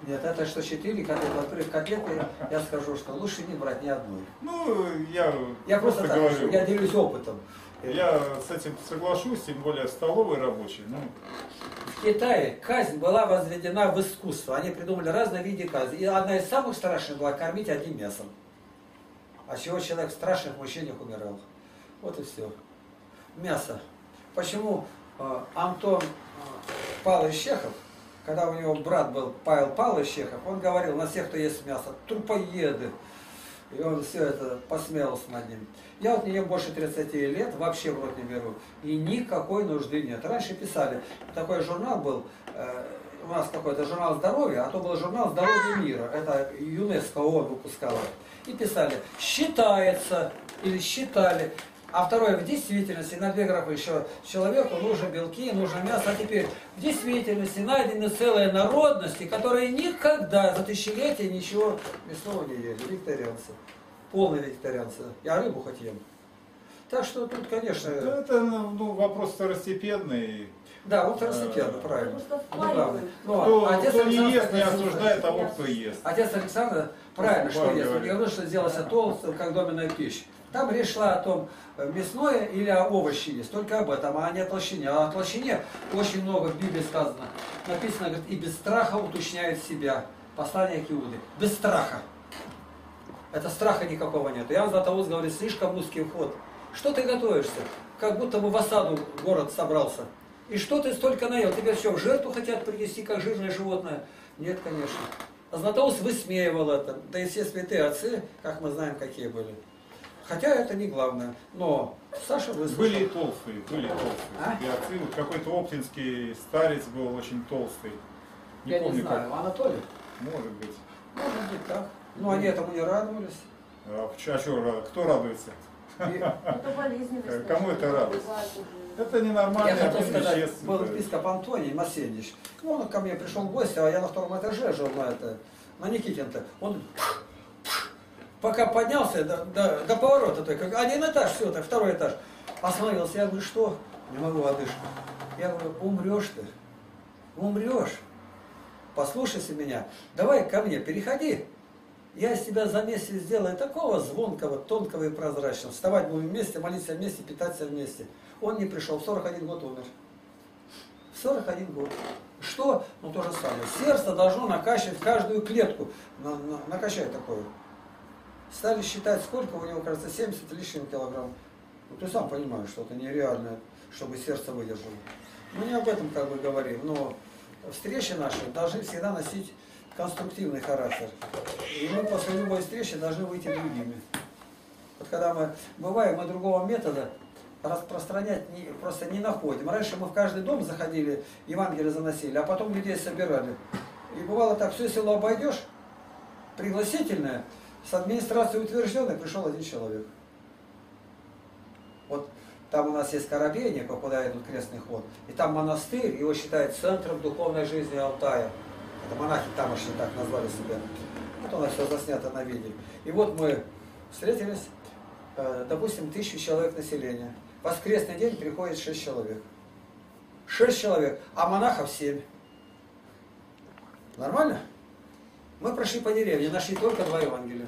Нет, это что четыре котлеты. Во-первых, котлеты, я скажу, что лучше не брать ни одной. Ну, я, Я просто, так, говорю. я делюсь опытом. Я с этим соглашусь, тем более столовый рабочий. Ну, В Китае казнь была возведена в искусство. Они придумали разные виды казни. И одна из самых страшных была кормить одним мясом. А чего человек в страшных мучениях умирал. Вот и все. Мясо. Почему э, Антон э, Павлович Чехов, когда у него брат был Павел Павлович Чехов, он говорил на всех, кто ест мясо, трупоеды. И он все это посмеялся над ним. Я вот не ем больше 30 лет, вообще в рот не беру. И никакой нужды нет. Раньше писали, такой журнал был, э, у нас какой-то журнал здоровья, а то был журнал здоровья мира. Это ЮНЕСКО ООН выпускала. И писали, считается, или считали, а второе, в действительности, на две графы еще, человеку нужны белки, нужно мясо, а теперь в действительности найдены целые народности, которые никогда за тысячелетия ничего мясного не ели, вегетарианцы, полные вегетарианцы. Я рыбу хоть ем. Так что тут, конечно... это ну, вопрос второстепенный. Да, вот второстепенно, правильно. Ну, главное. Но Кто, отец кто не Александр, ест, не осуждает того, кто ест. Отец Александр правильно, что есть. говорит. Я говорю, что сделался толстым, как доменная пища. Там речь шла о том, э, мясное или о овощи есть, только об этом, а не о толщине. А о толщине очень много в Библии сказано. Написано, говорит, и без страха уточняет себя. Послание к Иуде. Без страха. Это страха никакого нет. Иоанн Златоуст говорит, слишком узкий вход. Что ты готовишься? Как будто бы в осаду город собрался. И что ты столько наел? Тебя что, в жертву хотят принести, как жирное животное? Нет, конечно. А Златоуст высмеивал это. Да и все святые отцы, как мы знаем, какие были. Хотя это не главное. Но Саша выслушал. Были и толстые, были толстые. А? И отцы, вот какой-то оптинский старец был очень толстый. Не Я помню не знаю, как. Анатолий? Может быть. Может быть так. Но они этому не радовались. А, ч- а кто радуется? (laughs) Кому это радость? Это Я ненормально. хотел это сказать, был епископ Антоний Масенич. Ну, он ко мне пришел в гости, а я на втором этаже жил на, это, на Никитин-то. Он пока поднялся до, до, до поворота, только один этаж, все, так, второй этаж. Остановился, я говорю, что? Не могу одышку. Я говорю, умрешь ты, умрешь. Послушайся меня, давай ко мне, переходи. Я из тебя за месяц сделаю такого звонкого, тонкого и прозрачного. Вставать будем вместе, молиться вместе, питаться вместе. Он не пришел, в 41 год умер. В 41 год. Что? Ну то же самое. Сердце должно накачивать каждую клетку. На- на- накачать такое. Стали считать, сколько у него, кажется, 70 лишним килограмм. Ну, ты сам понимаешь, что это нереально, чтобы сердце выдержало. Мы не об этом как бы говорим, но встречи наши должны всегда носить конструктивный характер. И мы после любой встречи должны выйти другими. Вот когда мы бываем, мы другого метода распространять не, просто не находим. Раньше мы в каждый дом заходили, Евангелие заносили, а потом людей собирали. И бывало так, все село обойдешь, пригласительное, с администрацией утвержденной пришел один человек. Вот там у нас есть Коробейников, куда идут крестный ход, и там монастырь, его считают центром духовной жизни Алтая. Это монахи тамошние так назвали себя. Вот у нас все заснято на видео. И вот мы встретились, э, допустим, тысячу человек населения. В воскресный день приходит шесть человек. Шесть человек, а монахов семь. Нормально? Мы прошли по деревне, нашли только два Евангелия.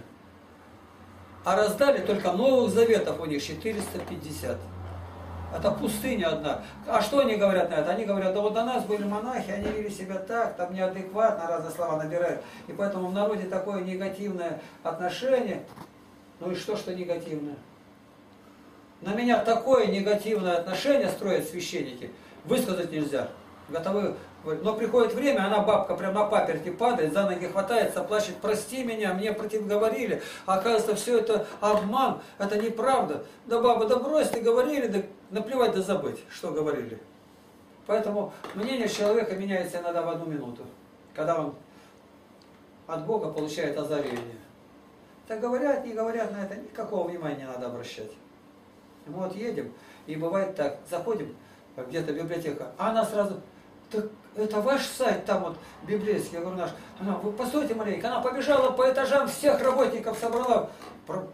А раздали только новых заветов у них 450. Это пустыня одна. А что они говорят на это? Они говорят, да вот до нас были монахи, они вели себя так, там неадекватно, разные слова набирают. И поэтому в народе такое негативное отношение. Ну и что, что негативное? На меня такое негативное отношение строят священники. Высказать нельзя. Готовы. Но приходит время, она бабка прям на паперти падает, за ноги хватается, плачет, прости меня, мне против говорили. А оказывается, все это обман, это неправда. Да баба, да брось, ты говорили, да наплевать да забыть, что говорили. Поэтому мнение человека меняется иногда в одну минуту, когда он от Бога получает озарение. Так говорят, не говорят на это, никакого внимания не надо обращать. Мы вот едем, и бывает так, заходим, где-то библиотека, а она сразу, так это ваш сайт там вот библейский, я говорю наш, она, вы постойте маленько, она побежала по этажам, всех работников собрала,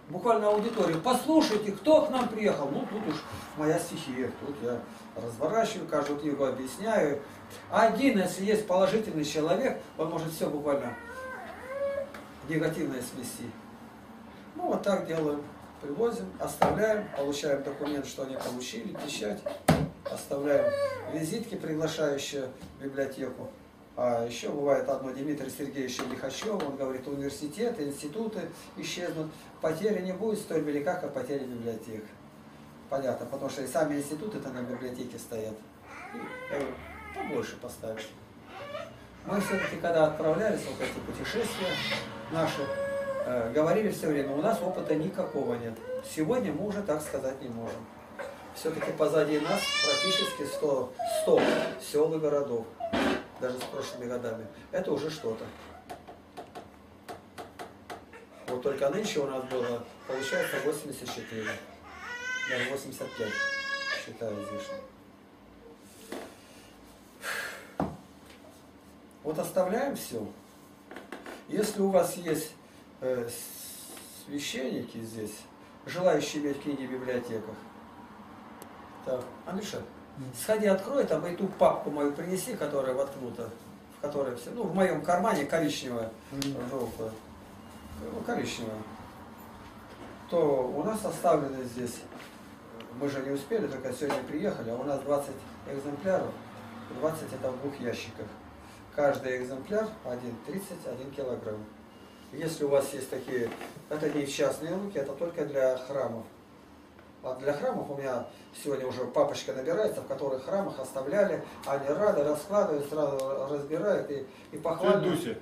буквально аудиторию, послушайте, кто к нам приехал, ну тут уж моя стихия, тут я разворачиваю, каждую книгу объясняю. Один, если есть положительный человек, он может все буквально негативное смести. Ну вот так делаем. Привозим, оставляем, получаем документ, что они получили, печать, оставляем визитки, приглашающие в библиотеку. А еще бывает одно, Дмитрий Сергеевич Лихачев, он говорит, университеты, институты исчезнут, потери не будет столь велика, как потеря библиотек. Понятно, потому что и сами институты-то на библиотеке стоят. Говорю, побольше поставишь. Мы все-таки, когда отправлялись вот эти путешествия наши, э, говорили все время, у нас опыта никакого нет. Сегодня мы уже так сказать не можем. Все-таки позади нас практически 100, 100 сел и городов, даже с прошлыми годами. Это уже что-то. Вот только нынче у нас было, получается, 84, даже 85, считаю излишне. Вот оставляем все. Если у вас есть э, священники здесь, желающие иметь книги в библиотеках, так, Андрюша, сходи, открой там и ту папку мою принеси, которая воткнута, в которой все, ну, в моем кармане коричневая, желтая, ну, коричневая, то у нас оставлены здесь, мы же не успели, только сегодня приехали, а у нас 20 экземпляров, 20 это в двух ящиках. Каждый экземпляр один 31 килограмм. Если у вас есть такие, это не частные руки, это только для храмов. А для храмов у меня сегодня уже папочка набирается, в которых храмах оставляли, они рады раскладывают, сразу разбирают и, и похвально. Дуся,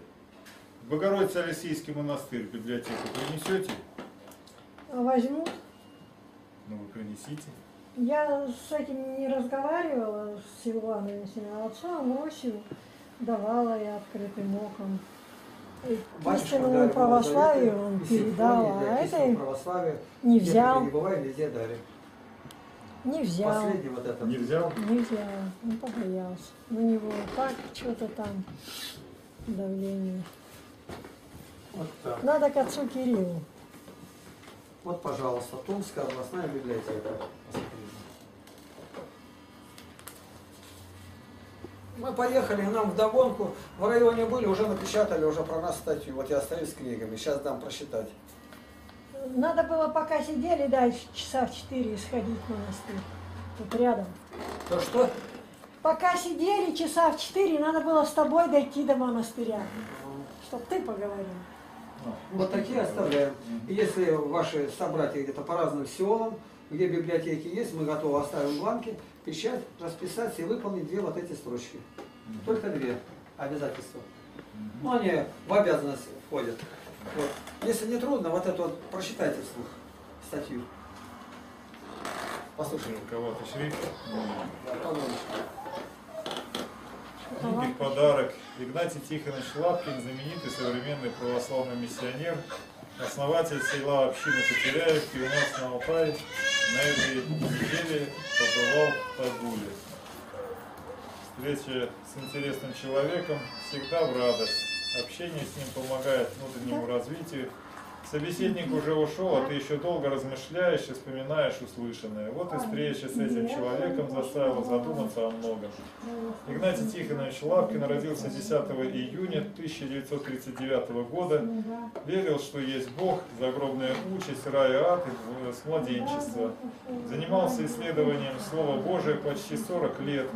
Богородица Российский монастырь, библиотеку принесете? Возьмут. Ну вы принесите. Я с этим не разговаривала, с Васильевной, а отцу Амросию давала я открытым оком. Истинному православию он передал, а это не взял, везде дали. не взял, Последний вот этот. Не взял? не взял, он побоялся. На него так что-то там давление. Вот так. Надо к отцу Кириллу. Вот, пожалуйста, Томская областная библиотека. Мы поехали, нам вдогонку, в районе были, уже напечатали уже про нас статью. Вот я остаюсь с книгами, сейчас дам прочитать. Надо было, пока сидели, дальше часа в четыре сходить в монастырь. Тут рядом. То что? Пока сидели часа в четыре, надо было с тобой дойти до монастыря. Чтоб ты поговорил. Вот такие оставляем. Если ваши собратья где-то по разным селам, где библиотеки есть, мы готовы оставим бланки, печать, расписаться и выполнить две вот эти строчки. Только две обязательства. Ну, они в обязанность входят. Вот. Если не трудно, вот это вот прочитайте вслух статью. Послушайте. Кого-то шрифт. Да, подарок Игнатий Тихонович Лапкин, знаменитый современный православный миссионер, основатель села общины Потеряевки, у нас на Алтае на этой неделе побывал в Тагуле. Встреча с интересным человеком всегда в радость. Общение с ним помогает внутреннему развитию. Собеседник уже ушел, а ты еще долго размышляешь и вспоминаешь услышанное. Вот и встреча с этим человеком заставила задуматься о многом. Игнатий Тихонович Лапкин родился 10 июня 1939 года. Верил, что есть Бог, загробная участь, рай и ад с младенчества. Занимался исследованием Слова Божия почти 40 лет.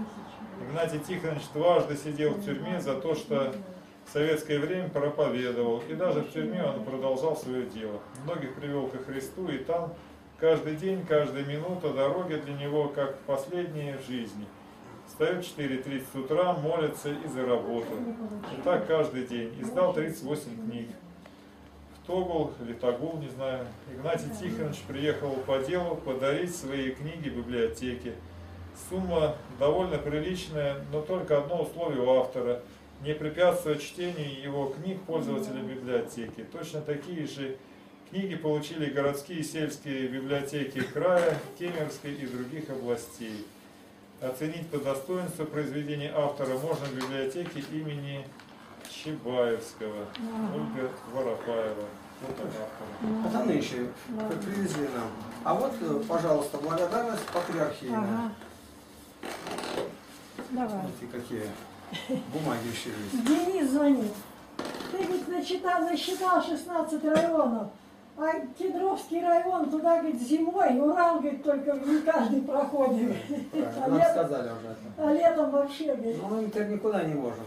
Игнатий Тихонович дважды сидел в тюрьме за то, что советское время проповедовал, и даже в тюрьме он продолжал свое дело. Многих привел ко Христу, и там каждый день, каждая минута дороги для него как последние в жизни. Встает в 4.30 утра, молится и за работу. И так каждый день. Издал 38 книг. В Тогул или Тагул, не знаю, Игнатий Тихонович приехал по делу подарить свои книги библиотеке. Сумма довольно приличная, но только одно условие у автора – не препятствовать чтению его книг пользователям библиотеки. Точно такие же книги получили городские и сельские библиотеки края, Кемеровской и других областей. Оценить по достоинству произведения автора можно в библиотеке имени Чебаевского, Ольга Воропаева. Вот он автор. Это нынче как привезли нам. А вот, э, пожалуйста, благодарность патриархии. Ага. Давай. Смотрите, какие бумаги еще есть. Денис звонит. Ты говорит, насчитал, насчитал 16 районов. А Кедровский район, туда, говорит, зимой, Урал, говорит, только не каждый проходит. (laughs) А, Нам летом, сказали уже это. а летом вообще, говорит. Ну, мы теперь никуда не можем.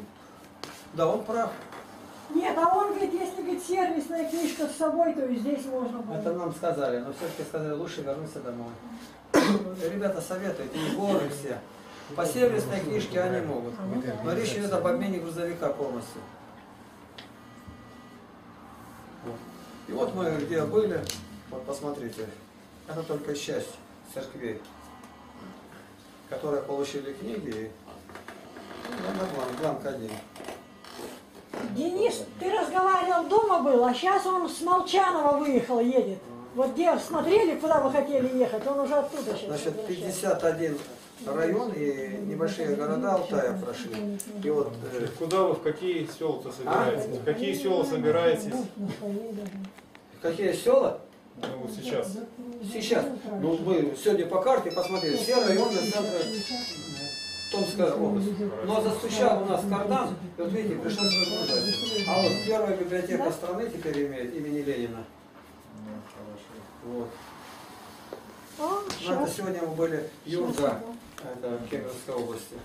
Да, он прав. Нет, а он говорит, если, говорит, сервисная книжка с собой, то и здесь можно будет. Это нам сказали, но все-таки сказали, лучше вернуться домой. (coughs) Ребята советуют, и горы все. По сервисной книжке они могут. Но речь идет об обмене грузовика полностью. И вот мы где были, вот посмотрите, это только часть церквей, которые получили книги, ну, на бланк, бланк один. Денис, ты разговаривал дома был, а сейчас он с Молчанова выехал, едет. Вот где смотрели, куда вы хотели ехать, он уже оттуда сейчас. Значит, 51 район и небольшие города Алтая прошли. И вот э, Куда вы, в какие села-то собираетесь? В какие села собираетесь? какие села? Ну, вот сейчас. Сейчас. Ну, мы сегодня по карте посмотрели. Все районы центра Томская область. Но застучал у нас кардан, и вот видите, пришлось разгружать. А вот первая библиотека страны теперь имеет имени Ленина. Ну, Вот. А, Ну, это щас. сегодня мы были Юрга, это в Кемеровской области.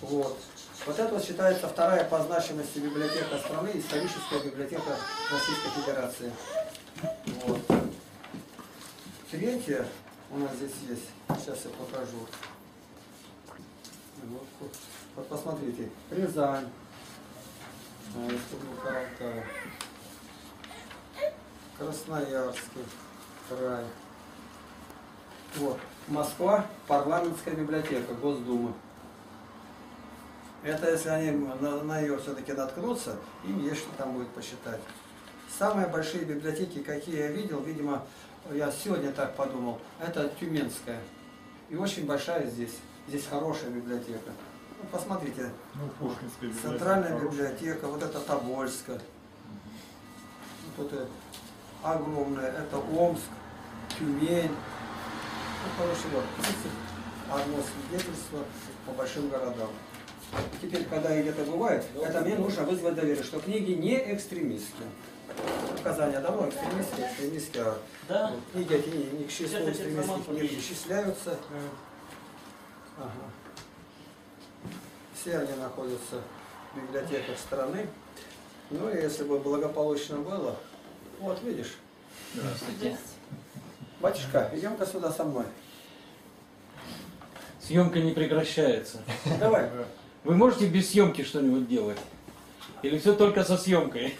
Вот. Вот это считается вторая по значимости библиотека страны, историческая библиотека Российской Федерации. Вот. Третья у нас здесь есть. Сейчас я покажу. Вот, вот. Посмотрите. Рязань. А. Красноярский край. Вот. Москва, парламентская библиотека, Госдумы. Это если они на, на ее все-таки наткнутся, им есть что там будет посчитать. Самые большие библиотеки, какие я видел, видимо, я сегодня так подумал, это Тюменская. И очень большая здесь. Здесь хорошая библиотека. Ну, посмотрите, Ну, Пушкинская библиотека. Центральная хорошая. библиотека, вот это Тобольска. Вот это огромная, это Омск, Тюмень. Хороший город. Видите, Одно свидетельство по большим городам. Теперь, когда я где-то бывает, это мне нужно вызвать доверие, что книги не экстремистские. Указания давно экстремистские, экстремистские, а Да. вот книги эти ни, ни к числу экстремистских не причисляются. Ага. Все они находятся в библиотеках страны. Ну и если бы благополучно было, вот видишь, Здравствуйте. Батюшка, идем-ка сюда со мной. Съемка не прекращается. Давай. Вы можете без съемки что-нибудь делать? Или все только со съемкой?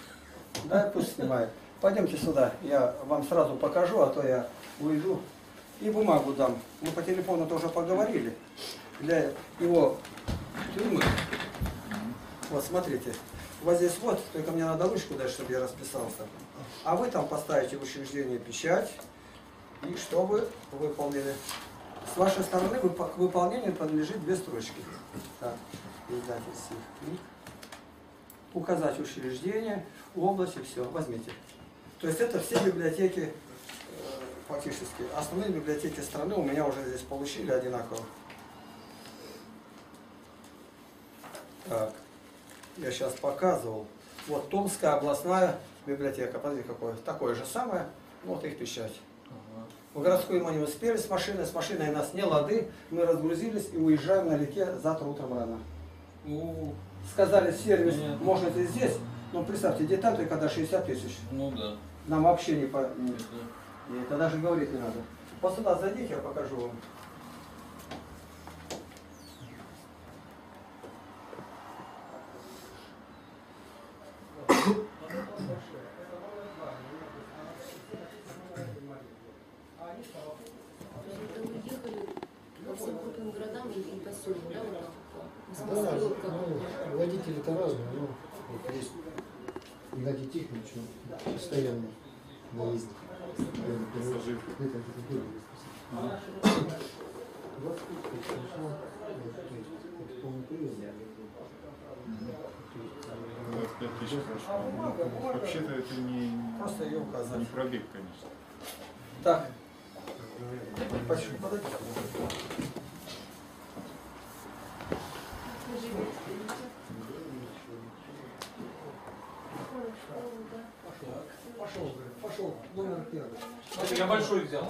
Да, пусть снимает. Пойдемте сюда, я вам сразу покажу, а то я уйду и бумагу дам. Мы по телефону тоже поговорили. Для его тюрьмы. Вот, смотрите. Вот здесь вот, только мне надо ручку дать, чтобы я расписался. А вы там поставите в учреждение печать, и что вы выполнили. С вашей стороны к выполнению подлежит две строчки. Так, издательских книг. Указать учреждение, область и все. Возьмите. То есть это все библиотеки э, фактически. Основные библиотеки страны у меня уже здесь получили одинаково. Так, я сейчас показывал. Вот Томская областная библиотека. Посмотрите, какое. Такое же самое. Вот их печать. В городскую мы не успели с машиной. С машиной у нас не лады. Мы разгрузились и уезжаем на реке завтра утром рано. Сказали, сервис Понятно. можете здесь. Но представьте, деталь только до 60 тысяч. Ну да. Нам вообще не по... да. и это даже говорить не надо. Вот сюда зайдите, я покажу вам. Это вы ехали по всем крупным городам и, и поселкам, да, вот так вот? В Москве вот как ну, водители-то разные, ну, вот есть Геннадий Тихонович, он постоянно на ездит. Пассажир. Это, это первый спасибо. 20 тысяч пришло, вот, то есть, это полный привод. 25 тысяч прошло. Вообще-то это не, Просто ее указать. не пробег, конечно. Так. Почему? Подойдите. Пошел, говорит, пошел, номер первый. Слушай, я большой взял.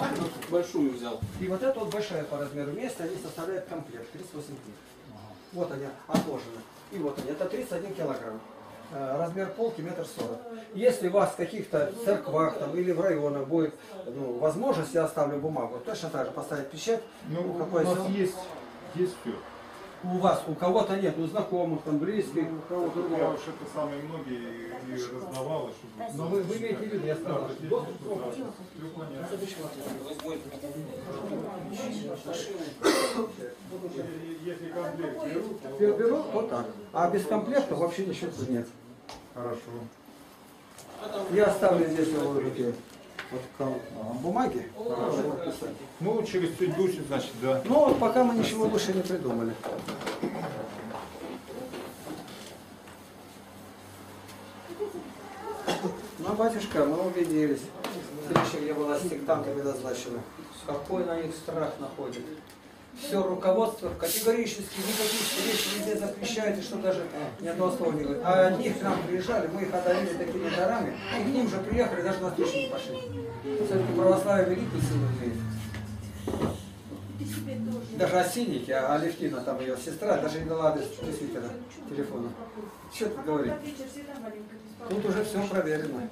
Большую взял. И вот эта вот большая по размеру место, они составляют комплект, 38 кг. Вот они отложены. И вот они, это 31 килограмм. Э, Размер полки метр сорок. Если у вас в каких-то церквах там, или в районах будет ну, возможность, я оставлю бумагу, точно так же поставить печать. Ну, какое у нас есть, есть все. У вас, у кого-то нет, у знакомых, там, близких, у кого-то Я уж это самые многие и раздавал, и чтобы... Но вы, вы имеете в виду, я сказал, что доступ к. Если комплект берут, то... Бер- Беру, вот так. А без комплекта вообще ничего нет. Хорошо. Я оставлю здесь вот такие вот кол- бумаги. Писать. Ну, через чуть души, значит, да. Ну вот пока мы ничего лучше не придумали. Ну, батюшка, мы убедились. Встреча, где была с сектантами назначена. Какой на них страх находит. Все руководство категорически никаких вещей везде запрещает, и что даже ни одного слова не говорит. А одни к нам приезжали, мы их одарили такими дарами, и к ним же приехали, даже на встречу не пошли. Все-таки православие великую силу имеет. Даже Осинники, а Алевтина, там ее сестра, даже не дала адрес действительно телефона. Что ты говоришь? Тут уже все проверено.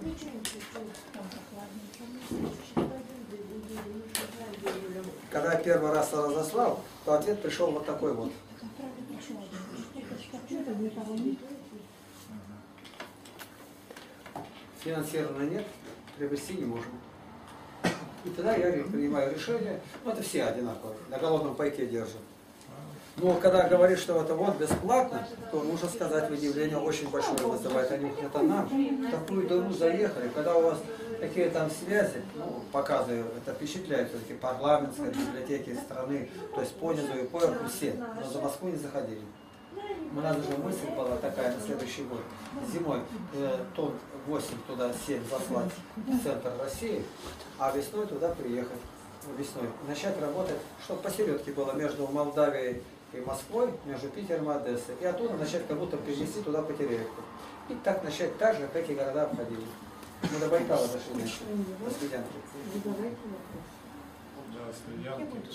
Когда я первый раз разослал, то ответ пришел вот такой вот. Финансирования нет, приобрести не можем. И тогда я принимаю решение, ну это все одинаково, на голодном пайке держат. Но когда говорит, что это вот бесплатно, то нужно сказать, удивление очень большое вызывает. Они говорят, это нам в такую дыру заехали, когда у вас такие там связи, ну, показываю, это впечатляет все-таки парламентской библиотеки страны, то есть понизу и поверху все, но за Москву не заходили. У нас даже мысль была такая на следующий год. Зимой э, тонн 8 туда 7 заслать в центр России, а весной туда приехать. Весной. Начать работать, чтобы посередке было между Молдавией и Москвой, между Питером и Одессой. И оттуда начать как будто перенести туда Потеряевку. И так начать так же, как эти города обходили. Мы до Байкала дошли дальше. До Свидянки.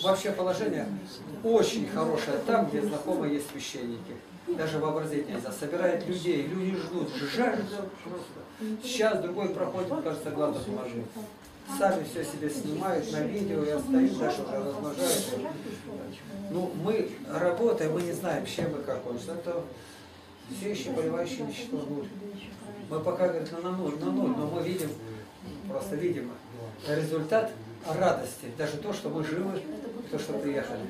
Вообще положение очень хорошее там, где знакомые есть священники. Даже вообразить нельзя. Собирает людей, люди ждут, жаждут просто. Сейчас другой проходит, кажется, глаза положил. Сами все себе снимают на видео, я стою, дальше уже размножают. Ну, мы работаем, мы не знаем, чем и как он. Это все еще поливающие ничто нуль. Мы пока, говорит, на нуль, на нуль, но мы видим, просто видим результат радости. Даже то, что мы живы, то, что приехали.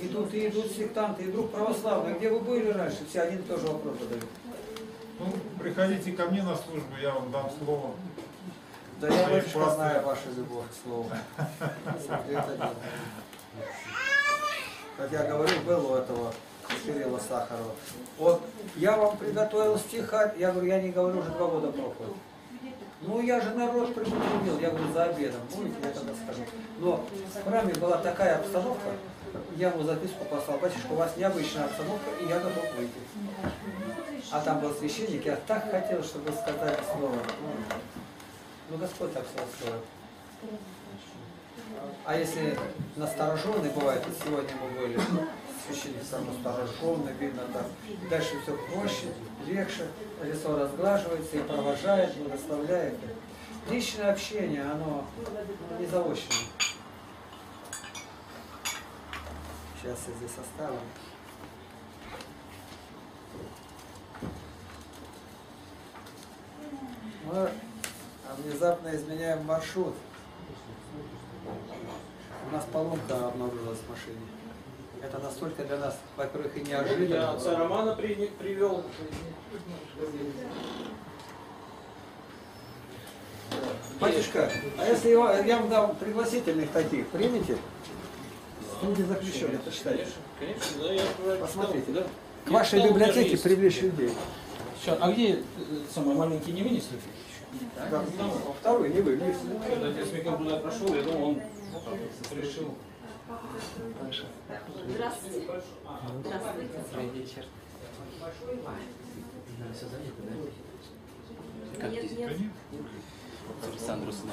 Идут и идут сектанты, и вдруг православные. Где вы были раньше? Все один и тот же вопрос задают. Ну, приходите ко мне на службу, я вам дам слово. Да я пастырей. знаю вашу любовь к слову. Как я говорил, был у этого Кирилла Сахарова. Вот я вам приготовил стихарь, я говорю, я не говорю, уже два года проходит. Ну я же народ предупредил, я говорю, за обедом, будете, я тогда скажу. Но в храме была такая обстановка, я ему записку послал, батюшка, у вас необычная обстановка, и я готов выйти. А там был священник, я так хотел, чтобы сказать снова. Ну, Господь так все устроил. А если настороженный бывает, вот сегодня мы были, священник сам настороженный, видно так. Дальше все проще, легче, лицо разглаживается и провожает, благословляет. Личное общение, оно не заочное. Сейчас я здесь оставлю. Мы внезапно изменяем маршрут. У нас поломка обнаружилась в машине. Это настолько для нас, во-первых, и неожиданно. Я отца Романа при- привел. Батюшка, а если его, я вам дам пригласительных таких, примите? Люди заключены, это считайте. Конечно, да, я Посмотрите. да. К вашей библиотеке привлечь людей. Сейчас, а где э, самый маленький не вынесли? Да, второй, не вы, вниз. Когда отец Михаил туда прошел, я думал, он решил. Здравствуйте. Здравствуйте. Нет, нет. Александр Усна.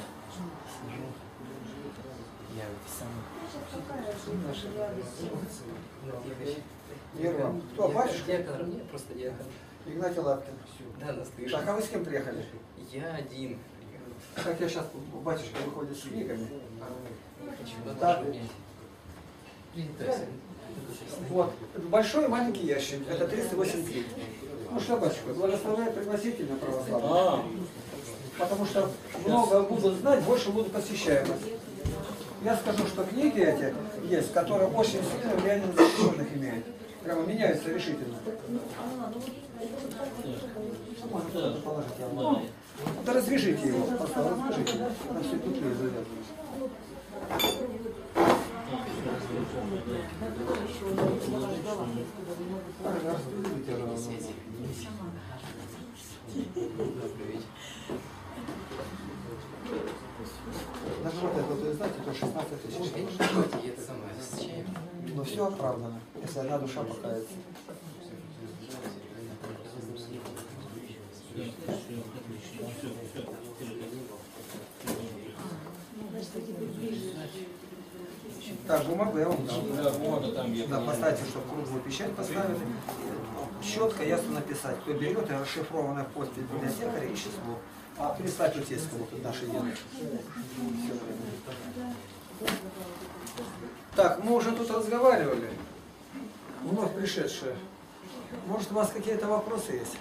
Я Ерва. Кто, батюшка? Просто диакон. Игнатий Лапкин. Да, нас слышно. Так, а вы с кем приехали? Я один. Как я сейчас, батюшка выходит с книгами. Ну, Так. Вот, большой и маленький ящик, это 383. Ну что, батюшка, благословляю пригласительно православно. А. Потому что много будут знать, больше будут посещаемость. Я скажу, что книги эти есть, которые очень сильное влияние на заключенных имеют. Прямо меняются решительно. Можно что-то положить, я вам. Да развяжите его, просто развяжите. На все петли завязаны. Даже вот это, знаете, то 16 тысяч. Но все оправдано, если одна душа покается. Так, бумагу я вам дам. Да, поставьте, чтобы круглую печать поставили. Четко, ясно написать, кто берет, и расшифрованная подпись библиотекаря и число. А представь вот есть кого тут наши деды. Так, мы уже тут разговаривали. Вновь пришедшие. Может, у вас какие-то вопросы есть?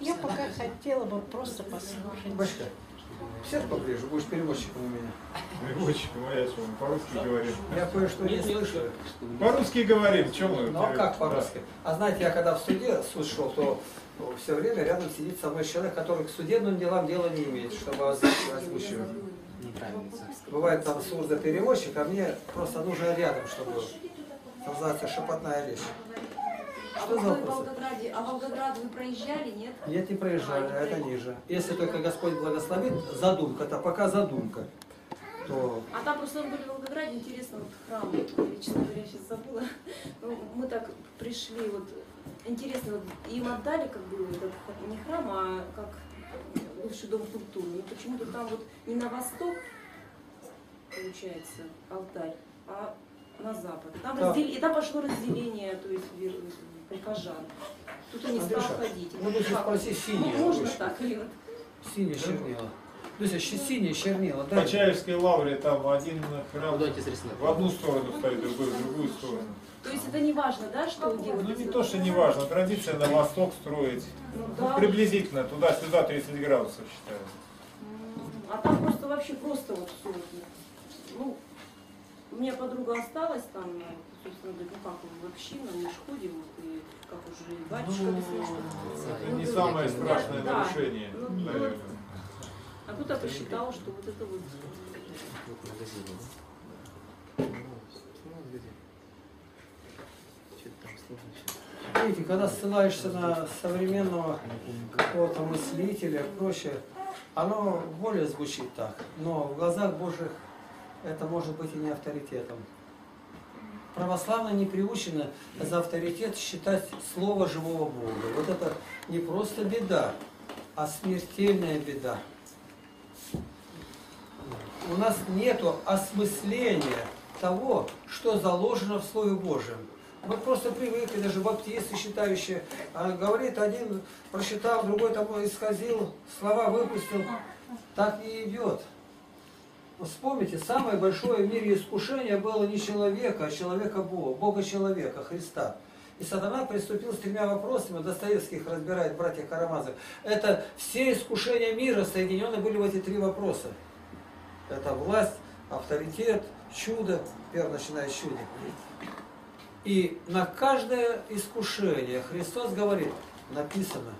Я пока хотела бы просто послушать. Башка, сядь поближе, будешь переводчиком у меня. Переводчиком, а я что, мы по-русски говорим? Я кое-что не слышу. По-русски говорим, что мы? Ну а как по-русски? А знаете, я когда в суде суд шел, то все время рядом сидит со мной человек, который к судебным делам дела не имеет, чтобы озвучивать. озвучивать. Бывает там сурдопереводчик, а мне просто нужен рядом, чтобы. Называется шепотная речь. А Что за в вопросы? Волгограде, а Волгоград вы проезжали, нет? Нет, не проезжали, а это ниже. Если только Господь благословит, задумка-то пока задумка, то А там просто мы были в Волгограде, интересно, вот храм, я, честно говоря, сейчас забыла. Ну, мы так пришли, вот, интересно, вот, им отдали как бы этот, не храм, а как бывший дом культуры. И почему-то там вот не на восток, получается, алтарь, а на запад. Там, Да. раздел- И там пошло разделение, то есть прихожан. Тут они стал Андрюша, ходить. ну лучше спроси синие Ну, можно так, или вот. синие чернила. Люся, щи- синие чернила, В да? Почаевской лавре там один храм срисуем. в одну сторону стоит, другой в другую сторону. То есть это не важно, да, что делать? Ну не то, что не важно, традиция на восток строить. Ну, Ну, да. приблизительно, туда-сюда 30 градусов считаю. А там просто вообще просто вот все. Ну, у меня подруга осталась там, ну, собственно, говорит, ну как, в общину, мы ж ходим, вот, и как уж уже и батюшка объяснил, что... Это ну, не да, самое да, страшное да. нарушение, Ну, ну, наверное. А кто-то посчитал, что вот это вот... Видите, когда ссылаешься на современного какого-то мыслителя и прочее, оно более звучит так, но в глазах Божьих это может быть и не авторитетом. Православно не приучено за авторитет считать слово живого Бога. Вот это не просто беда, а смертельная беда. У нас нету осмысления того, что заложено в Слове Божьем. Мы просто привыкли, даже баптисты считающие, а, говорит один, прочитал, другой там исказил, слова выпустил. Так не идет. Вспомните, самое большое в мире искушение было не человека, а человека Бога, Бога-человека, Христа. И сатана приступил с тремя вопросами, Достоевский их разбирает, братья Карамазы. Это все искушения мира соединены были в эти три вопроса. Это власть, авторитет, чудо, первое начиная с чуда. И на каждое искушение Христос говорит, написано.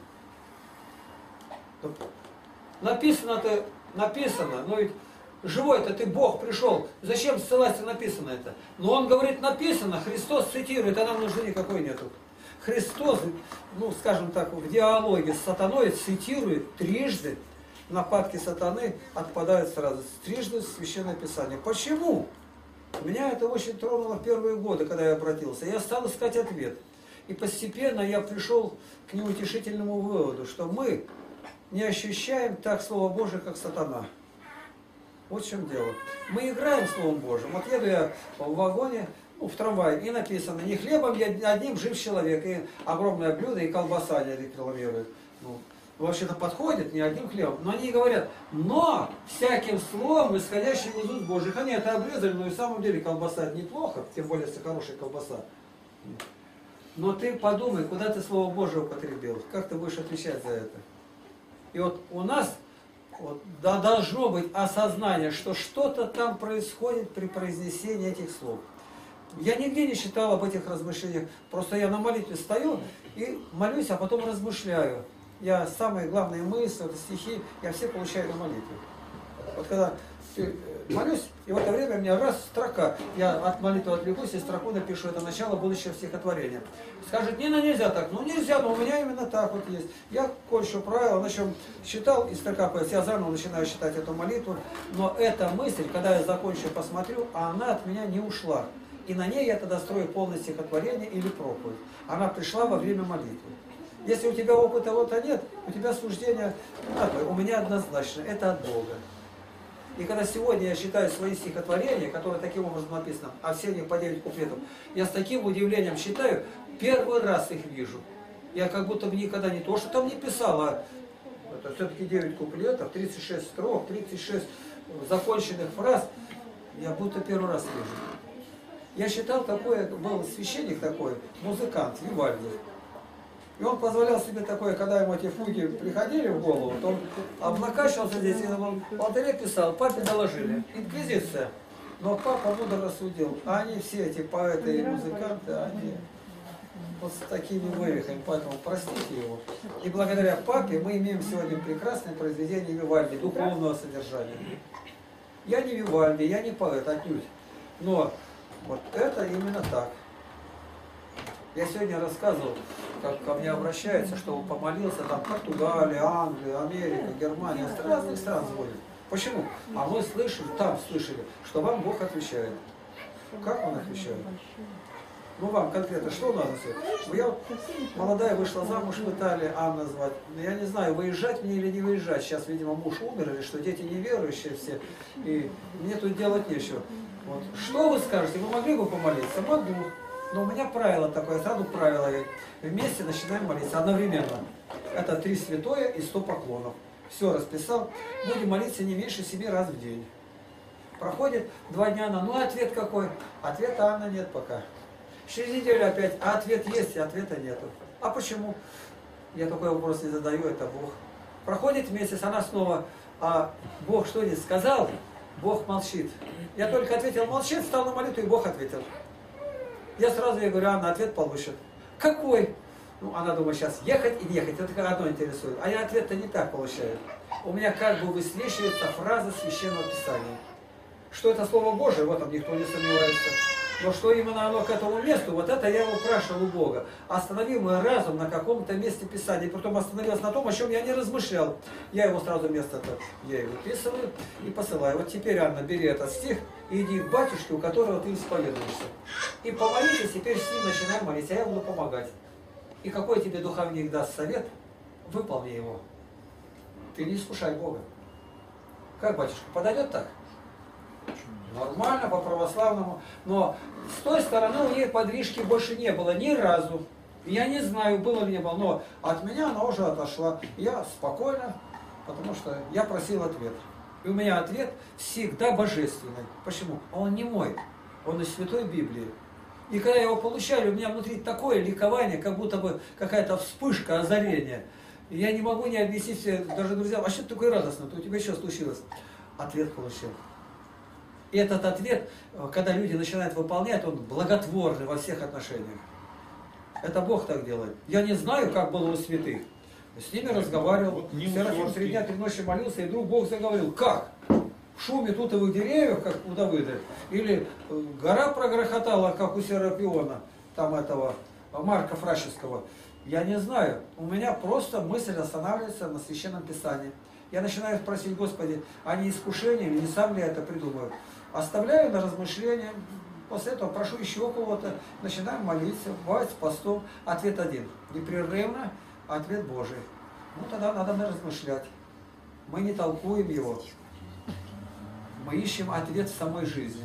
Написано-то, написано, но ведь живой-то ты Бог пришел, зачем ссылаться написано это? Но он говорит, написано, Христос цитирует, а нам нужды никакой нету. Христос, ну скажем так, в диалоге с сатаной цитирует трижды нападки сатаны отпадают сразу. Трижды Священное Писание. Почему? Меня это очень тронуло в первые годы, когда я обратился. Я стал искать ответ. И постепенно я пришел к неутешительному выводу, что мы не ощущаем так Слово Божие, как сатана. Вот в чем дело. Мы играем Словом Божьим. Вот еду я в вагоне, ну, в трамвае, и написано, не хлебом я одним жив человек, и огромное блюдо, и колбаса они рекламируют. Ну, вообще-то подходит не одним хлебом. Но они говорят, но всяким словом, исходящим из уст Божьих. Они это обрезали, но и в самом деле колбаса это неплохо, тем более, если хорошая колбаса. Но ты подумай, куда ты Слово Божие употребил, как ты будешь отвечать за это. И вот у нас вот, да, должно быть осознание, что что-то там происходит при произнесении этих слов. Я нигде не читал об этих размышлениях, просто я на молитве стою и молюсь, а потом размышляю. Я самые главные мысли, стихи, я все получаю на молитве. Вот когда молюсь, и в это время у меня раз строка, я от молитвы отвлекусь и строку напишу, это начало будущего стихотворения. Скажет, Нина, нельзя так. Ну нельзя, но у меня именно так вот есть. Я кое-что правила, на чем считал, и строка появилась. Я заново начинаю читать эту молитву, но эта мысль, когда я закончу, посмотрю, а она от меня не ушла. И на ней я тогда строю полное стихотворение или проповедь. Она пришла во время молитвы. Если у тебя опыта вот нет, у тебя суждение, у меня однозначно, это от Бога. И когда сегодня я читаю свои стихотворения, которые таким образом написаны, а все они по 9 куплетов, я с таким удивлением читаю, первый раз их вижу. Я как будто бы никогда не то, что там не писал, а это все-таки 9 куплетов, 36 строк, 36 законченных фраз, я будто первый раз вижу. Я считал, такой, был священник такой, музыкант, Вивальди. И он позволял себе такое, когда ему эти фуги приходили в голову, то он облокачивался здесь и на алтаре писал, папе доложили, инквизиция. Но папа мудро рассудил, а они все эти поэты и музыканты, они вот с такими вывихами, поэтому простите его. И благодаря папе мы имеем сегодня прекрасное произведение Вивальди, духовного содержания. Я не Вивальди, я не поэт, отнюдь. Но вот это именно так. Я сегодня рассказывал, как ко мне обращаются, чтобы помолился, там Португалия, Англия, Америка, Германия, с разных стран звонят. Почему? А мы слышали, там слышали, что вам Бог отвечает. Как Он отвечает? Ну, вам конкретно, что надо сделать? Я вот молодая вышла замуж в Италии, Анна звать. Но я не знаю, выезжать мне или не выезжать. Сейчас, видимо, муж умер или что, дети неверующие все. И мне тут делать нечего. Вот. Что вы скажете? Вы могли бы помолиться? Могу. Но у меня правило такое, сразу правило, вместе начинаем молиться одновременно. Это три святое и сто поклонов. Все расписал. Будем молиться не меньше семи раз в день. Проходит два дня, на, ну ответ какой? Ответа Анна нет пока. Через неделю опять, а ответ есть, ответа нету. А почему? Я такой вопрос не задаю, это Бог. Проходит месяц, она снова, а Бог что не сказал? Бог молчит. Я только ответил, молчит, встал на молитву, и Бог ответил. Я сразу ей говорю, Анна, ответ получит. Какой? Ну, она думает, сейчас ехать и ехать. Это одно интересует. А я ответ-то не так получаю. У меня как бы высвечивается фраза Священного Писания. Что это Слово Божие, в этом никто не сомневается. Но что именно оно к этому месту, вот это я его спрашивал у Бога. Останови мой разум на каком-то месте Писания. Потом остановился на том, о чем я не размышлял. Я его сразу место-то, я его выписываю и посылаю. Вот теперь, Анна, бери этот стих и иди к батюшке, у которого ты исповедуешься. И помолись, и теперь с ним начинай молиться, а я буду помогать. И какой тебе духовник даст совет, выполни его. Ты не искушай Бога. Как, батюшка, подойдет так? Нормально, по-православному. Но с той стороны у нее подвижки больше не было ни разу. Я не знаю, было ли не было, но от меня она уже отошла. Я спокойно, потому что я просил ответ. И у меня ответ всегда божественный. Почему? А он не мой, он из Святой Библии. И когда я его получаю, у меня внутри такое ликование, как будто бы какая-то вспышка озарения. И я не могу не объяснить даже друзьям, а что ты такое радостно, то у тебя что случилось? Ответ получил. И этот ответ, когда люди начинают выполнять, он благотворный во всех отношениях. Это Бог так делает. Я не знаю, как было у святых. С ними разговаривал, Вот Серафим три дня, три ночи молился, и вдруг Бог заговорил. Как? В шуме тутовых деревьев, как у Давыда, или э, гора прогрохотала, как у Серапиона, там этого Марка Фрашевского. Я не знаю. У меня просто мысль останавливается на Священном Писании. Я начинаю спросить, Господи, а не искушением, не сам ли я это придумаю? Оставляю на размышление, после этого прошу еще кого-то, начинаю молиться, бывает с постом. Ответ один. Непрерывно ответ Божий. Ну тогда надо размышлять. Мы не толкуем его. Мы ищем ответ в самой жизни.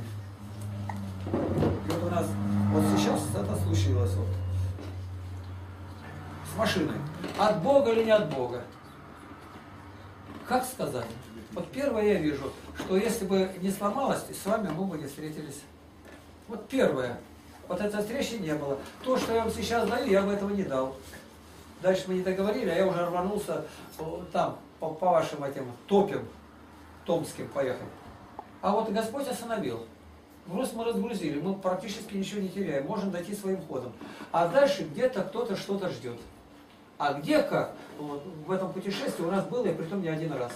И вот у нас, вот сейчас это случилось. Вот. С машиной. От Бога или не от Бога? Как сказать? Вот первое я вижу, что если бы не сломалось, с вами мы бы не встретились. Вот первое. Вот этой встречи не было. То, что я вам сейчас даю, я бы этого не дал. Дальше мы не договорили, а я уже рванулся о, там, по, по вашим этим топим, томским поехать. А вот Господь остановил. Груз мы разгрузили, мы практически ничего не теряем, можем дойти своим ходом. А дальше где-то кто-то что-то ждет. А где как? Вот, в этом путешествии у нас было, и притом не один раз.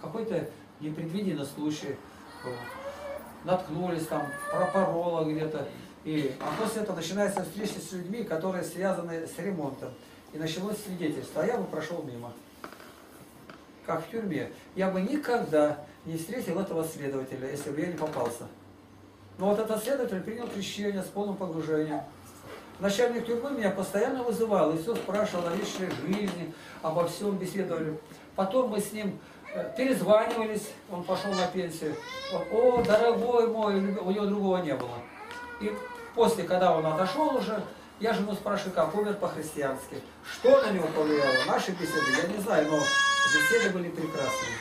Какой-то непредвиденный случай. Наткнулись там, пропороло где-то. И, а после этого начинается встреча с людьми, которые связаны с ремонтом. И началось свидетельство, а я бы прошел мимо. Как в тюрьме. Я бы никогда не встретил этого следователя, если бы я не попался. Но вот этот следователь принял крещение с полным погружением. Начальник тюрьмы меня постоянно вызывал и все спрашивал о личной жизни, обо всем беседовали. Потом мы с ним перезванивались, он пошел на пенсию. О, дорогой мой, у него другого не было. И после, когда он отошел уже, я жену спрашиваю, как умер по-христиански. Что на него повлияло? Наши беседы, я не знаю, но беседы были прекрасные.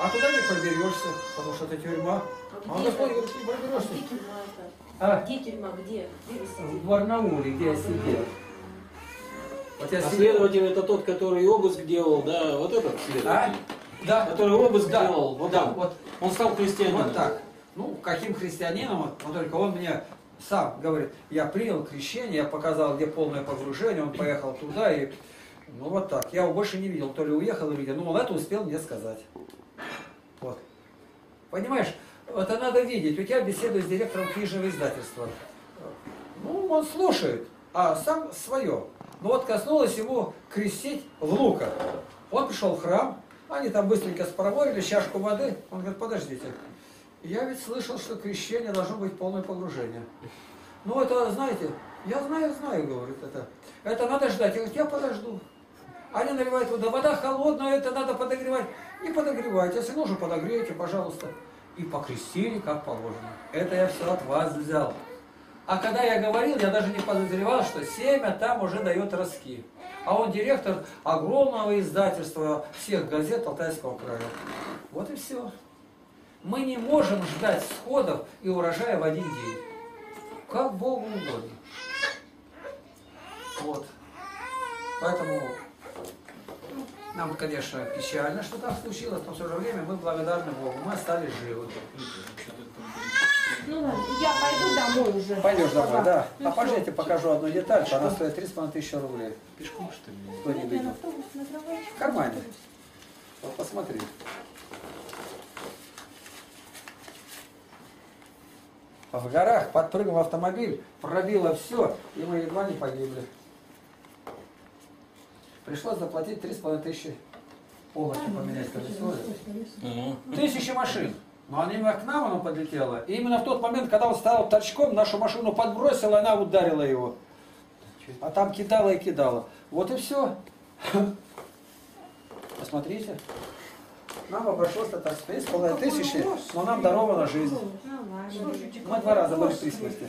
А туда не проберешься, потому что это тюрьма. А он Господь говорит, не проберешься. Где тюрьма? А? Где тюрьма? Где? В Барнауле, где я сидел. Вот я А сидел- следователь это тот, который обыск делал, да, вот этот следователь. А? Да. Который обыск Да. делал, вот Да, он. вот. Он стал христианином. Вот так. Ну, каким христианином, вот, но только он мне сам говорит, я принял крещение, я показал, где полное погружение, он поехал туда и, ну вот так. Я его больше не видел, то ли уехал или где, ну он это успел мне сказать. Вот. Понимаешь, это надо видеть. У тебя беседует с директором книжного издательства. Ну, он слушает, а сам свое. Ну вот коснулось ему крестить в лука. Он пришел в храм, они там быстренько спроводили чашку воды. Он говорит, подождите, я ведь слышал, что крещение должно быть полное погружение. Ну это, знаете, я знаю, знаю, говорит это. Это надо ждать. Я говорю, я подожду. Они наливают воду, вода холодная, это надо подогревать. Не подогревайте, если нужно, подогрейте, пожалуйста. И покрестили, как положено. Это я все от вас взял. А когда я говорил, я даже не подозревал, что семя там уже дает ростки. А он директор огромного издательства всех газет Алтайского края. Вот и все. Мы не можем ждать сходов и урожая в один день. Как Богу угодно. Вот. Поэтому нам, конечно, печально, что так случилось, но в то же время мы благодарны Богу. Мы остались живы. Ну ладно, я пойду домой уже. Пойдешь домой, да. Ну А всё. пожалуйте, покажу одну деталь, она стоит 3,5 тысячи рублей. Пешком что ли? Кто не видел? В кармане. Вот посмотри. В горах подпрыгнул автомобиль, пробило все, и мы едва не погибли. Пришлось заплатить 3,5 тысячи. Полностью поменять колесо. Тысячи машин. Но она к нам она подлетела. И именно в тот момент, когда он стал торчком, нашу машину подбросила, она ударила его. А там кидала и кидала. Вот и все. (laughs) Посмотрите. Нам обошлось это с половиной тысячи, но нам дарована жизнь. Мы два раза были при смерти.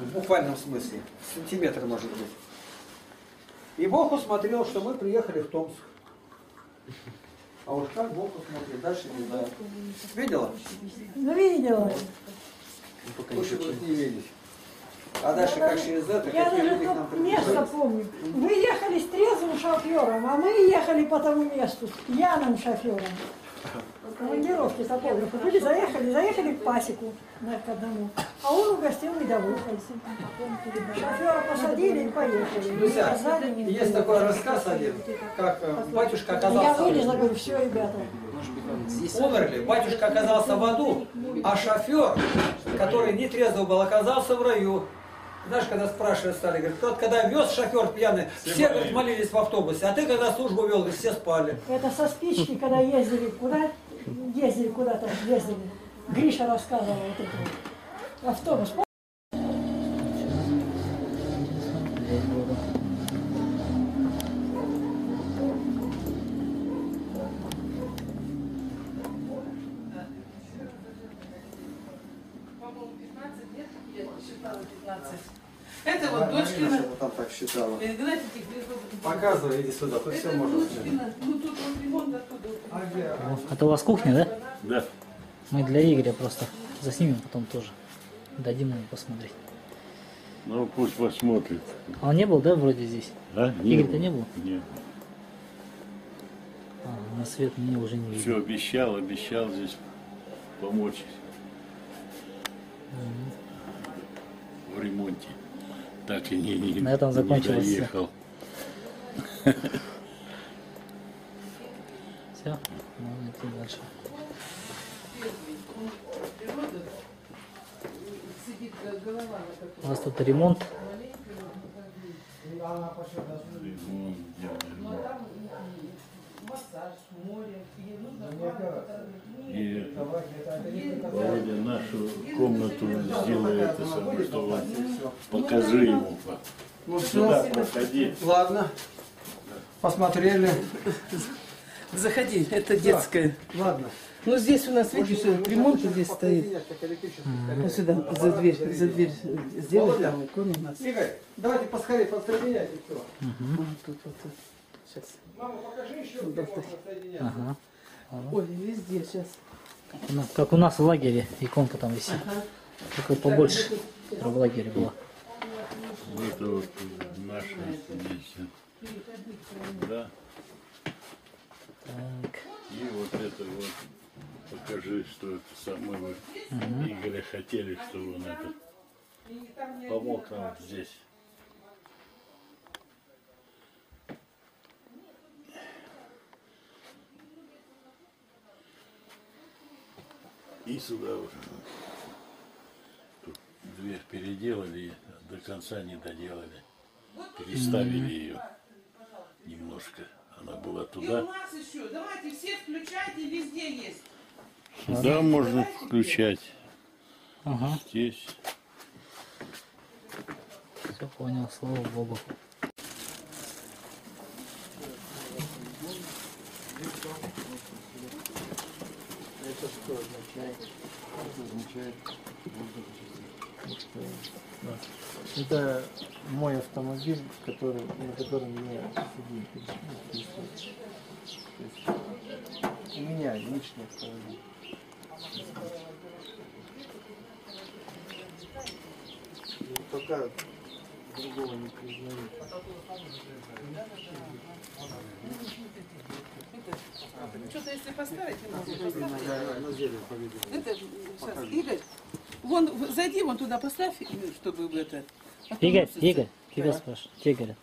В буквальном смысле. Сантиметр может быть. И Бог усмотрел, что мы приехали в Томск. А уж как Бог усмотрел, дальше не знаю. Видела? Ну, видела. Лучше будет не видеть. А дальше как через это, Я даже люди к нам то место помню. Вы ехали с трезвым шофером, а мы ехали по тому месту с пьяным шофером. (laughs) Командировки топографа. Были, заехали, заехали к пасеку на к одному. А он угостил медовухой. Шофера посадили и поехали. Друзья, Сзади не есть такой рассказ один, как э, батюшка Я оказался... вылезла, говорю, все, ребята. Умерли, батюшка оказался в аду, а шофер, который не трезвый был, оказался в раю. Знаешь, когда спрашивают стали, говорят, тот, когда вез шофер пьяный, все, говорит, молились в автобусе, а ты, когда службу вел, все спали. Это со спички, когда ездили куда? Ездили куда-то, ездили. Гриша рассказывал вот это. Автобус. Считала. Тихонов. Показывай, иди сюда, тут все можно. Ну тут вот ремонт оттуда. Это у вас кухня, да? Да. Мы для Игоря просто заснимем потом тоже. Дадим ему посмотреть. Ну пусть посмотрит. А он не был, да, вроде здесь? А? Не Игорь-то не был? Нет. А, на свет мне уже не видно. Все обещал, обещал здесь помочь в ремонте. Так и не, не, На этом не закончилось всё. доехал. Все, можно идти дальше. У вас тут ремонт. Ремонт делаем. Там и массаж, море, и И нашу комнату сделай это самое, что он покажи ему. Ну Сюда все. проходи. Ладно. Посмотрели. Заходи, это детская. Ладно. Ну здесь у нас, видишь, ремонт здесь стоит. Ну сюда, за дверь, за дверь сделай там икону у нас. Игорь, давайте поскорее подсоединяйте все. Вот тут, вот тут. Сейчас. Мама, покажи еще, где можно соединяться. Ага. Ой, везде сейчас. Как у нас- Как у нас в лагере, иконка там висит. Ага. Только побольше, в лагере была. Это вот наши здесь. Да. Так. И вот это вот покажи, что это самое вы Мгм. Игоря хотели, чтобы он это помог нам здесь. И сюда вот. Тут дверь переделали, а до конца не доделали. Переставили ее немножко. Она была И у туда. нас еще, давайте все включайте, везде есть. Сюда можно включать. Ага. Здесь. Все понял, слава богу. Это что означает? означает? Это мой автомобиль, который, на котором я сидел. У меня личный автомобиль. И Пока другого не признаю. Что-то если поставить, не зелень поведу. Это сейчас, Игорь, вон, зайди вон туда, поставь, чтобы это... то Игорь. Игорь, тебя спрашивают. Говорят.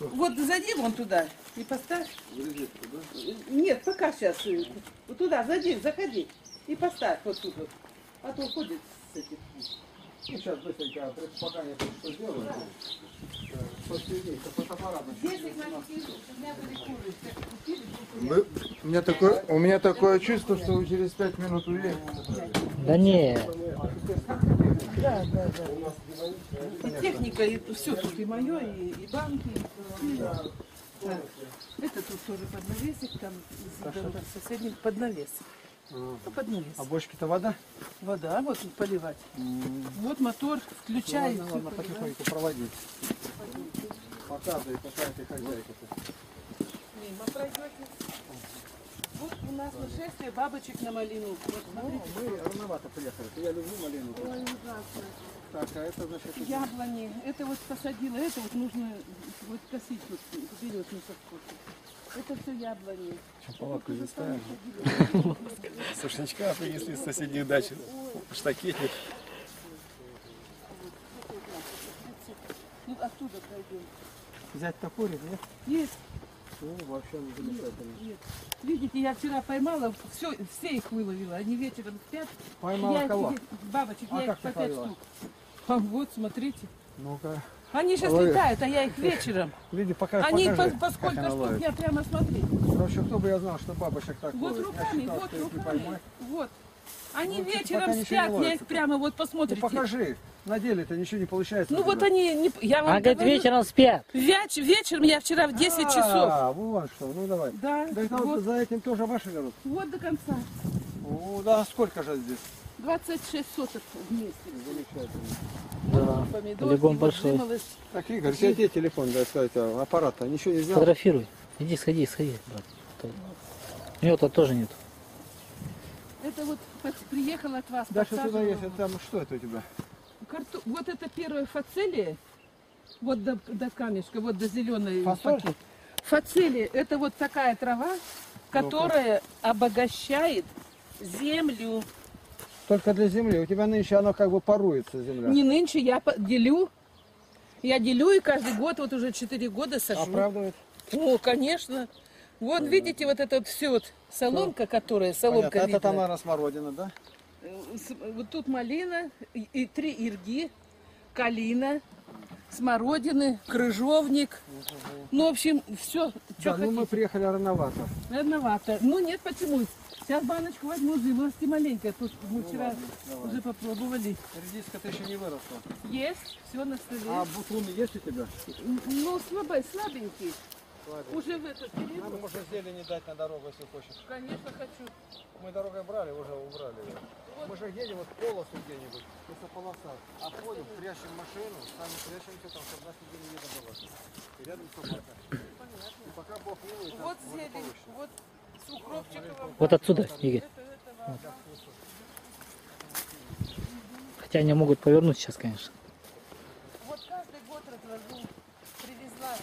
Вот зайди вон туда и поставь. Нет, пока сейчас. Вот туда, зайди, заходи. И поставь вот тут вот. А то ходит с этим. Ну, сейчас быстренько, пока я тут что сделаю. Последний, фотоаппарат. Вы- у, меня такое, у меня такое чувство, что вы через пять минут уедете. Да не. Да, да, да. И техника, и все тут, и мое, и, и банки, и. Да. Это тут тоже под навесик, там дорогой соседним под навес. Ну, под навес. А бочки-то вода? Вода, вот тут поливать. Вот мотор, включай. Ладно, ладно, потихоньку проводить. Показывай, какая ты хозяйка-то. Мимо пройдете. Вот у нас нашествие бабочек на малину. Вот смотрите. Мы рановато приехали. Я люблю малину. Ой, ужасно. Так, а это значит... Яблони. Это вот посадила, это вот нужно вот косить вот вперед на совхозе. Это все яблони. Палатку здесь ставим. Сушничка принесли с соседних дач. Штакетник. Ну, оттуда пройдем. Взять топорик, нет? Есть. Ну, вообще не замечательно. Нет. Видите, я вчера поймала, все, все их выловила. Они вечером спят. Поймала я их- кого? Бабочек, А я их по пять штук. А вот, смотрите. Ну-ка. Они сейчас Лови. летают, а я их вечером. Види, пока Они покажи, по, по сколько штук, ловит. я прямо смотри. Короче, кто бы я знал, что бабочек так Вот ловит. Руками, считал, вот руками. Вот. Они Ну, что-то вечером спят, я их прямо вот посмотрите. Ну покажи. На деле-то ничего не получается. Ну вот они, не, я вам А, говорит, вечером спят. Веч- вечером я вчера в 10 часов. А, вот что. Ну давай. Да, Да вот, за этим тоже ваши берут. вот до конца. О, да, сколько же здесь? 26 соток в месяц. Замечательно. Да. Помидорки, Полигон вот большой. Так, Игорь, у тебя где телефон, да, сказать, а, аппарат-то? Ничего не сделал? Фотографируй. Иди, сходи, сходи, брат. У него-то тоже нет. Это вот приехал от вас. Дальше туда подсаживала. есть, это там что это у тебя? Карту- Вот это первая фацелия, вот до, до камешка, вот до зеленой Фасоль? пакет. Фацелия это вот такая трава, которая обогащает землю. Только для земли. У тебя нынче оно как бы паруется, земля. Не нынче я делю. Я делю и каждый год, вот уже 4 года сажу. Оправдывает? О, конечно. Вот видите, вот это вот все вот соломка, которая, соломка Понятно. Это там, наверное, смородина, да? Вот тут малина, и, три ирги, калина, смородины, крыжовник. Ну, в общем, все, Да, ну мы приехали рановато. Рановато. Ну нет, почему? Сейчас баночку возьму, жимолости маленькая. Тут мы вчера давай. уже попробовали. Редиска-то еще не выросла. Есть, все на столе. А бутуны есть у тебя? Ну, слабый, слабенький. Слабенький. Уже в этот период. Надо, может, зелени дать на дорогу, если хочешь. Конечно, хочу. Мы дорогой брали, уже убрали ее. Мы же едем вот полосу где-нибудь, лесополоса, обходим, прячем машину, сами прячемся там, чтобы нас нигде не видно было. И рядом собака. И пока Бог милует, Вот можно зелень, вот. Вот отсюда, Игорь. Вот. Хотя они могут повернуть сейчас, конечно. Вот каждый год развожу. Привезла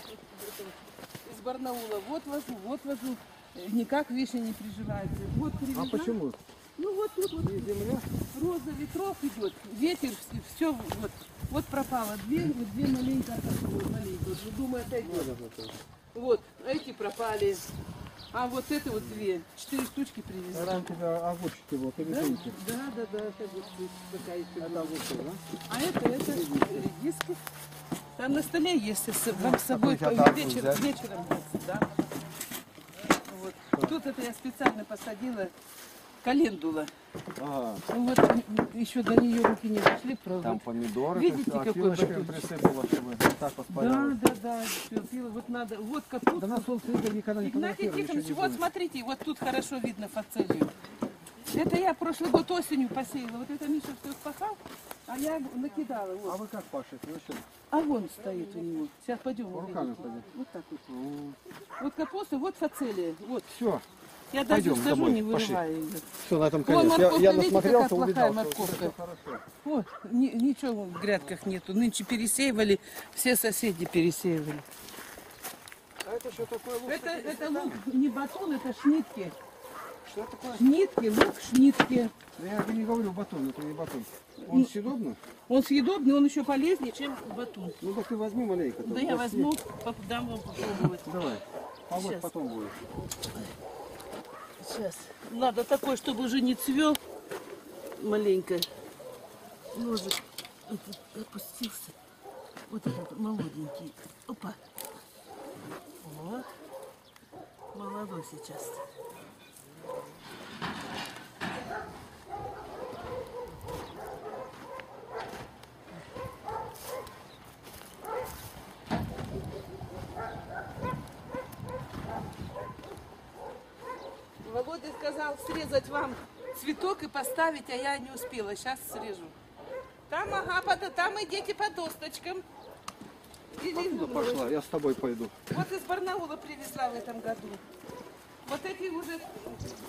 из Барнаула. Вот вожу, вот вожу. Э, Никак вишня не приживается. Вот привезла. А почему? Ну вот тут вот роза ветров идет, ветер, все вот. Вот пропало две, вот две маленько отошло, маленько. Вот, думаю, отойдет. Вот, эти пропали. А вот это вот две, четыре штучки привезли. У тебя огурчики был, ты Да, видите? да, да, да, это вот тут такая еще Это огурцы, да? А это, это редиски. Там на столе есть, вам с собой Какой у тебя там вечер- вечером да. Вот. Тут это я специально посадила календула. Ага. Ну вот еще до нее руки не дошли, правда. Там помидоры, Видите, а какой батончик? присыпала, чтобы вот так Да, воспалялось. да, да, всё, пила. вот надо, вот капуста. Да на солнце Игорь никогда не Игнатий Тихонович, вот будет. смотрите, вот тут хорошо видно фацелию. Это я прошлый год осенью посеяла. Вот это Миша все спахал, а я накидала. Вот. А вы как пашете? Вы что? А вон стоит у него. Сейчас пойдем. Руками пойдем. Вот так вот. Вот капуста, вот фацелия. Вот. Все. Я даже Пойдем сажу, домой, не пошли. вырываю ее. Все, на этом конец. Я, я видите, насмотрелся, какая плохая увидал, что морковка. ни- ничего в грядках нету. Нынче пересеивали, все соседи пересеивали. А это что такое лук? Это, это лук, не батон, это шнитки. Что такое? Шнитки, лук шнитки. Я не говорю батон, это не батон. Ну, Он съедобный? Он съедобный, он еще полезнее, чем батон. Ну так ты возьми маленько. Да я возьму, дам вам попробовать. Давай. А вот потом будет. Сейчас. Надо такой, чтобы уже не цвел маленько. Ножик этот опустился. Вот этот молоденький. Опа. О. Молодой сейчас. Володя сказал срезать вам цветок и поставить, а я не успела. Сейчас срежу. Там, ага, под- там идите по досточкам. Ну, пошла, я с тобой пойду. Вот из Барнаула привезла в этом году. Вот эти уже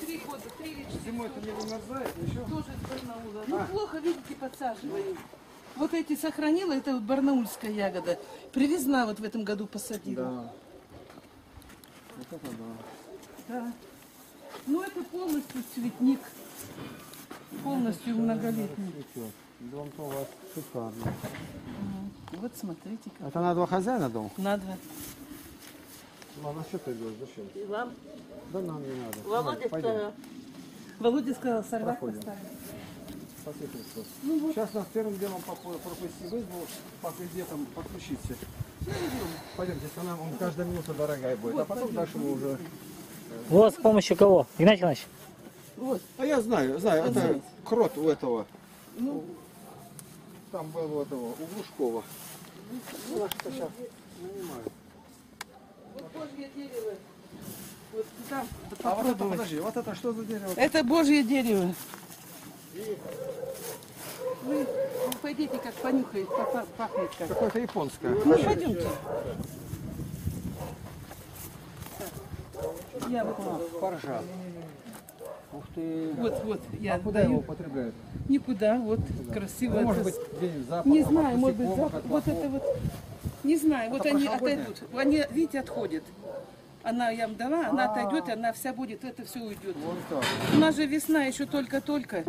три года, три или четыре. Зимой это не вымерзает еще? Тоже из Барнаула. Ну, А. плохо, видите, подсаживаю. Вот эти сохранила, это вот барнаульская ягода. Привезла вот в этом году посадила. Да. Вот это да. Да. Ну, это полностью цветник. Полностью многолетний. Дом-то у вас шикарный. Вот смотрите. как. Это на два хозяина дом? На два. Ладно, что ты идешь? Зачем? И вам? Да нам не надо. Володя пойдем. сказал. Володя сказал, сорвать поставить. Ну Сейчас нас первым делом пропусти вызвал, по где там подключиться. Пойдемте, если нам он каждая минута дорогая будет. А потом дальше мы уже... Вот с помощью кого? Игнатий Иванович? Вот. А я знаю, знаю, это крот у этого. Ну, Там был у этого, у Глушкова. Ну, это сейчас нанимают. вот божье дерево. Вот там А вот это, подожди, вот это что за дерево? Это божье дерево. Вы, вы пойдите, как понюхает, пахнет как. Какое-то японское. Ну, пойдемте. Я вот А, Поржа. Ух ты. Вот, вот, я а куда его даю. употребляют? Никуда, вот красиво. Ну, может быть, где-нибудь запах, Не от знаю, может быть, запах. от Вот это вот. Не знаю, вот они отойдут. Они, видите, отходят. Она я им дала, она А. отойдет, и она вся будет, это все уйдет. Так. У нас же весна еще только-только,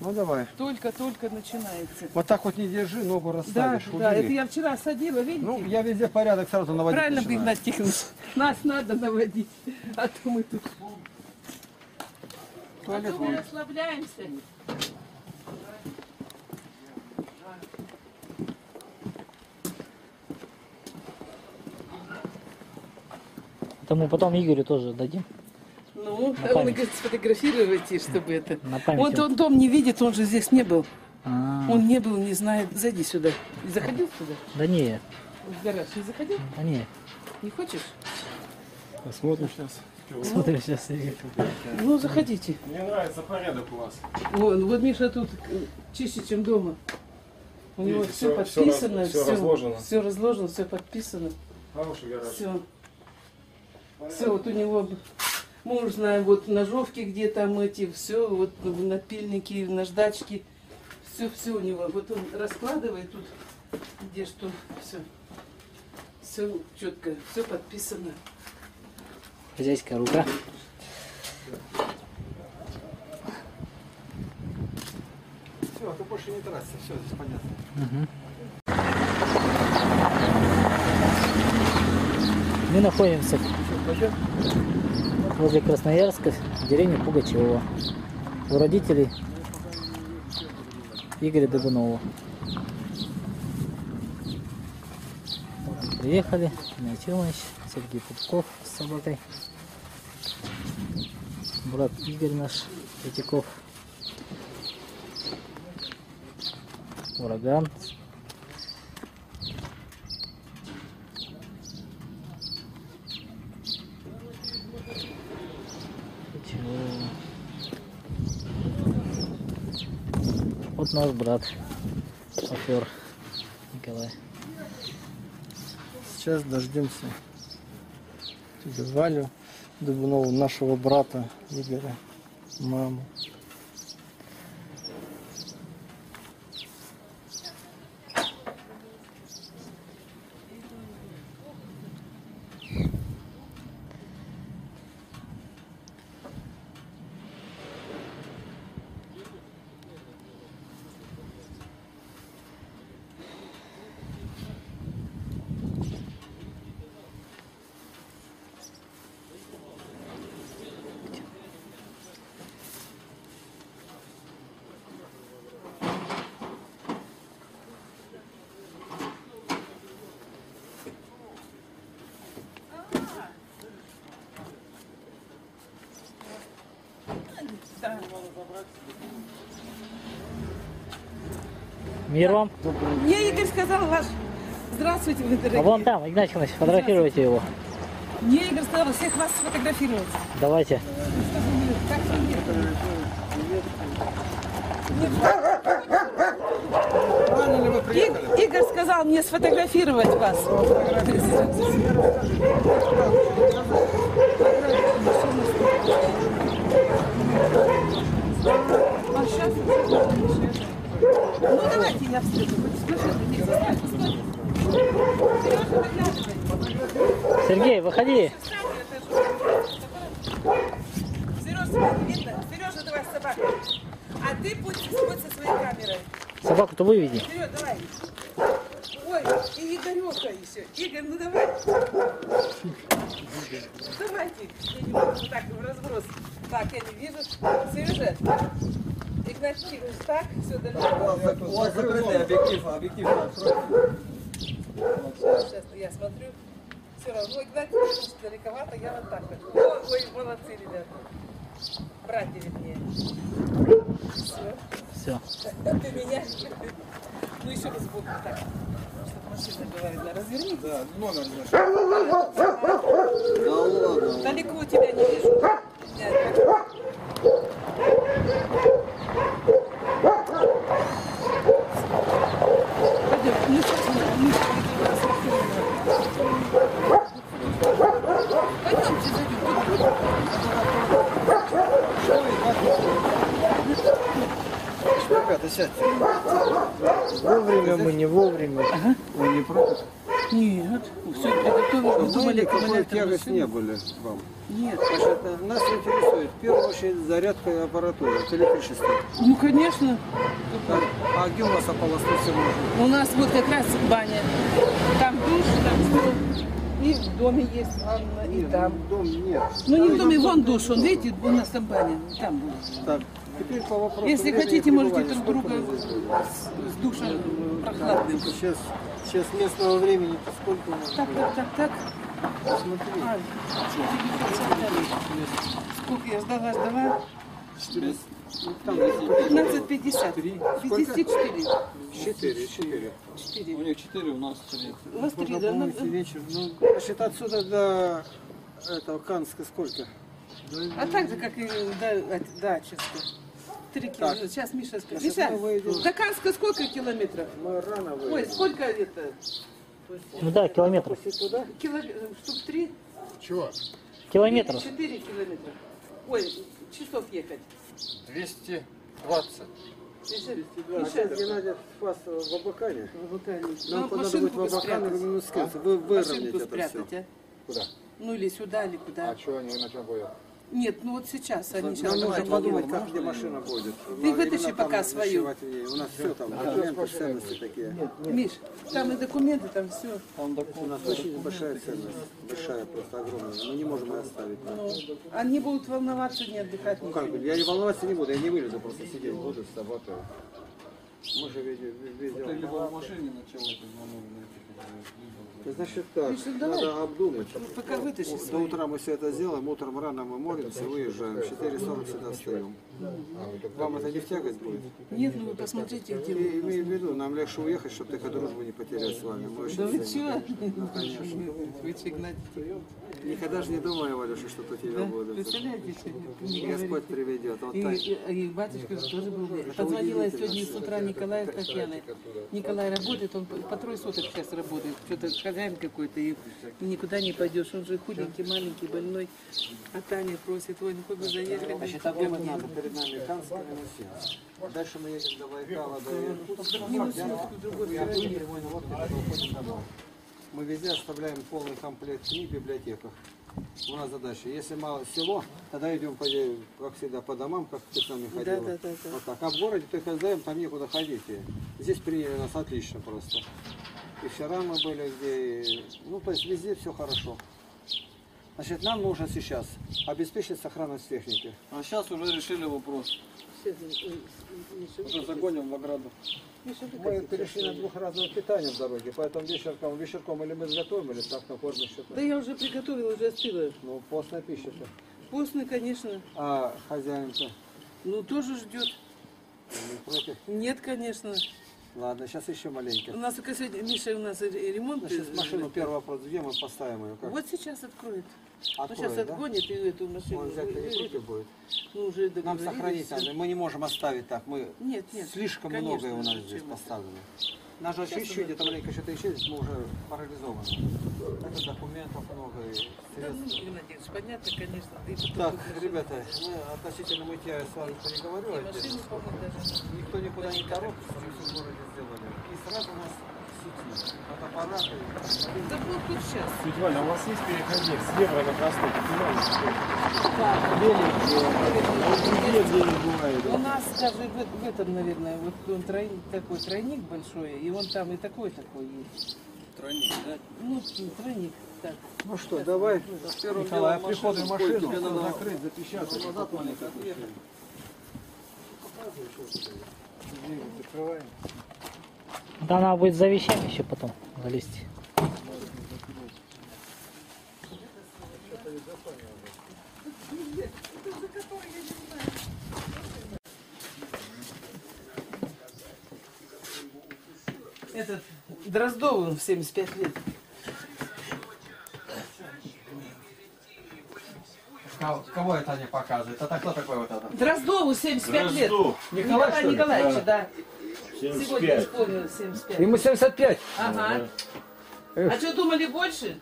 Ну давай. только-только начинается. Вот так вот не держи, ногу Да, расставишь. да, это я вчера садила, видите? Ну, я везде порядок сразу наводить Правильно, начинаю. Игнат Тихонович. Нас надо наводить, а то мы тут... А Туалет то мы вон. расслабляемся. Это мы потом Игорю тоже дадим. Ну, На он говорит, сфотографируйте, чтобы это... На память. Вот он дом не видит, он же здесь не был. А, Он не был, не знает. Зайди сюда. Заходил сюда? Да не, В гараж не заходил? да не. Не хочешь? Посмотрим сейчас. Смотри, сейчас Игорь. Ну, заходите. Мне нравится порядок у вас. Вон, вот Миша тут чище, чем дома. У него Видите, все всё- всё подписано, раз- всё разложено. все разложено, все подписано. Хороший гараж. Все. Все, вот у него, мы уже знаем, вот ножовки, где там эти, все, вот напильники, наждачки, все, все у него. Вот он раскладывает тут, где что, все. Все четко, все подписано. Хозяйская рука. Все, ты больше не трасса, все, здесь понятно. Мгм. Мы находимся возле Красноярска, в деревне Пугачева. У родителей Игоря Догунова. Приехали, Иванович, Сергей Пупков с собакой, брат Игорь наш, Третьяков, ураган, Вот наш брат, шофер Николай. Сейчас дождемся тетю Валю Дубнову, нашего брата Игоря, маму. Мир вам. Мне Игорь сказал ваш... Здравствуйте, вы дорогие. А вон там, Игнатий Иванович, фотографируйте его. Мне Игорь сказал всех вас сфотографировать. Давайте. И- Игорь сказал мне сфотографировать вас. Ну давайте я встречу. Сергей, выходи. Сережа, видно? Сережа, давай с собакой. А ты будь, со своей камерой. Собаку-то выведи. Вперед, давай. Ой, и Игореха еще. Игорь, ну давай. Давайте. Я не могу так в разброс. Так, я не вижу. Сережа. Игнатий Тихонович, так, все, далеко. Вас закрытый объектив, объектив Сейчас я смотрю. Равно, Игнатий Тихонович далековато, я вот так вот. О, ой, молодцы, ребята. Братья, вернее. Все. Все. Ты меня. Ну еще раз сбоку так. Чтобы машина была видна. Разверни. Да, номер Да ладно. Далеко тебя не вижу. Нет. Пойдем, ну, собственно, мы Пойдемте, Ребята, сядьте. Вовремя мы, не вовремя. Вы не против? Нет, все приготовили. Мы думали, были, какой аккумулятор тягость не были вам. Нет. Значит, нас интересует в первую очередь зарядка аппаратуры, электричество. Ну, конечно. А где у вас ополоснуться можно? У нас вот как раз баня. Там душ, там стол. И в доме есть ванна, и там. Дом нет. Ну не в доме, вон душ, он, видите, у нас там баня, там будет. Так, теперь по вопросу. Если времени хотите, можете друг друга с, с душем прохладным. Сейчас, сейчас местного времени сколько у нас Так, так, так, так. Посмотри. А, Сколько я ждала, ждала? Там 15.50. Сколько? 54. Четыре, четыре. Четыре. У них четыре, у нас три. У вас три, Можно да? помыть Ну, и вечер. Ну, значит, отсюда до этого Канска сколько? А так же, как и до, до Ачинска. Три километра. Сейчас Миша скажет. Миша, до Канска сколько километров? Мы рано выйдем. Ой, сколько это? Ну да, километров. Кило... Штук три? Чего? Километров. Четыре километра. Ой, часов ехать. 220. Миша, А сейчас Геннадий спас в Абакане. В Абакане. Нам Ну, надо будет в Абакане спрятать. минут скрыться. Вы выровнять Машинку это спрятать, все. а? Куда? Ну или сюда, или куда. А что они на чем поедут? Нет, ну вот сейчас они сейчас Нам нужно подумать, как где машина будет. Ты Ну, вытащи пока свою. У нас все там, документы, ценности такие. Миш, там и документы, там все. У нас очень большая ценность, большая, просто огромная. Мы не можем ее оставить. Ну, они будут волноваться, не отдыхать. Ну как, бы, я не волноваться не буду, я не вылезу, просто сидеть буду с собакой. Мы же везем, везем. либо в машине ночевать, Значит так, Миша, давай. надо обдумать. Пока вытащи До свою. утра мы все это сделаем, утром рано мы молимся, выезжаем, в 4.40 сюда встаем. Вам это не в тягость будет? Нет, ну вы посмотрите, где И имею в виду, нам легче уехать, чтобы только дружбу не потерять с вами. Мы очень Да вы чего? Ну, конечно. Вы че, Игнатий? Никогда же не думаю, Валюша, что тут тебя Да? будет. Представляете, что Господь приведет. Вот И, так. и- и батюшка же тоже был. Позвонила сегодня с утра Николаю Татьяны. Николай работает, он по трое суток сейчас работает. Что-то хозяин какой-то, и никуда не пойдешь. Он же худенький, маленький, больной. А Таня просит, ой, ну хоть бы заехали. Значит, обдумать надо. Перед нами Канск и Минусинск. Дальше мы едем до Байкала, до Иркутска. Прямой на лодке, уходим домой. Мы везде оставляем полный комплект книг в библиотеках. У нас задача. Если мало село, тогда идем, по, как всегда, по домам, как ты с нами ходила. Да, да, да, да. Вот так. А в городе только сдаем, там некуда ходить. И здесь приняли нас отлично просто. И вчера мы были где, ну то есть везде все хорошо. Значит, нам нужно сейчас обеспечить сохранность техники. А сейчас уже решили вопрос. Уже загоним в ограду. Мы перешли на двухразовое питание в дороге, поэтому вечерком, вечерком или мы сготовим, или так на кормим что-то. Да я уже приготовила, уже остыла. Ну, постная пища-то. Постный, конечно. А хозяин-то Ну, тоже ждет. не против? Нет, конечно. Ладно, сейчас еще У маленько. нас только сегодня, Миша, у нас ре- ремонт. Сейчас э, машину первый вопрос, где мы поставим ее? Как? Вот сейчас откроет. Ну, Откроет, сейчас да? отгонит и эту машину. Он взять не против будет? Ну, уже Нам сохранить надо. Мы не можем оставить так. Мы Нет, нет, слишком конечно, многое у нас здесь поставлено. Нас же чуть-чуть, это маленько что-то исчезнет, мы уже парализованы. Это документов много и Да, ну, средств. Владимирович, понятно, конечно. и Так, ребята, мы относительно мытья я с вами машину помыть даже. Никто никуда не торопится, мы все в городе сделали. И сразу у нас. Да вот тут сейчас. А у вас есть переходник с евро на простой? У нас даже в, в этом, наверное, вот он тройник, такой тройник большой, и он там и такой такой есть. Тройник, да? Ну, тройник, так. Ну что, давай, первым Николай, делом приход в машину, тебе надо закрыть, запечатать. назад маленько отъехать. Закрываем. Да она будет за вещами еще потом залезть. Этот Дроздову в 75 лет. Кого, кого это они показывают? Это кто такой вот этот? Дроздову 75 лет. Дроздов. Николай, что ли? Да. 75. Сегодня исполнилось 75. Ему 75. Ага. А что, думали больше?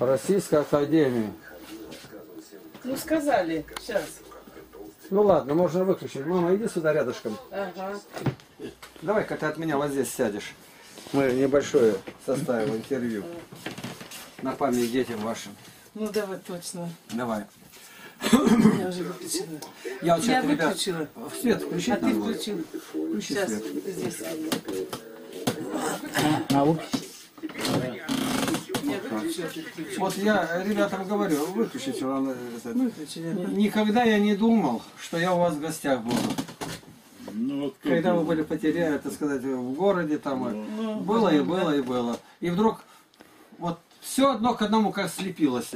Российская академия. Ну, сказали. Сейчас. Ну ладно, можно выключить. Мама, иди сюда рядышком. Ага. Давай-ка ты от меня вот здесь сядешь. Мы небольшое составим интервью. На память детям вашим. Ну, давай, точно. Давай. Я уже выключила. Я вот сейчас, ребят, выключила. свет включить А ты включил. Включи Сейчас, свет. здесь. А, выключи. Я. Вот я ребятам говорю, выключите. он, э, Никогда я не думал, что я у вас в гостях буду. Ну, вот Когда вы бы- были потеряны, так сказать, в городе, там и Ну, было и да. было и было. И вдруг вот все одно к одному как слепилось.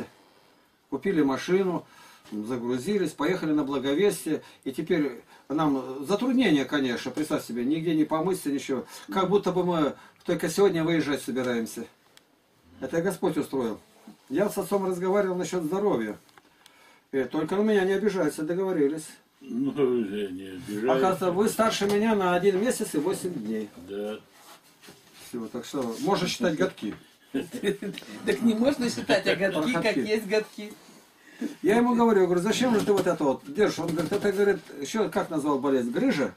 Купили машину, загрузились, поехали на Благовестие, и теперь нам затруднение, конечно, представь себе, нигде не помыться, ничего. Как будто бы мы только сегодня выезжать собираемся. Это Господь устроил. Я с отцом разговаривал насчет здоровья. И только на меня не обижаются, договорились. Ну, уже не обижайся. Оказывается, вы старше меня на один месяц и восемь дней. Да. Все, так что можно считать годки. (laughs) Так не можно считать, а годки, как есть годки. Я ему говорю, я говорю, зачем же ты вот это вот держишь? Он говорит, это, говорит, еще как назвал болезнь? Грыжа?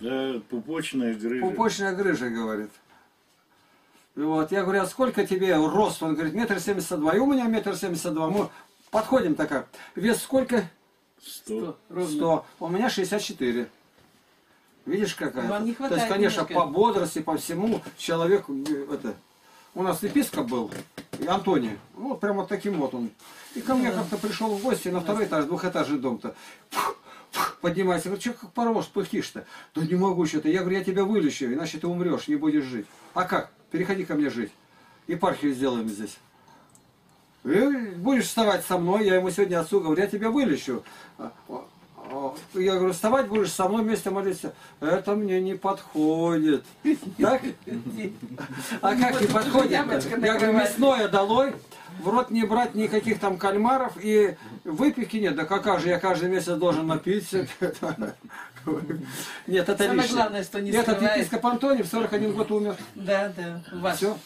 Да, пупочная грыжа. Пупочная грыжа, говорит. Вот, я говорю, а сколько тебе рост? Он говорит, метр семьдесят два. И у меня метр семьдесят два. Мы подходим такая. Вес сколько? Сто. Сто. У меня 64. Видишь, какая? Вам не То есть, хватает конечно, немножко. по бодрости, по всему человек, э, это, у нас епископ был, Антоний, ну, вот прям вот таким вот он. И ко мне как-то пришел в гости на второй этаж, двухэтажный дом-то. Поднимается, говорит, что как паровоз пыхтишь-то? Да не могу что-то. Я говорю, я тебя вылечу, иначе ты умрешь, не будешь жить. А как? Переходи ко мне жить. Епархию сделаем здесь. И будешь вставать со мной, я ему сегодня отцу говорю, я тебя вылечу. Я говорю, вставать будешь со мной вместе молиться. Это мне не подходит. Так? А как не подходит? Я говорю, мясное долой, в рот не брать никаких там кальмаров и выпивки нет. Да какая же, я каждый месяц должен напиться. Нет, это Самое лишнее. главное, что не Этот епископ Антоний в 41 год умер. Да, да, ваш. Все.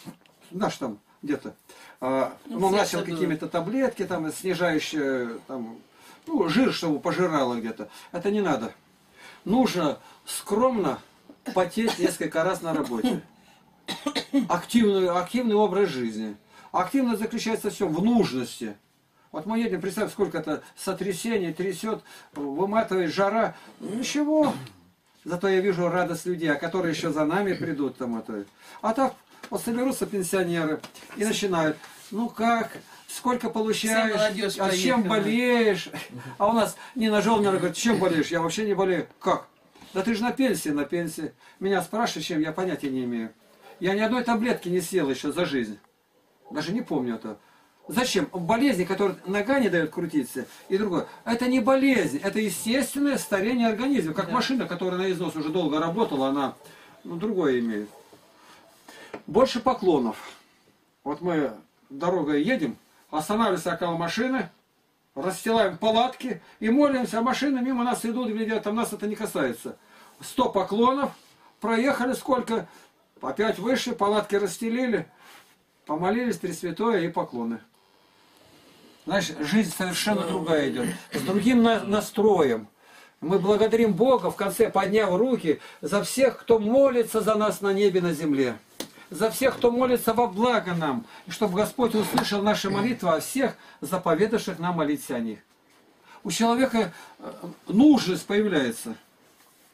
Наш там где-то. А, Ну, ну, сердце начал какими-то таблетки, там, снижающие, там, ну, жир, чтобы пожирало где-то. Это не надо. Нужно скромно потеть несколько раз на работе. Активный, активный образ жизни. Активность заключается в чем? В нужности. Вот мы едем, представь, сколько это сотрясений, трясет, выматывает жара. Ничего. Зато я вижу радость людей, а которые еще за нами придут там это. А так вот соберутся пенсионеры и начинают. Ну как, сколько получаешь, а чем болеешь? А у нас Нина Жолнер говорит, чем болеешь? Я вообще не болею. Как? Да ты же на пенсии, на пенсии. Меня спрашивают, чем я понятия не имею. Я ни одной таблетки не съел еще за жизнь. Даже не помню это. Зачем? Болезни, которые нога не дает крутиться, и другое. Это не болезнь, это естественное старение организма. Как машина, которая на износ уже долго работала, она ну, другое имеет. Больше поклонов. Вот мы дорогой едем, останавливаемся около машины, расстилаем палатки и молимся, а машины мимо нас идут, глядят, там нас это не касается. Сто поклонов, проехали сколько, опять выше, палатки расстелили, помолились, Пресвятое и поклоны. Знаешь, жизнь совершенно другая идет, с другим на- настроем. Мы благодарим Бога в конце, подняв руки, за всех, кто молится за нас на небе, на земле. За всех, кто молится во благо нам. И чтобы Господь услышал наши молитвы о всех, заповедавших нам молиться о них. У человека э, нужность появляется.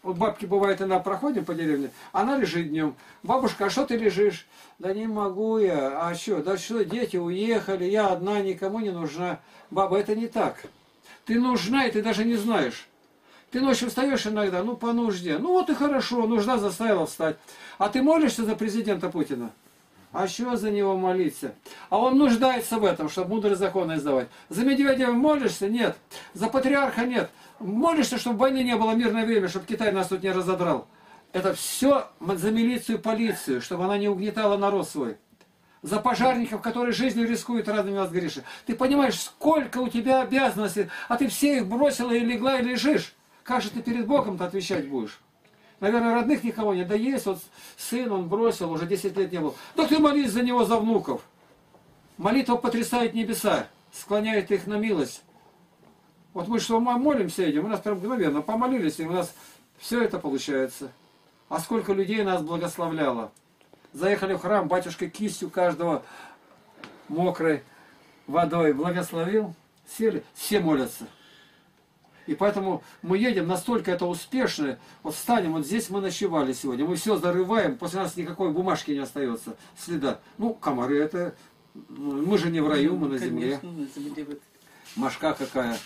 Вот бабки бывает, она проходим по деревне, она лежит днем. Бабушка, а что ты лежишь? Да не могу я. А что? Да что, дети уехали, я одна, никому не нужна. Баба, это не так. Ты нужна, и ты даже не знаешь. Ты ночью встаешь иногда, ну по нужде. Ну вот и хорошо, нужда заставила встать. А ты молишься за президента Путина? А что за него молиться? А он нуждается в этом, чтобы мудрые законы издавать. За Медведева молишься? Нет. За патриарха нет. Молишься, чтобы войны не было мирное время, чтобы Китай нас тут не разодрал. Это все за милицию и полицию, чтобы она не угнетала народ свой. За пожарников, которые жизнью рискуют ради нас Гриша. Ты понимаешь, сколько у тебя обязанностей, а ты все их бросила и легла и лежишь. Как же ты перед Богом-то отвечать будешь? Наверное, родных никого нет. Да есть, вот сын он бросил, уже 10 лет не был. Да ты молись за него, за внуков. Молитва потрясает небеса, склоняет их на милость. Вот мы что молимся этим, у нас прям мгновенно помолились, и у нас все это получается. А сколько людей нас благословляло. Заехали в храм, батюшка кистью каждого мокрой водой благословил, сели, все молятся. И поэтому мы едем, настолько это успешно. Вот встанем, вот здесь мы ночевали сегодня. Мы все зарываем, после нас никакой бумажки не остается, следа. Ну, комары это... ну, Мы же не в раю, мы на земле. Конечно, на земле вот. Машка какая.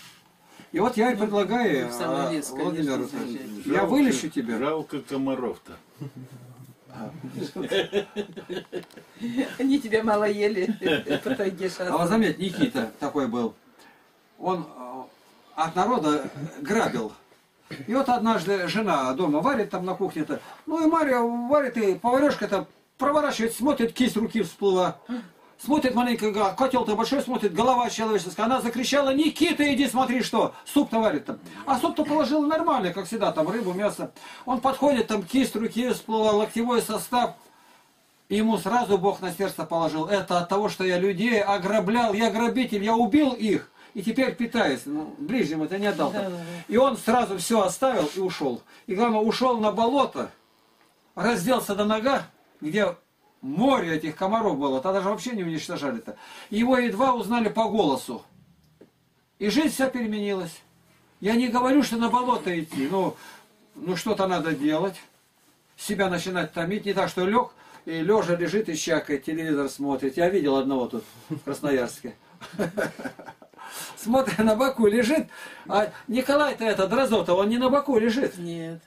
И вот я и предлагаю, в самый а, конечно, Владимир, я вылечу тебя. Жалко комаров-то. Они тебя мало ели (laughs) по тайге А вот заметь, Никита такой был. Он э, от народа грабил. И вот однажды жена дома варит там на кухне-то. Ну и Мария варит, и поварешка-то проворачивает, смотрит, кисть руки всплыла. Смотрит маленько, котел-то большой, смотрит, голова человеческая. Она закричала, Никита, иди смотри, что, суп-то варит там. А суп-то положила нормально, как всегда, там рыбу, мясо. Он подходит, там кисть руки всплыла, локтевой состав. И ему сразу Бог на сердце положил. Это от того, что я людей ограблял, я грабитель, я убил их. И теперь питаюсь. Ну, ближнему это не отдал. Да, да, да. И он сразу все оставил и ушел. И главное, ушел на болото, разделся до нога, где море этих комаров было. Тогда же вообще не уничтожали-то. Его едва узнали по голосу. И жизнь вся переменилась. Я не говорю, что на болото идти. Ну, ну что-то надо делать. Себя начинать томить. Не так, что лег, и лежа лежит и щакает, телевизор смотрит. Я видел одного тут в Красноярске. (laughs) Смотрит на боку лежит. А Николай-то это, Дрозотов, он не на боку лежит. Нет.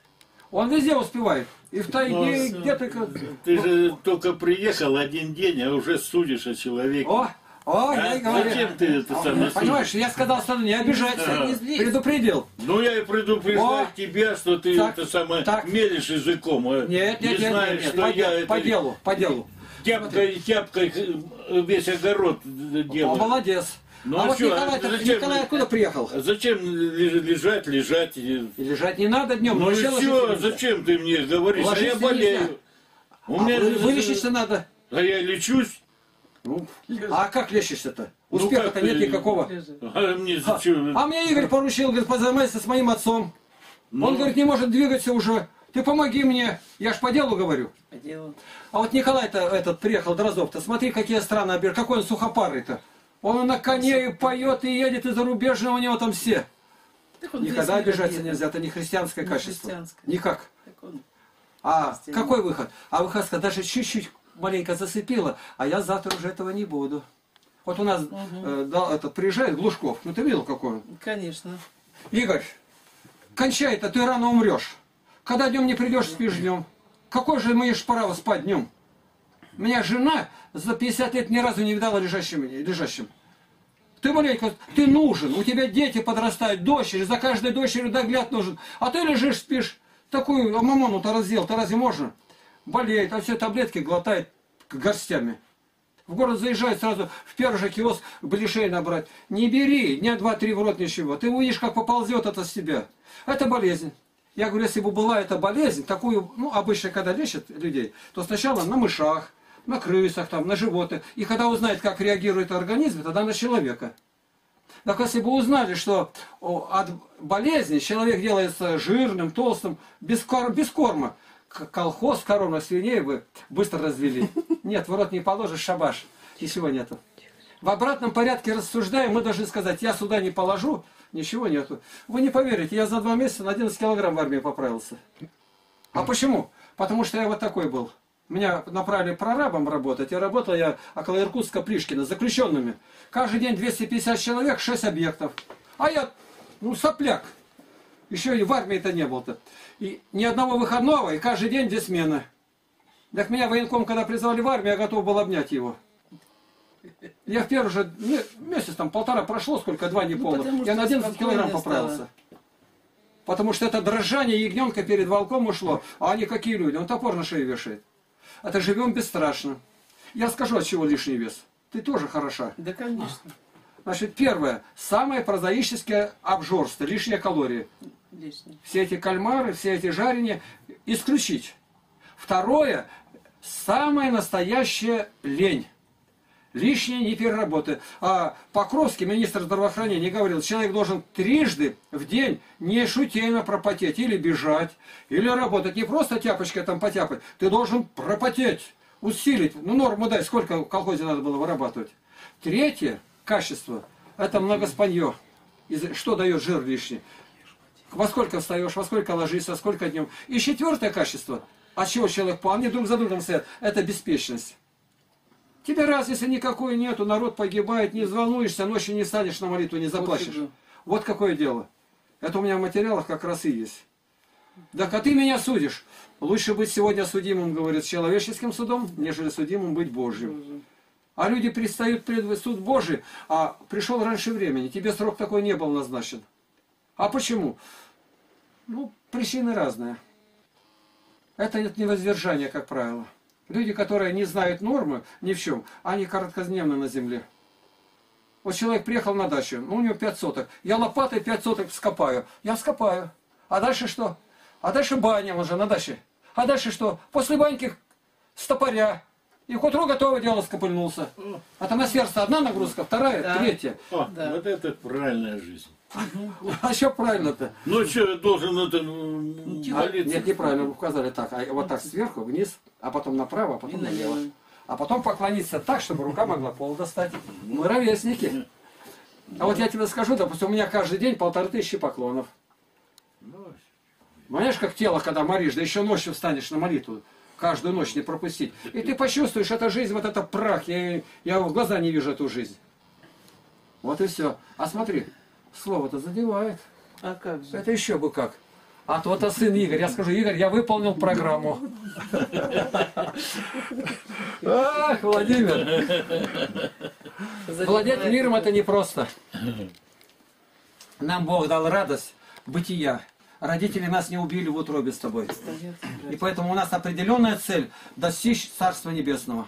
Он везде успевает. И в тайге, Ну, где только... Ты же только приехал один день, а уже судишь о человеке. О, о, А? я и говорю. Зачем ты это самое Понимаешь, я сказал, что не обижайся, Ага. не злись. предупредил. Ну я и предупреждаю О! тебя, что ты Так, это самое мелешь языком, а Нет, не нет, нет, знаешь, нет, нет, что по, я де- это по делу, по делу. тяпкой, тяпкой э, весь огород делаю. О, молодец. Ну а вот чё, Николай, зачем- Николай откуда приехал? Зачем лежа- лежать, лежать? И лежать не надо днем. Ну и все, зачем ты мне говоришь? А я болею. нельзя. У А меня вы- вылечиться надо. А я лечусь. Ну, а как лечишься-то? Ну, Успеха-то как, нет никакого. А мне А, зачем? а мне Игорь поручил, говорит, позанимайся с моим отцом. Ну. Он, говорит, не может двигаться уже. Ты помоги мне. Я ж по делу говорю. По делу. А вот Николай-то этот приехал, Дрозов-то, смотри, какие страны объезжает. Какой он сухопарый-то. Он на коне и поет, и едет, и зарубежные у него там все. Никогда не обижаться едет. нельзя, это не христианское Не качество. христианское. Никак. Он- А Христианин. какой выход? А выход сказать, даже чуть-чуть маленько зацепило, а я завтра уже этого не буду. Вот у нас э, да, этот, приезжает Глушков, ну ты видел какой он? Конечно. Игорь, кончай-то, ты рано умрешь. Когда днем не придешь, спишь днем. Какой же имеешь право спать днем? Меня жена за 50 лет ни разу не видала лежащим. лежащим. Ты маленько, ты нужен, у тебя дети подрастают, дочери, за каждой дочерью догляд нужен. А ты лежишь, спишь, такую мамону-то раздел, ты разве можно? Болеет, а все таблетки глотает горстями. В город заезжает сразу в первый же киоск блишей набрать. Не бери, дня два-три в рот ничего. Ты увидишь, как поползет это с тебя. Это болезнь. Я говорю, если бы была эта болезнь, такую, ну, обычно, когда лечат людей, то сначала на мышах, на крысах, там, на животных. И когда узнает, как реагирует организм, тогда на человека. Так если бы узнали, что от болезни человек делается жирным, толстым, без, кор- без корма, колхоз коровных свиней бы быстро развели. Нет, в рот не положишь, шабаш. Ничего нету. В обратном порядке рассуждаем, мы должны сказать, я сюда не положу, ничего нету. Вы не поверите, я за два месяца на 11 килограмм в армии поправился. А почему? Потому что я вот такой был. Меня направили прорабом работать, и работал я около Иркутска, Плишкина, заключенными. Каждый день 250 человек, 6 объектов. А я, ну, сопляк. Еще и в армии-то не был-то. И ни одного выходного, и каждый день две смены. Так меня военком, когда призвали в армию, я готов был обнять его. Я в первый же ме- месяц, там полтора прошло, сколько, два не Ну, полных. потому я на 11 килограмм поправился. стало. Потому что это дрожание ягненка перед волком ушло. А они какие люди? Он топор на шею вешает. Это живем бесстрашно. Я скажу, от чего лишний вес. Ты тоже хороша. Да, конечно. Значит, первое. Самое прозаическое обжорство, лишние калории. Лишний. Все эти кальмары, все эти жарения исключить. Второе. Самая настоящая лень. Лишнее не. А Покровский, министр здравоохранения, говорил, человек должен трижды в день не шутейно пропотеть, или бежать, или работать. Не просто тяпочкой там потяпать. Ты должен пропотеть, усилить. Ну, норму дай, сколько в колхозе надо было вырабатывать. Третье качество – это многоспанье. Что дает жир лишний? Во сколько встаешь, во сколько ложишься, сколько днем. И четвертое качество, от чего человек по они друг за другом стоят, это беспечность. Тебе разницы никакой нету, народ погибает, не взволнуешься, ночью не станешь на молитву, не заплачешь. всегда. Вот какое дело. Это у меня в материалах как раз и есть. Так а ты меня судишь. Лучше быть сегодня судимым, говорит, человеческим судом, нежели судимым быть Божьим. А люди предстают пред суд Божий, а пришел раньше времени. Тебе срок такой не был назначен. А почему? Ну, причины разные. Это нет невоздержание, как правило. Люди, которые не знают нормы ни в чем, они короткодневно на земле. Вот человек приехал на дачу, ну, у него 5 соток. Я лопатой 5 соток вскопаю. Я вскопаю. А дальше что? А дальше баня уже на даче. А дальше что? После баньки с топоря. И к утру готово дело скопыльнулся. Сердце одна нагрузка, вторая, Да. третья. О, вот это правильная жизнь. А что правильно-то? Ну что, я должен это ну, молиться? нет, неправильно, вы указали так. А вот так сверху, вниз, а потом направо, а потом налево. А потом поклониться так, чтобы рука могла пол достать. Мы ровесники. А вот я тебе скажу, допустим, у меня каждый день полторы тысячи поклонов. Понимаешь, как тело, когда моришь, да еще ночью встанешь на молитву, каждую ночь не пропустить. И ты почувствуешь, эта жизнь, вот это прах, я, я в глаза не вижу эту жизнь. Вот и все. А смотри, слово-то задевает. А как же? Это еще бы как. А то-то сын Игорь. Я скажу, Игорь, я выполнил программу. Ах, Владимир. Владеть миром это непросто. Нам Бог дал радость бытия. Родители нас не убили в утробе с тобой. И поэтому у нас определенная цель достичь Царства Небесного.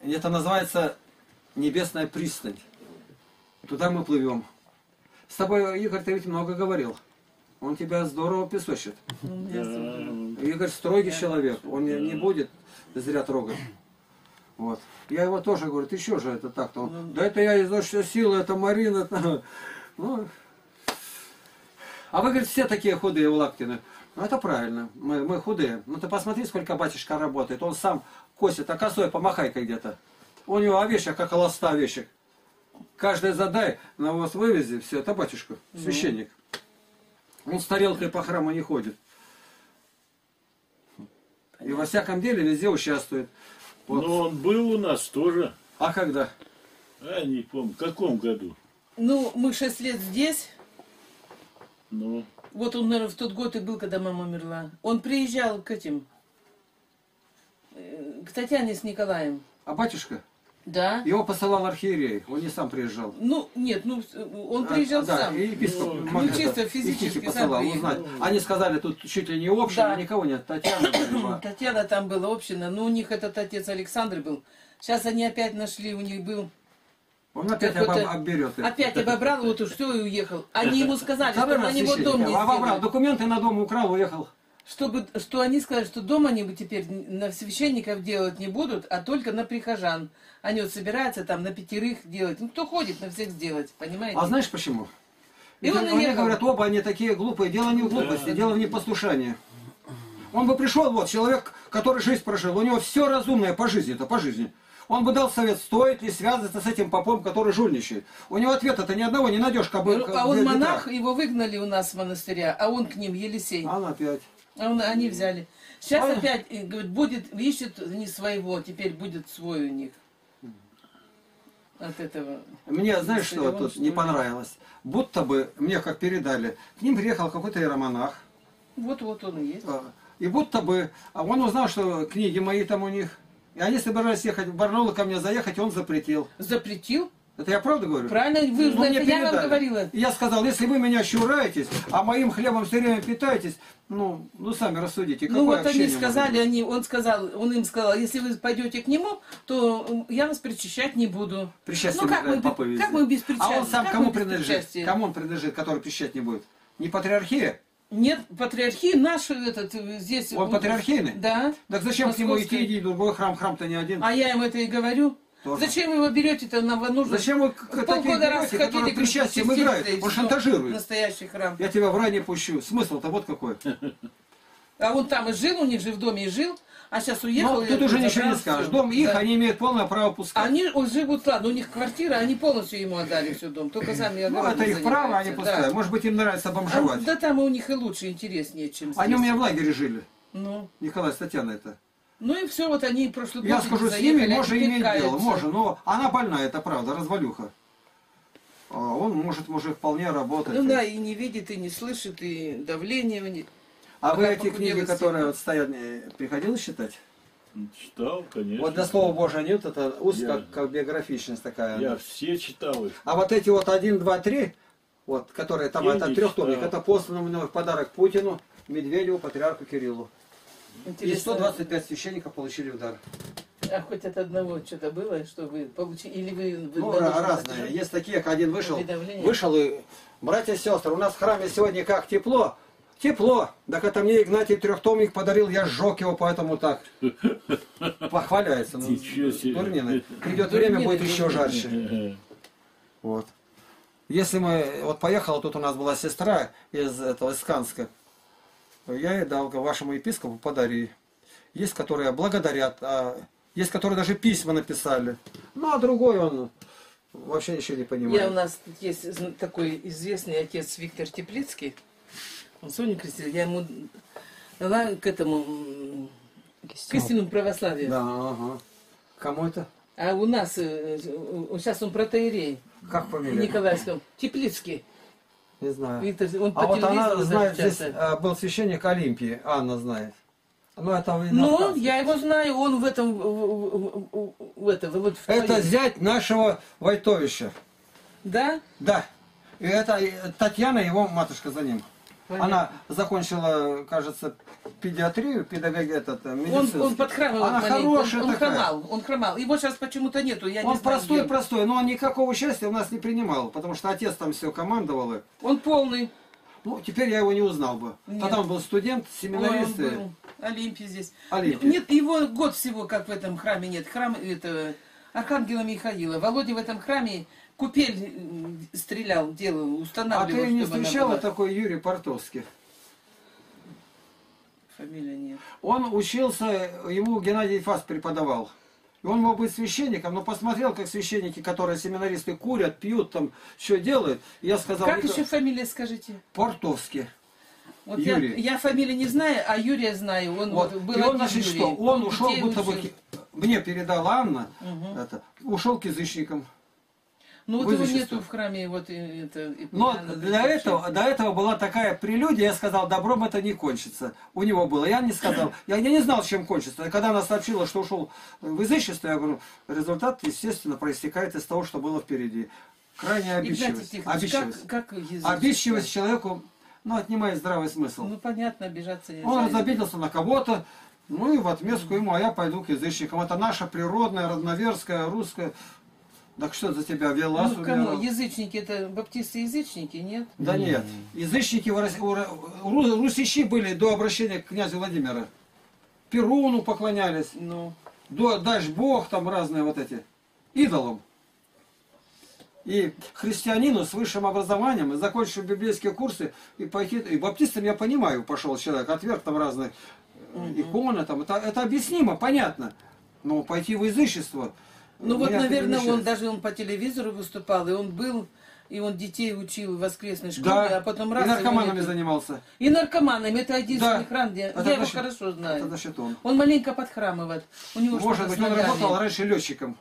Это называется небесная пристань. Туда мы плывем. С тобой, Игорь, ты ведь много говорил. Он тебя здорово песочит. Игорь строгий человек. Он не, будет зря трогать. Вот. Я его тоже говорю, ты что же это так-то? Он, да это я из нашей силы, это Марина. это». (laughs) Ну, а вы, говорит, все такие худые в Лаптины. Ну, это правильно, мы, мы худые. Ну, ты посмотри, сколько батюшка работает. Он сам косит, а косой помахай-ка где-то. У него овечек, как холоста овечек. Каждый задай, на вас вывези, все, это батюшка, священник. Он с тарелкой по храму не ходит. И во всяком деле везде участвует. Вот. Но он был у нас тоже. А когда? А, не помню, в каком году? Ну, мы шесть лет здесь. Ну, Вот он, наверное, в тот год и был, когда мама умерла. Он приезжал к этим, э, к Татьяне с Николаем. А батюшка? Да. Его посылал архиерей, он не сам приезжал. Ну, нет, ну, он А, приезжал да, сам. и епископ ну, Магнета чисто их физически сам посылал приехал. узнать. Они сказали, тут чуть ли не община, Да. никого нет. Татьяна, была. (coughs) Татьяна там была община, но у них этот отец Александр был. Сейчас они опять нашли, у них был... он опять обберет. Опять обобрал, вот уж все, и уехал. Они ему сказали, что на него дом не священника. Обобрал, документы на дом украл, уехал. Чтобы, что они сказали, что дом они бы теперь на священников делать не будут, а только на прихожан. Они вот собираются там на пятерых делать. Ну, кто ходит, на всех сделать, понимаете? А знаешь почему? И он они говорят, оба они такие глупые. Дело не в глупости, дело в непослушании. Он бы пришел, вот, человек, который жизнь прожил, у него все разумное по жизни, это по жизни. Он бы дал совет, стоит ли связываться с этим попом, который жульничает. У него ответа-то ни одного не найдешь, как бы... А он монах, его выгнали у нас с монастыря, а он к ним Елисей. А он опять. А он- они взяли. Сейчас А- опять, э, говорит, будет, ищет не своего, теперь будет свой у них. От этого. Мне, знаешь, что тут не понравилось? Будто бы, мне как передали, к ним приехал какой-то иеромонах, Вот-вот он и есть. А, И будто бы, а он узнал, что книги мои там у них. И они собирались ехать в Барнаул, ко мне заехать, он запретил. Запретил? Это я правда говорю? Правильно, вы Ну, знаете, я вам говорила. Я сказал, если вы меня щураетесь, а моим хлебом все время питаетесь, ну, ну сами рассудите, Ну вот они сказали, они, он сказал, он им сказал, если вы пойдете к нему, то я вас причащать не буду. Причастие ну как мы, папы без- везде. как мы без причастия? А он сам Как кому мы принадлежит? Кому он принадлежит, который причащать не будет? Не патриархия? Нет, патриархии наши этот э, здесь. Он вот, патриархийный? Да. Так зачем к нему идти, в другой храм, храм-то не один. А я им это и говорю. Тоже. Зачем вы его берете-то на нужно? Зачем вы к- полгода раз берете, хотели которые говорит, причастием чистить, играют? да и Он шантажирует. Настоящий храм. Я тебя в рай не пущу. Смысл-то вот какой. А он там и жил, у них же в доме и жил, а сейчас уехал. Ну, тут уже ничего не скажешь. Дом их, Да. они имеют полное право пускать. Они живут, ладно, у них квартира, они полностью ему отдали всю дом, только сами Ну, это их право, они пускают. да. Может быть, им нравится А, бомжевать. да там у них и лучше, интереснее, чем здесь. Они у меня в лагере жили. Ну, Николай с Татьяной это. Ну и все, вот они прошлый год Я скажу, с ними можно иметь дело, можно. Но она больная, это правда, развалюха. А он может, может вполне работать. Ну да, и не видит, и не слышит, и давление у них. А вы эти книги, которые вот стоят, не приходилось читать? Читал, конечно. Вот для слова Божия нет, это узко, Я- как, как биографичность такая. Я все читал их. А вот эти вот один, два, три, вот, которые там, Я это трехтомник, это послано мной в подарок Путину, Медведеву, патриарху Кириллу. И Интересно. 125 священников получили в дар. А хоть от одного что-то было, что вы получили, или вы... вы Ну, разные. подтверждать? Есть такие, как один вышел, вышел и, братья и сестры, у нас в храме сегодня как тепло, тепло. Так это мне Игнатий трехтомник подарил, я сжег его, поэтому так. (laughs) Похваляется. Ну, Ничего себе. Дурнины. Придет время, будет еще жарче. Вот. Если мы, вот поехала, тут у нас была сестра из этого, из Канска, я ей дал вашему епископу подари. Есть, которые благодарят, а есть, которые даже письма написали. Ну, а другой он вообще ничего не понимает. Я у нас есть такой известный отец Виктор Теплицкий. Он Соню крестил. Я ему дала к этому м, к истинному православию. Да, ага. Кому это? А у нас э, э, сейчас он протеерей. Как фамилия? Николаевском. Теплицкий. Не знаю. Виктор, он а по вот она знает, здесь а, был священник Олимпии, Анна знает. Ну, это Ну, я его знаю, он в этом, в, в- в- это, вот в Это зять нашего Войтовича. Да? Да. И это Татьяна, его матушка за ним. Понятно. Она закончила, кажется, педиатрию, педагоги, этот, э, Он, медицинский. он подхрамывал Она маленько, хорошая он, он такая. хромал, он хромал. Его сейчас почему-то нету, я он не знаю. простой, где простой, но он никакого участия у нас не принимал, потому что отец там все командовал. и- Он полный. Ну, теперь я его не узнал бы. Нет. Он был студент, семинарист. Ой, и- он был. Олимпий здесь. Олимпий. Нет, его год всего, как в этом храме нет. Храм это Архангела Михаила. Володя в этом храме купель стрелял, делал, А устанавливал, ты не встречала такой Юрий Портовский? Фамилия нет. Он учился, ему Геннадий Фас преподавал. И он мог быть священником, но посмотрел, как священники, которые семинаристы курят, пьют, там, что делают. И я сказал, Как «Ника- еще фамилия, скажите? Портовский. Вот я, Юрий. я фамилию не знаю, а Юрия знаю. Он Вот. вот был и он, значит, Юрий. что? Он ушел, будто бы, мне передала Анна, Мгм. это, ушел к язычникам. Ну вот его нету в храме, вот э, это... Но для этого, до этого была такая прелюдия, я сказал, добром это не кончится. У него было. Я не сказал. Я, я не знал, чем кончится. Когда она сообщила, что ушел в язычество, я говорю, результат, естественно, проистекает из того, что было впереди. Игнатий обидчивость. Обидчивость. как, как? Обидчивость человеку, ну, отнимает здравый смысл. Ну, понятно, обижаться нельзя. Он разобиделся на кого-то, ну и в отместку ему, а я пойду к язычникам. Это наша природная, родноверская, русская. Так что за тебя вела Ну, кому? Язычники, это баптисты-язычники, нет? Да нет. Язычники в Рос- у Ро- у русичи были до обращения к князю Владимира. Перуну поклонялись. Ну. До, дашь Бог, там разные вот эти. Идолам. И христианину с высшим образованием, закончив библейские курсы, и пойти, и баптистам я понимаю, пошел человек, отверг там разные э, иконы, там, это, это объяснимо, понятно. Но пойти в язычество, Ну вот, наверное, он даже он по телевизору выступал, и он был, и он детей учил в воскресной школе, Да. а потом И раз... его наркоманами нету. занимался. И наркоманами, это единственный Да. храм, где... Это я его значит- хорошо знаю. это значит он. Он маленько подхрамывает. У него Может быть, он работал раньше летчиком.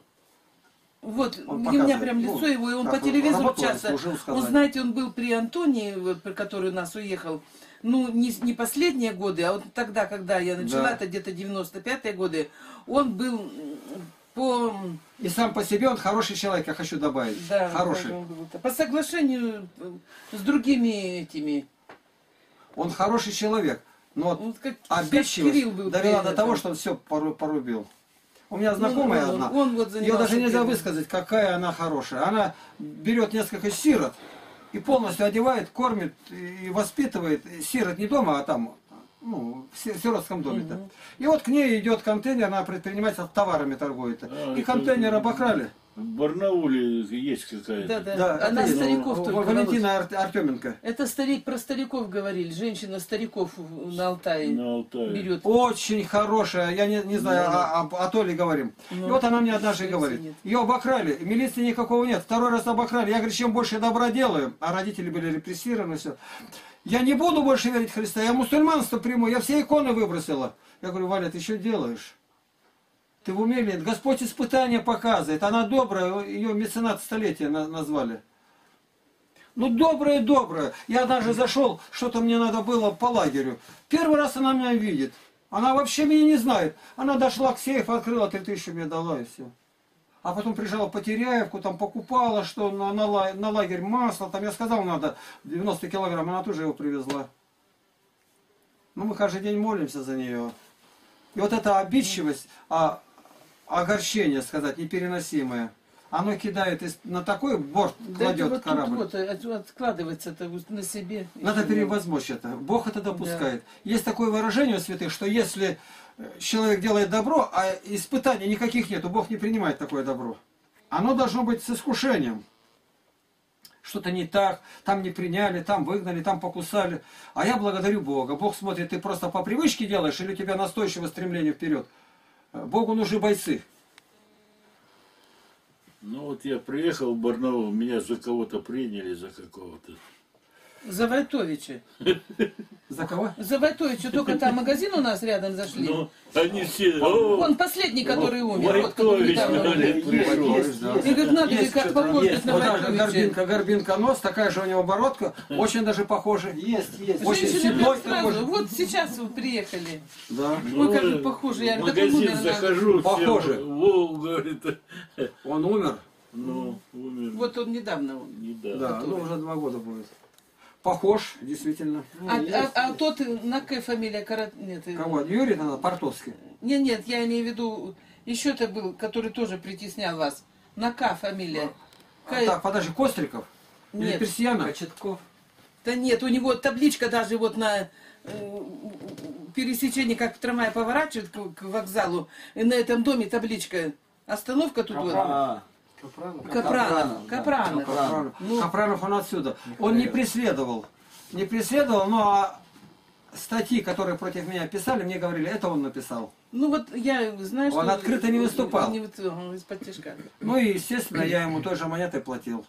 Вот, Он у меня прям лицо Ну, его, и он по телевизору работал, часто. служил, Он, знаете, он был при Антонии, вот, при который у нас уехал. Ну, не, не последние годы, а вот тогда, когда я начала, Да. это где-то 95-е годы, он был по... И сам по себе он хороший человек, я хочу добавить. Да, хороший. он был- по соглашению э, с другими этими... Он хороший человек. Но Ну, как, обидчивость был довела до того, что он все порубил. У меня знакомая Ну, одна, он вот ее даже нельзя первым. высказать, какая она хорошая. Она берет несколько сирот и полностью одевает, кормит и воспитывает сирот не дома, а там, ну, в си- сиротском доме-то. И вот к ней идет контейнер, она предприниматель товарами торгует. А, и контейнер обокрали. В Барнауле есть какая-то. Да, да. Да, Она это стариков Ну, только Валентина. Ар- Артеменко. Это старик про стариков говорили, женщина стариков на Алтае На Алтае. берет. Очень хорошая, я не, не знаю, о, о, о Толе говорим. Ну, и вот она мне однажды милиции говорит, нет. ее обокрали, милиции никакого нет, второй раз обокрали. Я говорю, чем больше добра делаю, а родители были репрессированы, все. Я не буду больше верить в Христа, я мусульманство приму, я все иконы выбросила. Я говорю, Валя, ты что делаешь? Ты в уме или нет? Господь испытания показывает, она добрая, ее меценат столетия на- назвали. Ну, добрая, добрая. Я даже зашел, что-то мне надо было по лагерю. Первый раз она меня видит. Она вообще меня не знает. Она дошла к сейфу, открыла, три тысячи мне дала и все. А потом приезжала по Теряевку, там покупала, что на, на, на лагерь масло. Там я сказал, надо 90 килограмм, она тоже его привезла. Ну, мы каждый день молимся за нее. И вот эта обидчивость, а, огорчение, сказать, непереносимое, оно кидает из- на такой борт, Да кладет это вот корабль. вот э, от- откладывается это вот на себе. Надо перевозмочь это. Бог это допускает. Есть такое выражение у святых, что если человек делает добро, а испытаний никаких нету, Бог не принимает такое добро. Оно должно быть с искушением. Что-то не так, там не приняли, там выгнали, там покусали. А я благодарю Бога. Бог смотрит, ты просто по привычке делаешь или у тебя настойчивое стремление вперед. Богу нужны бойцы. Ну вот я приехал в Барнаул, меня за кого-то приняли, за какого-то. За Войтовича. За кого? За Войтовича. Только там магазин у нас рядом зашли. Ну, они все... О, Он последний, который умер. Вот, который недавно умер. И говорит, надо Есть ли как что-то, похож есть. на Вот даже Войтовича. горбинка, горбинка нос, такая же у него бородка, очень даже похожа. Есть, есть. Очень седой такой. вот сейчас вы приехали. Да. Ой, как вы похожи. Я он магазин умер, захожу, Похоже. все, Во, говорит, Он умер? ну, умер. Вот он недавно. он. недавно. Да, ну уже два года будет. Похож, действительно. А, а- а тот на К фамилия Карат... Нет, э, Кого? Юрий надо, Портовский. Нет, нет, я имею в виду, еще то был, который тоже притеснял вас. На К фамилия. А, так, подожди, Костриков? Или Нет. Персияна? Кочетков. Да нет, у него табличка даже вот на э, пересечении, как в трамвае поворачивают к, к вокзалу, и на этом доме табличка. Остановка тут вот. А, Капранов. да. Капранов. Капранов. Ну. Капранов он отсюда. Он не преследовал. Не преследовал, но а статьи, которые против меня писали, мне говорили, это он написал. Ну вот я знаю, Он открыто не выступал. Не вы- он из-под. Ну и, естественно, я ему той же монетой платил.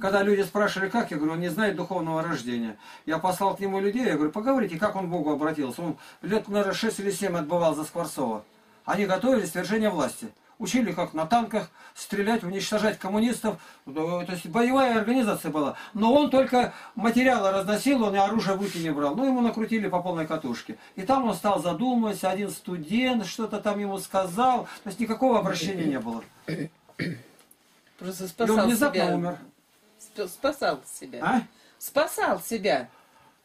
Когда люди спрашивали, как, я говорю, он не знает духовного рождения. Я послал к нему людей, я говорю, поговорите, как он к Богу обратился. Он лет, наверное, 6 или 7 отбывал за Скворцова. Они готовили свержение власти. Учили, как на танках стрелять, уничтожать коммунистов. Ну, То есть боевая организация была. Но он только материалы разносил, он и оружие в руки не брал. Ну, ему накрутили по полной катушке. И там он стал задумываться, один студент что-то там ему сказал. То есть никакого обращения не было. Просто И спасал он внезапно себя. умер. Сп- Спасал себя. А? Спасал себя.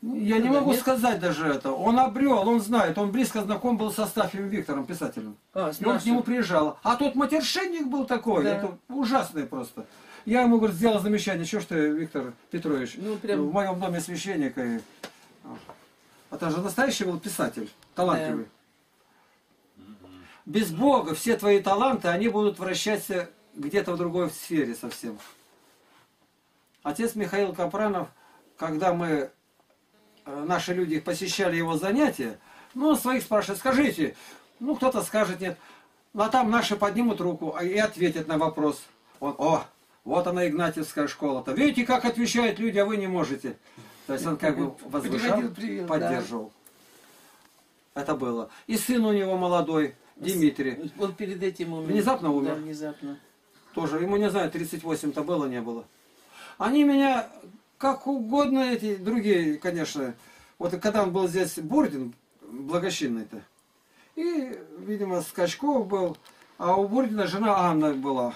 Я не Да, могу нет? сказать даже это. Он обрел, он знает, он близко знаком был со Стафием Виктором, писателем. А, И он к нему приезжал. А тот матершинник был такой, Да. это ужасный просто. Я ему, говорит, сделал замечание, что ж ты, Виктор Петрович, Ну, прям- в моем доме священника. И... Это же настоящий был писатель, талантливый. Без Бога все твои таланты, они будут вращаться где-то в другой сфере совсем. Отец Михаил Капранов, когда мы, наши люди посещали его занятия, ну, он своих спрашивает, скажите, ну, кто-то скажет нет, ну, а там наши поднимут руку а- и ответят на вопрос. Он, о, вот она Игнатьевская школа-то. Видите, как отвечают люди, а вы не можете. То есть он как бы возвышал, Приводил пример, да. поддерживал. Это было. И сын у него молодой, Дмитрий. Он перед этим умер. Внезапно умер. Да, внезапно. Тоже, ему не знаю, 38-то было, не было. Они меня как угодно, эти другие, конечно. Вот когда он был здесь, Бурдин, благощинный-то. И, видимо, Скачков был, а у Бурдина жена Анна была,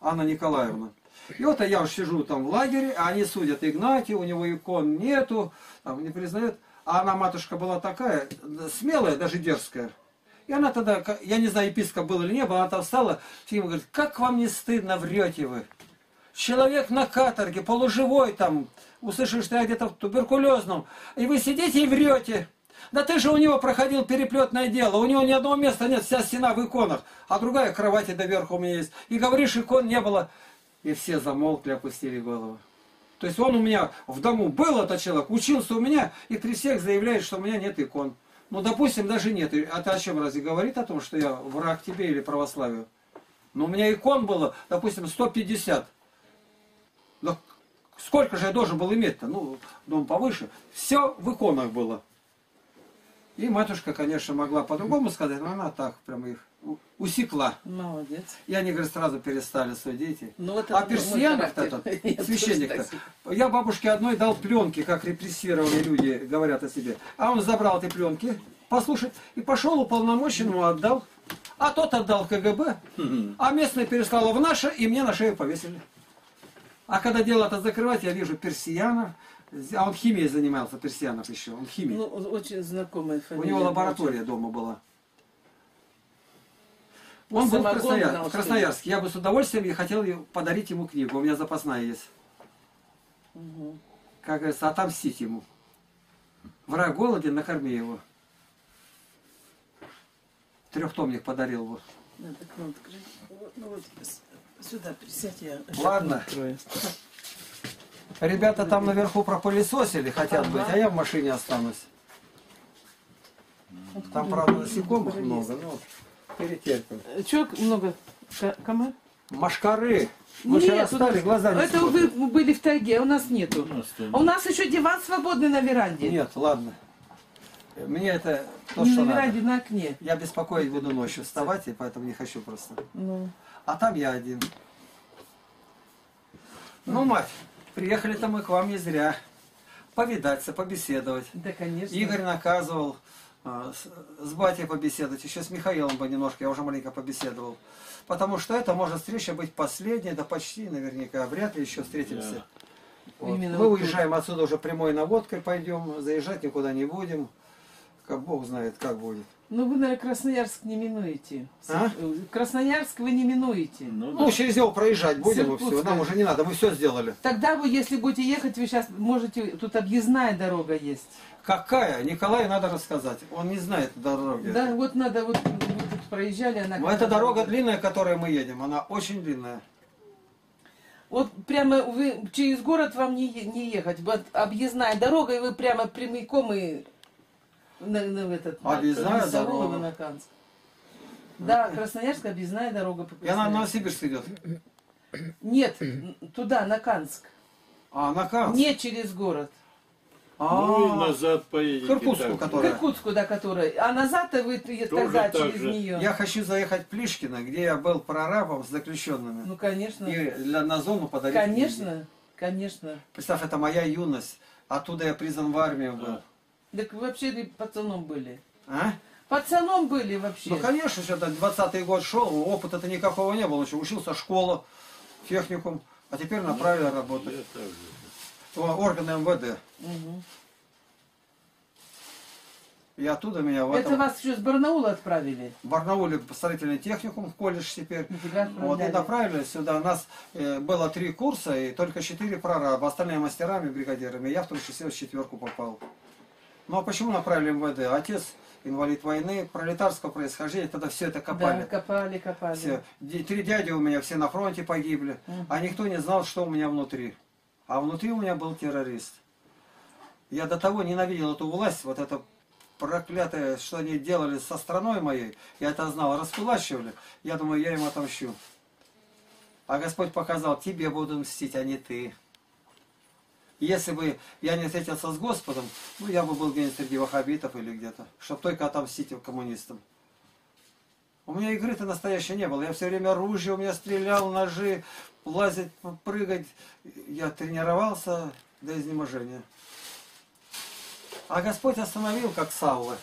Анна Николаевна. И вот я уж сижу там в лагере, а они судят Игнатия, у него икон нету, там не признают. А она, матушка, была такая, смелая, даже дерзкая. И она тогда, я не знаю, епископ был или не был, она там встала, и говорит, как вам не стыдно, врете вы. Человек на каторге, полуживой там, услышали, что я где-то в туберкулезном, и вы сидите и врете. Да ты же у него проходил переплетное дело, у него ни одного места нет, вся стена в иконах, а другая кровати доверху у меня есть. И говоришь, икон не было. И все замолкли, опустили голову. То есть он у меня в дому был этот человек, учился у меня, и при всех заявляет, что у меня нет икон. Ну, допустим, даже нет. И Это о чем разве говорит о том, что я враг тебе или православию? Но у меня икон было, допустим, 150. Да сколько же я должен был иметь-то? Ну, дом повыше. Все в иконах было. И матушка, конечно, могла по-другому сказать, но она так прямо их усекла. Молодец. И они, говорит, сразу перестали судить. Ну, вот а это мой персиянов характер. этот, (laughs) священник-то, я бабушке одной дал пленки, как репрессированные люди говорят о себе. А он забрал эти пленки, послушать, и пошел уполномоченному, отдал. А тот отдал КГБ, а местное переслало в наше, и мне на шею повесили. А когда дело это закрывать, я вижу персиянов, а он химией занимался, персиянов еще, он химией. Ну, очень знакомая У фамилия. него лаборатория дома была. Он был в, Самогон Краснояр- в Красноярске. Я бы с удовольствием и хотел подарить ему книгу. У меня запасная есть. Мгм. Как говорится, отомстить ему. Враг голоден, накорми его. Трехтомник подарил его. Да, так, ну, открой. Вот, ну, вот, сюда присядь, я Ладно. Ребята там наверху пропылесосили, хотят быть, а я в машине останусь. Там, правда, насекомых много, но перетерпим. Че много? Комар? Машкары. Мы Нет, вчера у стали, нас- глаза не Это смотрят. вы были в тайге, а у нас нету. А у нас еще диван свободный на веранде. Нет, ладно. Мне это то, Не что на надо. веранде, на окне. Я беспокоить буду ночью вставать, и поэтому не хочу просто. Ну. А там я один. Ну, мать, приехали-то мы к вам не зря. Повидаться, побеседовать. Да, конечно. Игорь наказывал а, с, батей побеседовать. Еще с Михаилом бы немножко, я уже маленько побеседовал. Потому что это может встреча быть последней, да почти наверняка. Вряд ли еще встретимся. Вот. Именно Мы вот тут. уезжаем отсюда уже прямой наводкой пойдем, заезжать никуда не будем. Как Бог знает, как будет. Ну, вы, наверное, Красноярск не минуете. А? Э, Красноярск вы не минуете. Ну, через него проезжать будем, и все. Нам уже не надо, мы все сделали. Тогда вы, если будете ехать, вы сейчас можете... Тут объездная дорога есть. Какая? Николаю надо рассказать. Он не знает дороги. Да, вот надо, вот вы тут проезжали, она... Но эта дорога длинная, которой мы едем, она очень длинная. Вот прямо вы через город вам не, не ехать. Вот объездная дорога, и вы прямо прямиком и на, на этот... на- Объездная на дорога. на Канск. Да, Красноярск объездная дорога по И она на. Новосибирск идет. Нет, туда, на Канск. А, на Канск? Не через город. Ну и А, назад поедете. к Иркутску, же. К которая. Иркутску, да, которая. А назад-то вы тогда так через же. нее. Я хочу заехать в Плишкино, где я был прорабом с заключенными. Ну, конечно. И для, на зону подарить книги. Конечно, конечно. Представь, это моя юность. Оттуда я призван в армию был. Так вы вообще пацаном были. А? Пацаном были вообще. Ну, конечно, что-то 20-й год шел, опыта-то никакого не было. Еще учился школа, техникум, а теперь направили работать. Я так же. О, Органы МВД. Мгм. И оттуда меня в Это этом... вас еще с Барнаула отправили? В Барнауле строительный техникум, в колледж теперь. Вот, и направили сюда. У нас э, было три курса, и только четыре прораба. Остальные мастерами, бригадирами. Я в том числе в четверку попал. Ну а почему направили МВД? Отец инвалид войны, пролетарского происхождения, тогда все это копали. Да, копали, копали. Все. Три дяди у меня все на фронте погибли, Мгм. а никто не знал, что у меня внутри. А внутри у меня был террорист. Я до того ненавидел эту власть, вот это проклятое, что они делали со страной моей. Я это знал, раскулачивали. Я думаю, я им отомщу. А Господь показал, тебе буду мстить, а не ты. Если бы я не встретился с Господом, ну я бы был где-нибудь среди ваххабитов или где-то, чтобы только отомстить коммунистам. У меня игры-то настоящей не было. Я все время оружие, у меня стрелял, ножи, лазить, прыгать. Я тренировался до изнеможения. А Господь остановил, как Саула,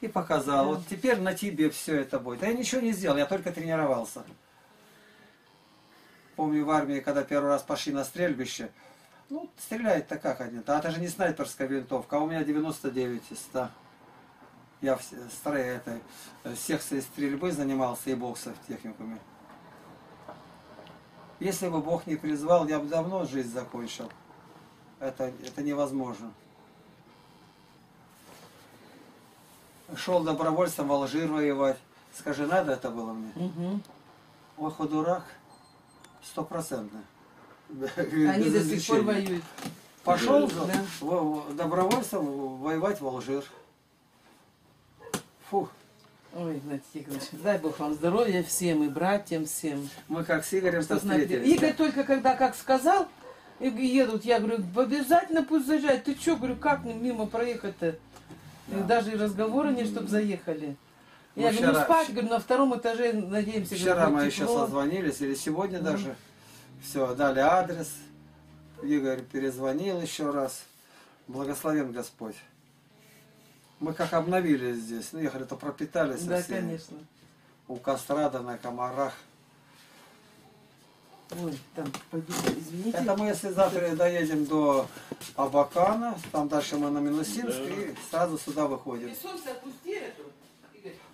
и показал, вот теперь на тебе все это будет. А я ничего не сделал, я только тренировался. Помню в армии, когда первый раз пошли на стрельбище, ну, стреляет-то как они-то, а это же не снайперская винтовка, а у меня 99 из 100. Я в старой этой э, секцией стрельбы занимался и бокса в техникуме. Если бы Бог не призвал, я бы давно жизнь закончил. Это, это невозможно. Шел добровольцем в Алжир воевать. Скажи, надо это было мне? Мгм. Ох, дурак. Стопроцентно. Они до сих пор воюют. Пошел Да. в- в- добровольцем воевать в Алжир. Фу. Ой, Игнатий Тихонович, дай Бог вам здоровья всем и братьям всем. Мы как с Игорем Что встретились. Игорь только когда как сказал, и едут, я говорю, обязательно пусть заезжают. Ты что, говорю, как мимо проехать-то? И Даже и разговора нет, чтобы заехали. Мы Я говорю, ну вчера- спать, говорю, на втором этаже, надеемся. Вчера говорю, мы еще созвонились, или сегодня Мгм. даже. Все, дали адрес. Игорь перезвонил еще раз. Благословен Господь. Мы как обновились здесь. Ну, ехали-то пропитались Да, совсем. конечно. У костра да на комарах. Ой, там, пойду, извините. Это мы, если завтра доедем до Абакана, там дальше мы на Минусинск Да. и сразу сюда выходим.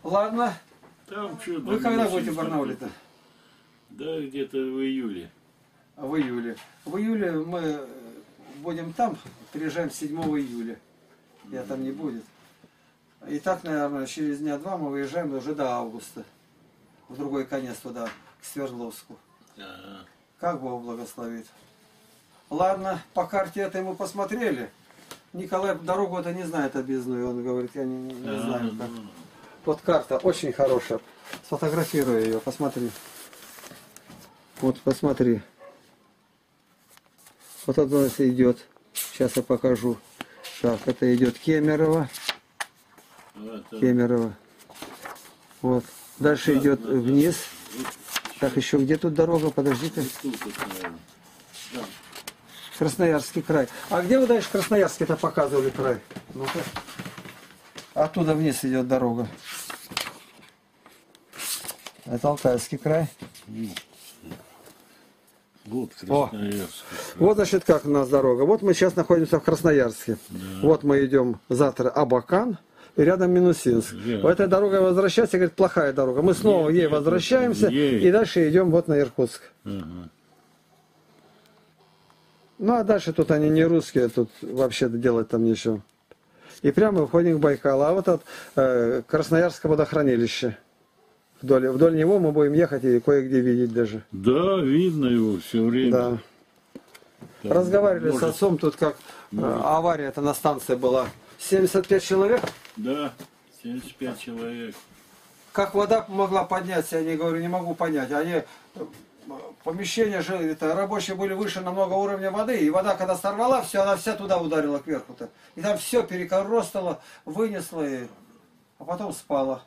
Ладно. Там что Вы когда будете в Барнауле-то? Да, где-то в июле. В июле. В июле мы э, будем там, приезжаем 7 июля. Я там не будет. И так, наверное, через дня два мы выезжаем уже до августа. В другой конец туда, к Свердловску. Ага. Как Бог благословит. Ладно, по карте это мы посмотрели. Николай дорогу это не знает объездную. Он говорит, я не, не- знаю как. Вот карта очень хорошая. Сфотографирую ее, посмотри. Вот посмотри. Вот это у нас идет. Сейчас я покажу. Так, это идет Кемерово. вот. Кемерово. Вот. Дальше идет вниз. Так, еще где тут дорога? Да. Красноярский край. А где вы дальше Красноярский-то показывали край? Ну-ка. Оттуда вниз идет дорога. Это Алтайский край. Вот О. Красноярск. Вот, значит, как у нас дорога. Вот мы сейчас находимся в Красноярске. Вот мы идем завтра Абакан и рядом Минусинск. В этой дорогой возвращаться, говорит, плохая дорога. Мы снова ей возвращаемся ей. и дальше идем вот на Иркутск. Ага. Ну, а дальше тут они не русские, тут вообще делать там нечего. И прямо выходим к Байкалу. А вот от э, Красноярского водохранилища. Вдоль, вдоль него мы будем ехать и кое-где видеть даже. Да, видно его все время. Да. Там, Разговаривали может, с отцом, тут как э, может. авария это на станции была. 75 человек. Да, 75 человек. Как вода могла подняться, я не говорю, не могу понять. Они э, помещения жили, это рабочие были выше намного уровня воды, и вода, когда сорвала, все, она вся туда ударила кверху-то. И там все перекоростало, вынесло, и... а потом спала.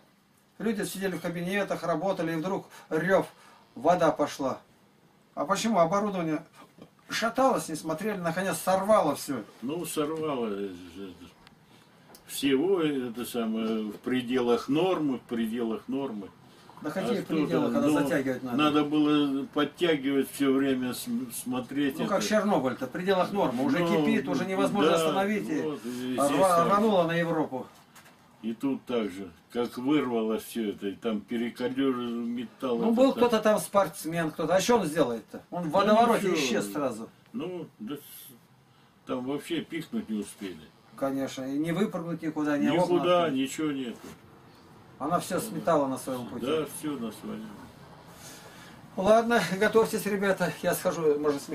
Люди сидели в кабинетах, работали, и вдруг рев, вода пошла. А почему? Оборудование шаталось, не смотрели, наконец сорвало все. Ну, сорвало. Всего это самое в пределах нормы, в пределах нормы. На какие А пределы, когда ну, затягивать надо? Надо было подтягивать все время, смотреть. Ну, как это. Чернобыль-то, в пределах нормы. Уже Ну, кипит, уже невозможно да, остановить. и вот, и рвануло на Европу. И тут так же, как вырвало все это, и там перекалер металл. Ну, был кто-то там спортсмен, кто-то. А что он сделает-то? Он в водовороте ничего. исчез сразу. Ну, да там вообще пикнуть не успели. Конечно. И не выпрыгнуть никуда, не Никуда, окна. ничего нету. Она все сметала на своем пути. Да, все на своем. Ладно, готовьтесь, ребята. Я схожу, может, с.